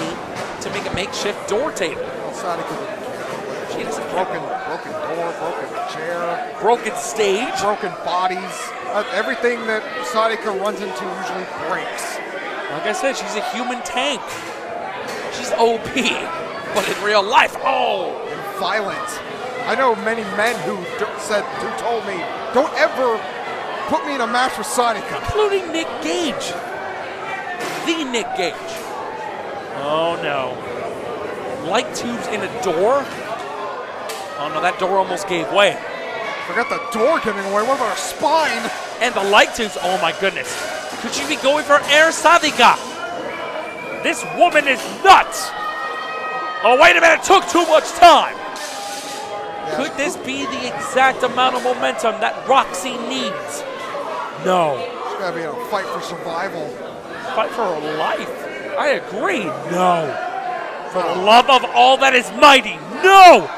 to make a makeshift door table. Outside of the She doesn't broken, broken door, broken chair, broken stage, broken bodies. Uh, everything that Sadika runs into usually breaks. Like I said, she's a human tank. She's OP, but in real life, oh, and violent. I know many men who said, who told me, don't ever put me in a match with Sadika. including Nick Gage. The Nick Gage. Oh no. Light tubes in a door? Oh no, that door almost gave way. Forgot the door giving away. What about her spine? And the light tubes, oh my goodness. Could she be going for Air Sadika? This woman is nuts. Oh, wait a minute, it took too much time. Could this be the exact amount of momentum that Roxxy needs? No. She's gotta be in a fight for survival. Fight for her life. I agree. No. For the love of all that is mighty, no.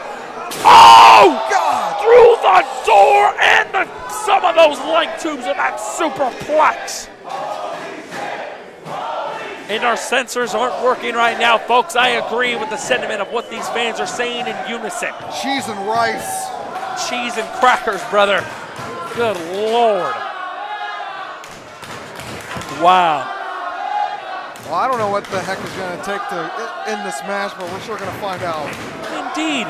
Oh! God! Through the door and the, some of those light tubes of that superplex. And our sensors aren't working right now, folks. I agree with the sentiment of what these fans are saying in unison. Cheese and rice. Cheese and crackers, brother. Good lord. Wow. Well, I don't know what the heck is going to take to end this match, but we're sure going to find out. Indeed.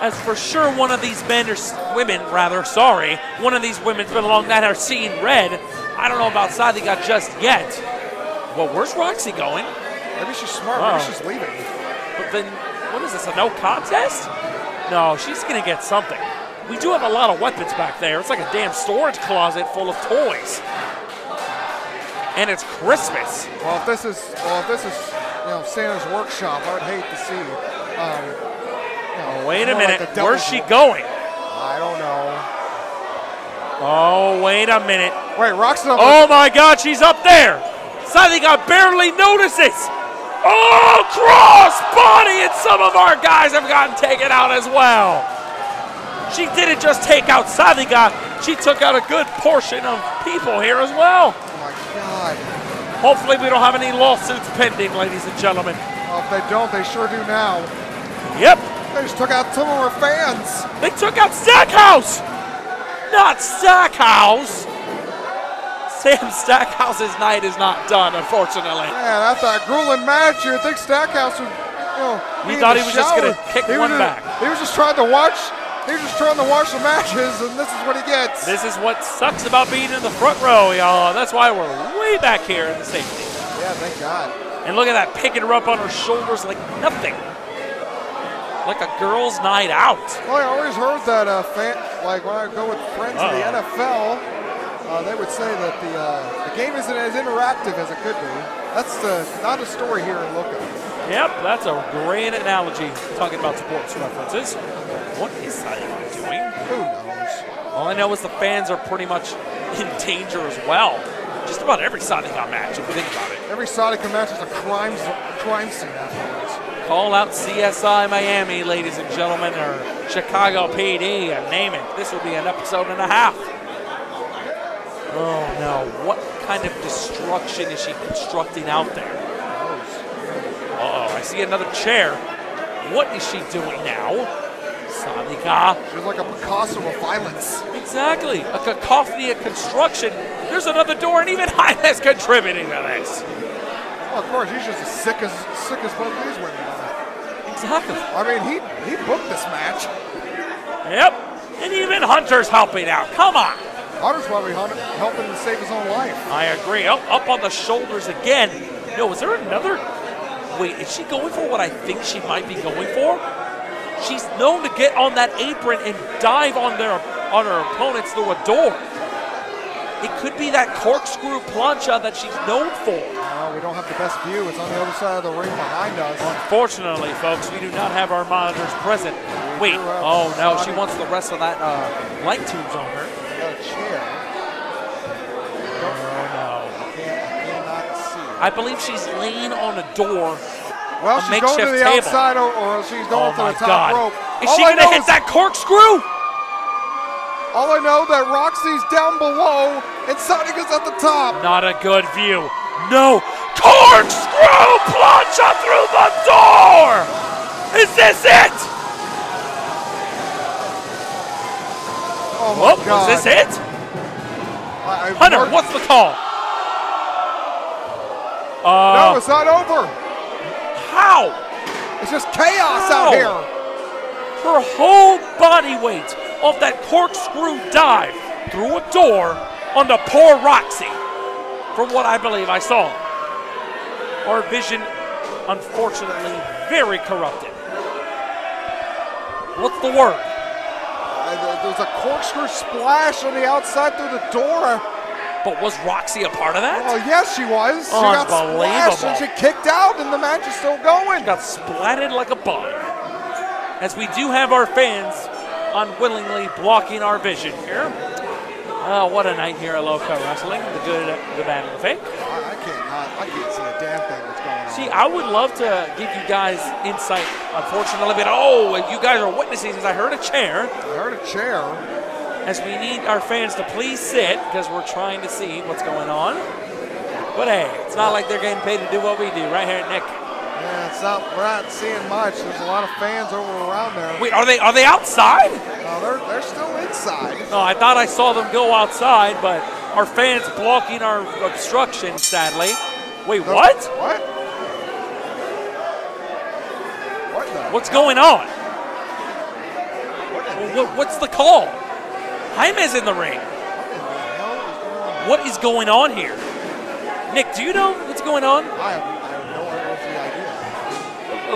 As for sure one of these men or women, rather, sorry, one of these women's been along that are seeing red. I don't know about Sadika just yet. Well, where's Roxxy going? Maybe she's smart. Oh. Maybe she's leaving. But then, what is this, a no contest? No, she's gonna get something. We do have a lot of weapons back there. It's like a damn storage closet full of toys. And it's Christmas. Well, if this is well, if this is you know Santa's workshop, I would hate to see. Um, you know, Oh, wait a more like minute. Where's she going? I don't know. Oh, wait a minute. Wait, Roxxy. Oh my God, she's up there. Sadika barely notices. Oh, cross body, and some of our guys have gotten taken out as well. She didn't just take out Sadika, she took out a good portion of people here as well. Hopefully, we don't have any lawsuits pending, ladies and gentlemen. Well, if they don't, they sure do now. Yep. They just took out some of our fans. They took out Stackhouse! Not Stackhouse! Sam Stackhouse's night is not done, unfortunately. Man, after that grueling match, you'd think Stackhouse would, you know, He thought he was just gonna kick He one just- back. He was just trying to watch. He was just trying to watch the matches, and this is what he gets. This is what sucks about being in the front row, y'all. That's why we're way back here in the safety. Yeah, thank God. And look at that, picking her up on her shoulders like nothing. Like a girl's night out. Well, I always heard that uh, fan, like when I go with friends in the NFL, uh, they would say that the uh, the game isn't as interactive as it could be. That's the not a story here in Loco. Yep, that's a great analogy talking about sports references. What is Sadika doing? Who knows? All I know is the fans are pretty much in danger as well. Just about every Sadika match, if you think about it. Every Sadika match is a crime crime scene afterwards. Call out CSI Miami, ladies and gentlemen, or Chicago PD, and name it. This will be an episode and a half. Oh no, what kind of destruction is she constructing out there? Uh oh, I see another chair. What is she doing now? Sadika. She's like a Picasso of violence. Exactly, a cacophony of construction. There's another door, and even Hylas contributing to this. Well, of course, he's just as sick as sick as both these women are. Exactly. I mean, he he booked this match. Yep, and even Hunter's helping out. Come on. Hunter's probably helping to save his own life. I agree. Up, up on the shoulders again. No, is there another? Wait, is she going for what I think she might be going for? She's known to get on that apron and dive on their on her opponents through a door. It could be that corkscrew plancha that she's known for. No, we don't have the best view. It's on the other side of the ring behind us. Unfortunately, folks, we do not have our monitors present. Wait, oh no, she wants the rest of that uh, light tubes on her. We got a chair. I believe she's laying on a door. Well, a she's going to makeshift the table. outside, or, or she's going Oh to the top God. rope. Is All she gonna hit is- that corkscrew? All I know that Roxxy's down below and Sadika's at the top. Not a good view. No. Corkscrew plancha through the door! Is this it? Oh my God. was this it? I, I Hunter, marked- what's the call? Uh, no, it's not over. How? It's just chaos How? out here. Her whole body weight off that corkscrew dive through a door onto poor Roxxy, from what I believe I saw. Our vision, unfortunately, very corrupted. What's the word? Uh, There's a corkscrew splash on the outside through the door. But was Roxxy a part of that? Oh, yes, she was. She got splashed and she kicked out, and the match is still going. Got splatted like a bug. As we do have our fans unwillingly blocking our vision here. Oh, what a night here at Loco Wrestling. The good, the bad, and the fake. I, I can't. not- I can't see a damn thing that's going on. See, I would love to give you guys insight, unfortunately, but oh, you guys are witnessing this. I heard a chair. I heard a chair. As we need our fans to please sit because we're trying to see what's going on. But hey, it's not like they're getting paid to do what we do right here at Nick. Yeah, it's not. We're not seeing much. There's a lot of fans over around there. Wait, are they are they outside? No, they're they're still inside. No, I thought I saw them go outside, but our fans blocking our obstruction, sadly. Wait, what? What? What the? What's going on? Well, what, what's the call? Jaime's in the ring. What is going on here? Nick, do you know what's going on? I have, I have no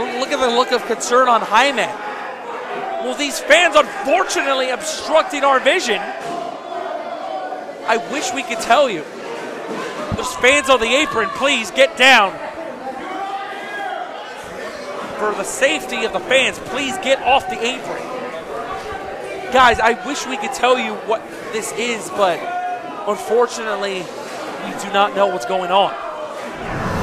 idea. Look at the look of concern on Jaime. Well, these fans unfortunately obstructing our vision. I wish we could tell you. There's fans on the apron. Please get down. For the safety of the fans, please get off the apron guys, I wish we could tell you what this is, but unfortunately, you do not know what's going on.